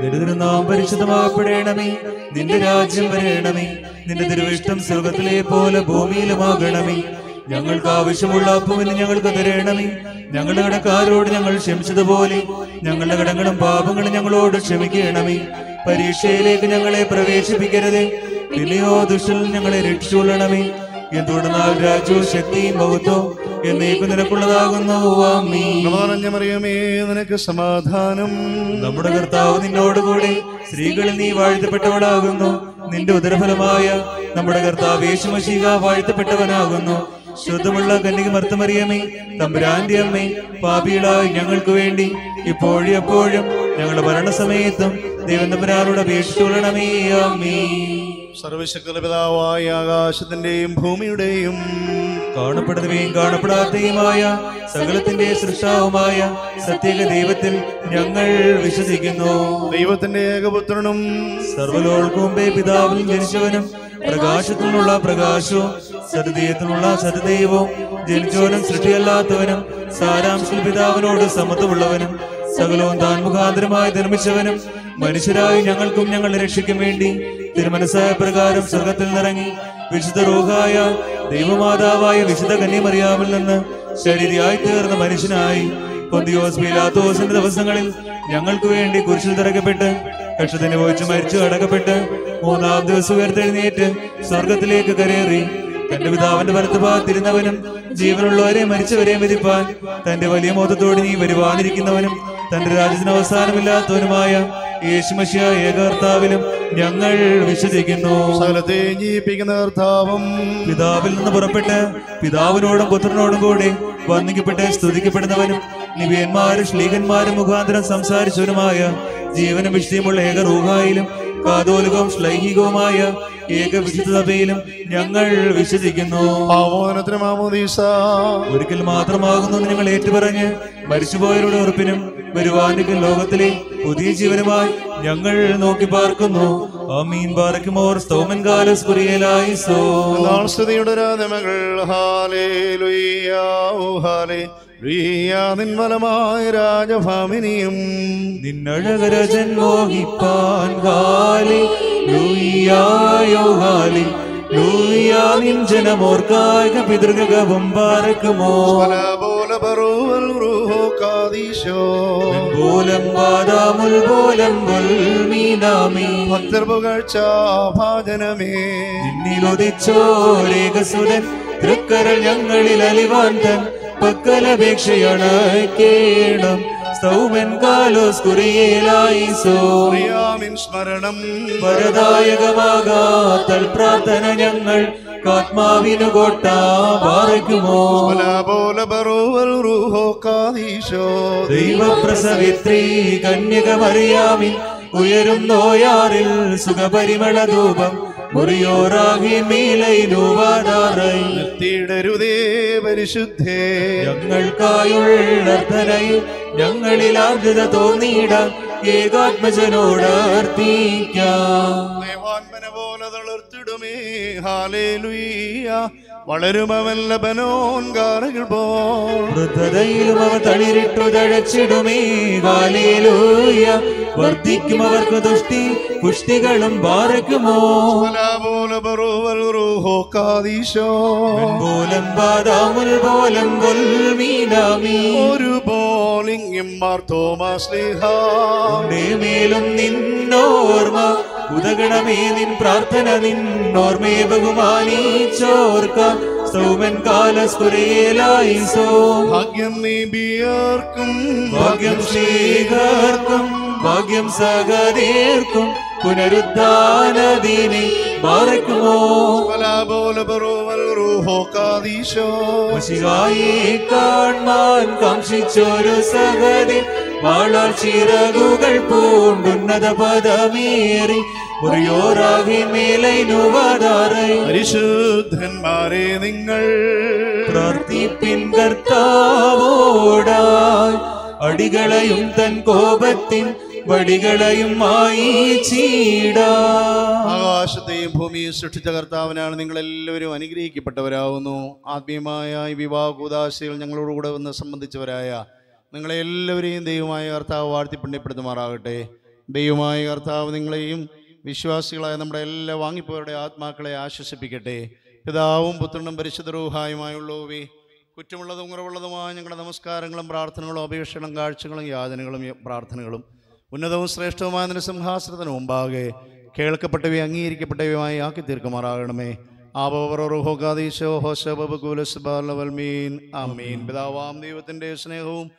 നിന്റെ നാം പരിശുദ്ധമാക്കപ്പെടേണമേ. നിന്റെ രാജ്യം വരേണമേ. നിന്റെ തിരുവിഷ്ടം സ്വർഗത്തിലെ പോലെ ഭൂമിയിലുമാകണമേ. ഞങ്ങൾക്ക് ആവശ്യമുള്ള അപ്പുവിന് ഞങ്ങൾക്ക് തരേണമേ. ഞങ്ങളുടെ കടക്കാരോട് ഞങ്ങൾ ക്ഷമിച്ചതുപോലെ ഞങ്ങളുടെ കടങ്ങളും പാപങ്ങളും ഞങ്ങളോട് ക്ഷമിക്കണമേ. പരീക്ഷയിലേക്ക് ഞങ്ങളെ പ്രവേശിപ്പിക്കരുത്. പിന്നെയോ ദുഷ്ടൽ ഞങ്ങളെ രക്ഷിച്ചുകൊള്ളണമേ. എന്നേക്കും നിനക്കുള്ളതാകുന്നു നിനക്ക് സമാധാനം. നമ്മുടെ കർത്താവ് നിന്നോടുകൂടി സ്ത്രീകളിൽ നീ വാഴ്ത്തപ്പെട്ടവളാകുന്നു. നിന്റെ ഉദരഫലമായ നമ്മുടെ കർത്താവ് യേശുമശീക വാഴ്ത്തപ്പെട്ടവനാകുന്നു. ശുദ്ധമുള്ള കന്യക മർത്തമറിയമേ തമ്പുരാന്റെ അമ്മേ പാപികളായി ഞങ്ങൾക്ക് വേണ്ടി ഇപ്പോഴും എപ്പോഴും ഞങ്ങളുടെ മരണസമയത്തും ദൈവം തമ്പുരാനോട് അപേക്ഷിച്ചുകൊള്ളണമേ. അമ്മേ സർവശക്തന്റെ പിതാവായ ആകാശത്തിന്റെയും ഭൂമിയുടെയും കാണപ്പെടുന്നവയും കാണപ്പെടാത്തയുമായ സകലത്തിന്റെ സൃഷ്ടാവുമായ സത്യേക ദൈവത്തിൽ ഞങ്ങൾ വിശ്വസിക്കുന്നു. ദൈവത്തിന്റെ ഏകപുത്രനും സർവലോൾക്കുമ്പേ പിതാവിൽ ജനിച്ചവനും പ്രകാശത്തിനുള്ള പ്രകാശവും സതദൈവത്തിനുള്ള സതദൈവവും ജനിച്ചവനും സൃഷ്ടിയല്ലാത്തവനും സാരാംശ പിതാവിനോട് സമത്വമുള്ളവനും സകലവും താൻ മുഖാന്തരമായി നിർമ്മിച്ചവനും മനുഷ്യരായി ഞങ്ങൾക്കും ഞങ്ങളുടെ രക്ഷയ്ക്കും വേണ്ടി തിരുമനസായ പ്രകാരം സ്വർഗത്തിൽ നിറങ്ങി വിശുദ്ധ റോഹായ ദൈവമാതാവായ വിശുദ്ധ കന്യമറിയാമിൽ നിന്ന് ശരീരയായി തീർന്ന മനുഷ്യനായി പൊന്തിയോസ് ദിവസങ്ങളിൽ ഞങ്ങൾക്ക് വേണ്ടി കുരിശിൽ തിറക്കപ്പെട്ട് കക്ഷത്തിന് പോയിച്ച് മരിച്ചു അടക്കപ്പെട്ട് മൂന്നാം ദിവസം ഉയർത്തെഴുന്നേറ്റ് സ്വർഗത്തിലേക്ക് കരേറി തന്റെ പിതാവിന്റെ വലത്ത് ഭാഗത്തിരുന്നവനും ജീവനുള്ളവരെ മരിച്ചവരെ വിധിപ്പാൻ തന്റെ വലിയ മോത്തത്തോട് നീ വരുവാനിരിക്കുന്നവനും തന്റെ രാജ്യത്തിന് അവസാനമില്ലാത്തവനുമായ യേശുമശിയ കർത്താവിലും ഞങ്ങൾ വിശ്വസിക്കുന്നു. സകലത്തെ ജീവിപ്പിക്കുന്ന കർത്താവും പിതാവിൽ നിന്ന് പുറപ്പെട്ട് പിതാവിനോടും പുത്രനോടും കൂടി വന്ദിക്കപ്പെട്ട് സ്തുതിക്കപ്പെടുന്നവനും നിവിയന്മാരും ശ്ലീകന്മാരും മുഖാന്തരം സംസാരിച്ചവനുമായ ജീവനും വിഷയമുള്ള ഏക റൂഹായിലും കാതോലികവും ശ്ലൈഹികവുമായ ഏക വിശുദ്ധ സഭയിലും ഞങ്ങൾ വിശ്വസിക്കുന്നു. ആമോദനത്തിന് മാമോദീസ ഒരിക്കൽ മാത്രമാകുന്നു നിങ്ങൾ ഞങ്ങൾ ഏറ്റുപറഞ്ഞ് മരിച്ചുപോയവരുടെ ഉറപ്പിനും വരുവാനിക്കും ലോകത്തിലെ പുതിയ ജീവനുമായി ഞങ്ങൾ നോക്കി പാർക്കുന്നു. അമീൻ പാർക്കുമോർ സ്തോമൻ കാലസ് കുറിയലായി സോസ്തുതിയുടെ സ്തുതിയുടെ രാധമകൾ ഹാലേ ലുയ്യാ ഹാലേ ലുയ്യാ നിൻവലമായ രാജഭാമിനിയും നിന്നഴകരജൻ മോഹിപ്പാൻ. ഹാലി ലൂയായോ ഹാലി ലൂയാ നിൻ ജനമോർക്കായ പിതൃകവും പാർക്കുമോ പോലെ ബറൂവൽ പോലം പോലം മീനാമി. ഭാജനമേ തൃക്കരൾ ഞങ്ങളിൽ അലിവാൻ തൻ പക്കലപേക്ഷയാണ് കേണം. കാലോസ് സ്മരണം. വരദായകമാകാത്തൽ പ്രാർത്ഥന ഞങ്ങൾ കാത്മാവിനു കോട്ട പാറയ്ക്കുമോ. ദൈവപ്രസവിത്രി കന്യക കന്യകമറിയാമിൻ ഉയരും നോയാറിൽ സുഖപരിമള ധൂപം മുറിയോറാകി നിർത്തിയിടരുതേ പരിശുദ്ധേ. ഞങ്ങൾക്കായുള്ളർത്ഥനയിൽ ഞങ്ങളിൽ ആർദ്രത തോന്നിയിട ഏകാത്മജനോട് അർത്ഥിക്കാം പോലെ തളർത്തിടുമേ. ഹാലേ ലുയ്യ ലബനോൻ ഗാനകൾ പോൽ. വൃദ്ധതയിലും അവ തളിരിട്ടു തഴച്ചിടുമേ. കാലേലൂയ വർദ്ധിക്കും അവർക്ക് ദുഷ്ടി പുഷ്ടികളും പാറയ്ക്കുമോ പോലം ബാദാമുൽ പോലം ഒരു ഒരു ബോളിംഗും തോമസ് മേലും നിന്നോർമ്മ ഉദകണമേ നിൻ പ്രാർത്ഥന നിന്നോർമേ ബഹുമാനിച്ചോർക്ക സൗമൻ കാലസ്കുരേലായി സോ. ഭാഗ്യം നീബിയർക്കും ഭാഗ്യം ശ്രീകർക്കും പുനരുദ്ധാനദീനെ മഷികായെ കാൺമാൻ കാംക്ഷിച്ചൊരു സഹതി വാളാൽ ചിറകുകൾ പൂണ്ടുന്നത പദമേറി പരിശുദ്ധന്മാരെ നിങ്ങൾ പ്രാർത്ഥിപ്പിൻ കർത്താവോടായി അടികളെയും തൻ കോപത്തിൻ വടികളെയും മായി ചീടാ. ആകാശത്തെയും ഭൂമിയും സൃഷ്ടിച്ച കർത്താവിനാണ് നിങ്ങൾ എല്ലാവരും അനുഗ്രഹിക്കപ്പെട്ടവരാകുന്നു ആത്മീയമായ ഈ വിവാഹകൂദാശയിൽ ഞങ്ങളോട് കൂടെ വന്ന് സംബന്ധിച്ചവരായ നിങ്ങളെ എല്ലാവരെയും ദൈവമായ കർത്താവ് വാഴ്ത്തി പുണ്യപ്പെടുത്തുമാറാകട്ടെ ദൈവമായ കർത്താവ് നിങ്ങളെയും വിശ്വാസികളായ നമ്മുടെ എല്ലാ വാങ്ങിപ്പോരുടെ ആത്മാക്കളെ ആശ്വസിപ്പിക്കട്ടെ. പിതാവും പുത്രനും പരിശുദ്ധ റൂഹായുമായുള്ളവേ കുറ്റമുള്ളതും കുറവുള്ളതുമായ ഞങ്ങളുടെ നമസ്കാരങ്ങളും പ്രാർത്ഥനകളും അപേക്ഷകളും കാഴ്ചകളും യാതനകളും പ്രാർത്ഥനകളും ഉന്നതവും ശ്രേഷ്ഠവുമായ നിന്റെ മുമ്പാകെ കേൾക്കപ്പെട്ടവയും അംഗീകരിക്കപ്പെട്ടവയുമായി ആക്കി തീർക്കുമാറാകണമേ ആമീൻ. പിതാവാം ദൈവത്തിന്റെ സ്നേഹവും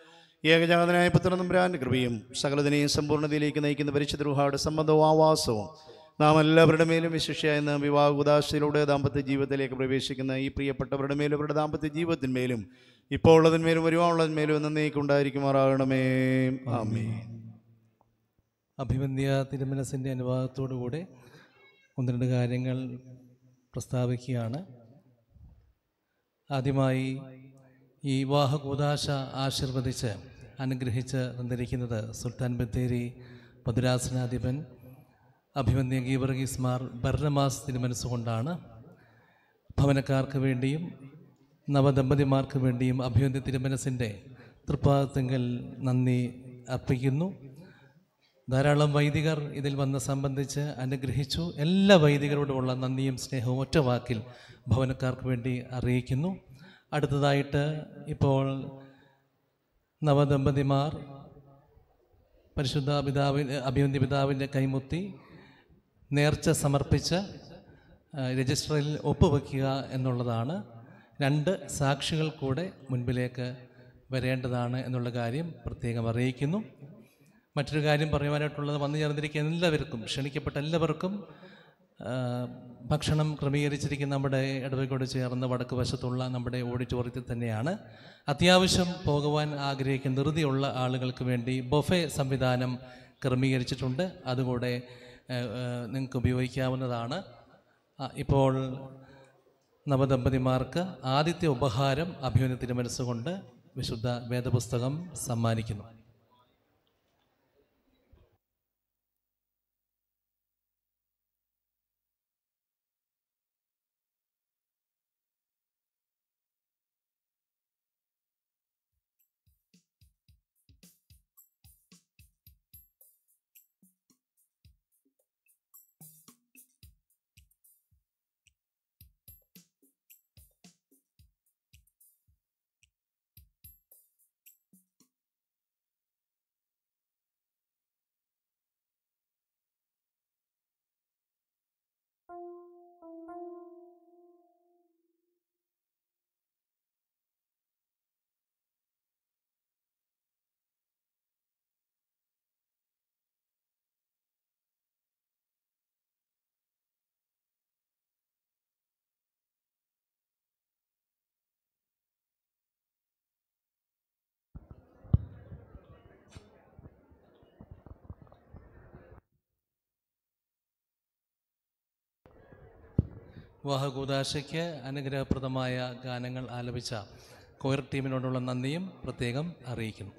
ഏകജാതനായ പുത്രനമ്പുരാന്റെ കൃപയും സകലതിനെയും സമ്പൂർണതയിലേക്ക് നയിക്കുന്ന പരിശുദ്ധ റുഹായുടെ സംബന്ധവും ആവാസവും നാം എല്ലാവരുടെ മേലും വിശിഷ്യ എന്ന വിവാഹുദാശയിലൂടെ ദാമ്പത്യ ജീവിതത്തിലേക്ക് പ്രവേശിക്കുന്ന ഈ പ്രിയപ്പെട്ടവരുടെ മേലും അവരുടെ ദാമ്പത്യ ജീവിതത്തിന്മേലും ഇപ്പോൾ ഉള്ളതിന്മേലും വരുവാനുള്ളതിന്മേലും എന്നേക്കുണ്ടായിരിക്കുമാറാകണമേ ആമീൻ. അഭിമന്യ തിരുമനസിന്റെ അനുവാദത്തോടു കൂടെ ഒന്ന് രണ്ട് കാര്യങ്ങൾ പ്രസ്താവിക്കുകയാണ്. ആദ്യമായി ഈ വിവാഹ കൂതാശ ആശീർവദിച്ച് അനുഗ്രഹിച്ച് തന്നിരിക്കുന്നത് സുൽത്താൻ ബത്തേരി പതുരാസനാധിപൻ അഭിമന്യ ഗീവർഗീസ്മാർ ഭരണമാസ് തിരുമനസ്സുകൊണ്ടാണ്. ഭവനക്കാർക്ക് വേണ്ടിയും നവദമ്പതിമാർക്ക് വേണ്ടിയും അഭിമന്യ തിരുമനസിന്റെ തൃപ്പാദത്തിങ്കൽ നന്ദി അർപ്പിക്കുന്നു. ധാരാളം വൈദികർ ഇതിൽ വന്ന് സംബന്ധിച്ച് അനുഗ്രഹിച്ചു. എല്ലാ വൈദികരോടുമുള്ള നന്ദിയും സ്നേഹവും ഒറ്റ വാക്കിൽ ഭവനക്കാർക്ക് വേണ്ടി അറിയിക്കുന്നു. അടുത്തതായിട്ട് ഇപ്പോൾ നവദമ്പതിമാർ പരിശുദ്ധ പിതാവി അഭിമന്തി പിതാവിന്റെ കൈമുത്തി നേർച്ച സമർപ്പിച്ച് രജിസ്റ്ററിൽ ഒപ്പുവെക്കുക എന്നുള്ളതാണ്. രണ്ട് സാക്ഷികൾ കൂടെ മുൻപിലേക്ക് വരേണ്ടതാണ് എന്നുള്ള കാര്യം പ്രത്യേകം അറിയിക്കുന്നു. മറ്റൊരു കാര്യം പറയുവാനായിട്ടുള്ളത് വന്നു ചേർന്നിരിക്കുന്ന എല്ലാവർക്കും ക്ഷണിക്കപ്പെട്ട എല്ലാവർക്കും ഭക്ഷണം ക്രമീകരിച്ചിരിക്കുന്ന നമ്മുടെ ഇടവകയോട് ചേർന്ന് വടക്ക് വശത്തുള്ള നമ്മുടെ ഓഡിറ്റോറിയത്തിൽ തന്നെയാണ്. അത്യാവശ്യം പോകുവാൻ ആഗ്രഹിക്കുന്ന ധൃതിയുള്ള ആളുകൾക്ക് വേണ്ടി ബൊഫെ സംവിധാനം ക്രമീകരിച്ചിട്ടുണ്ട്. അതുകൂടെ നിങ്ങൾക്ക് ഉപയോഗിക്കാവുന്നതാണ്. ഇപ്പോൾ നവദമ്പതിമാർക്ക് ആദ്യത്തെ ഉപഹാരം അഭിമുഖത്തിന്റെ മനസ്സുകൊണ്ട് വിശുദ്ധ വേദപുസ്തകം സമ്മാനിക്കുന്നു. വിവാഹകൂതാശയ്ക്ക് അനുഗ്രഹപ്രദമായ ഗാനങ്ങൾ ആലപിച്ച കോയർ ടീമിനോടുള്ള നന്ദിയും പ്രത്യേകം അറിയിക്കുന്നു.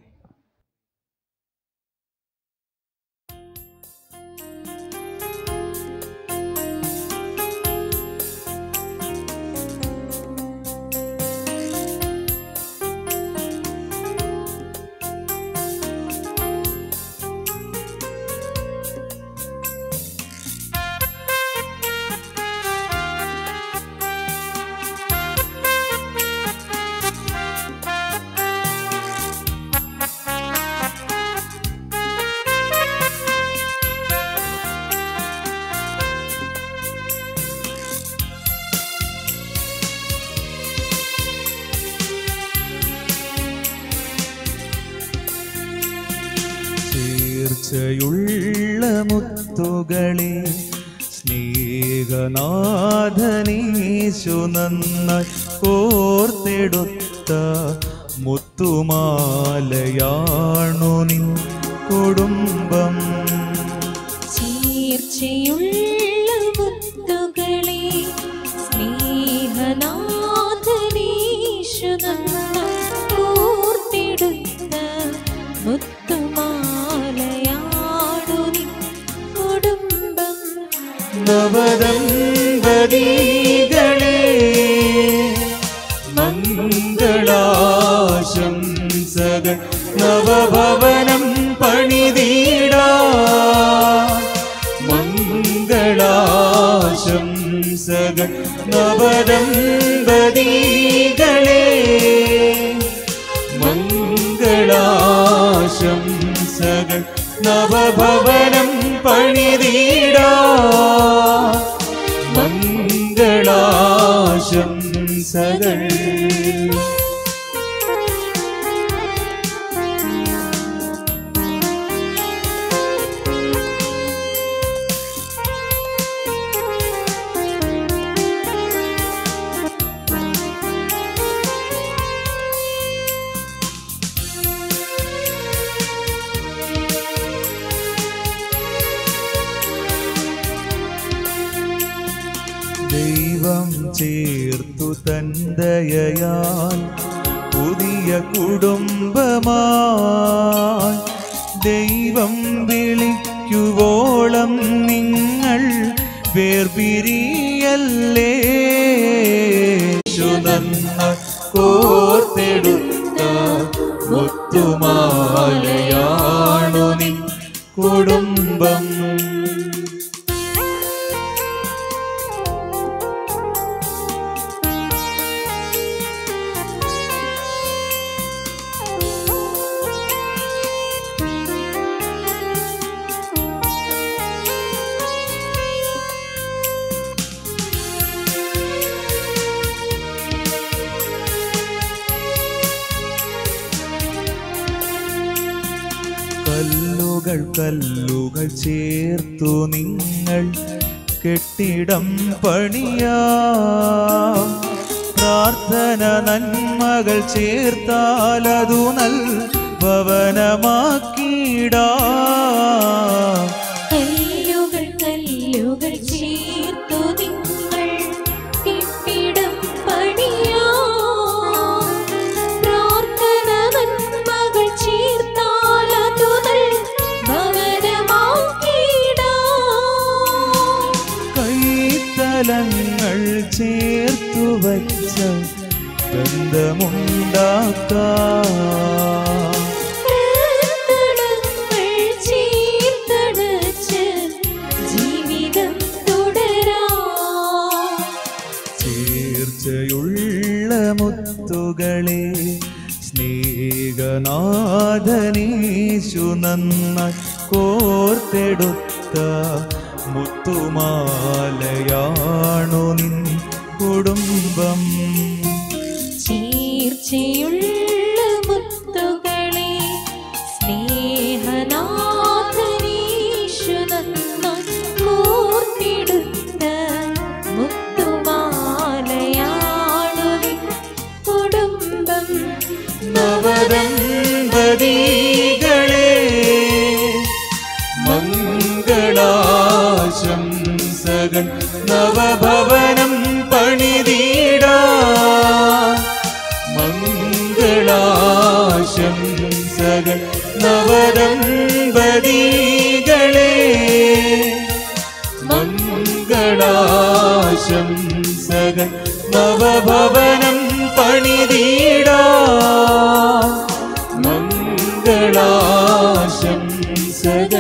शक्सर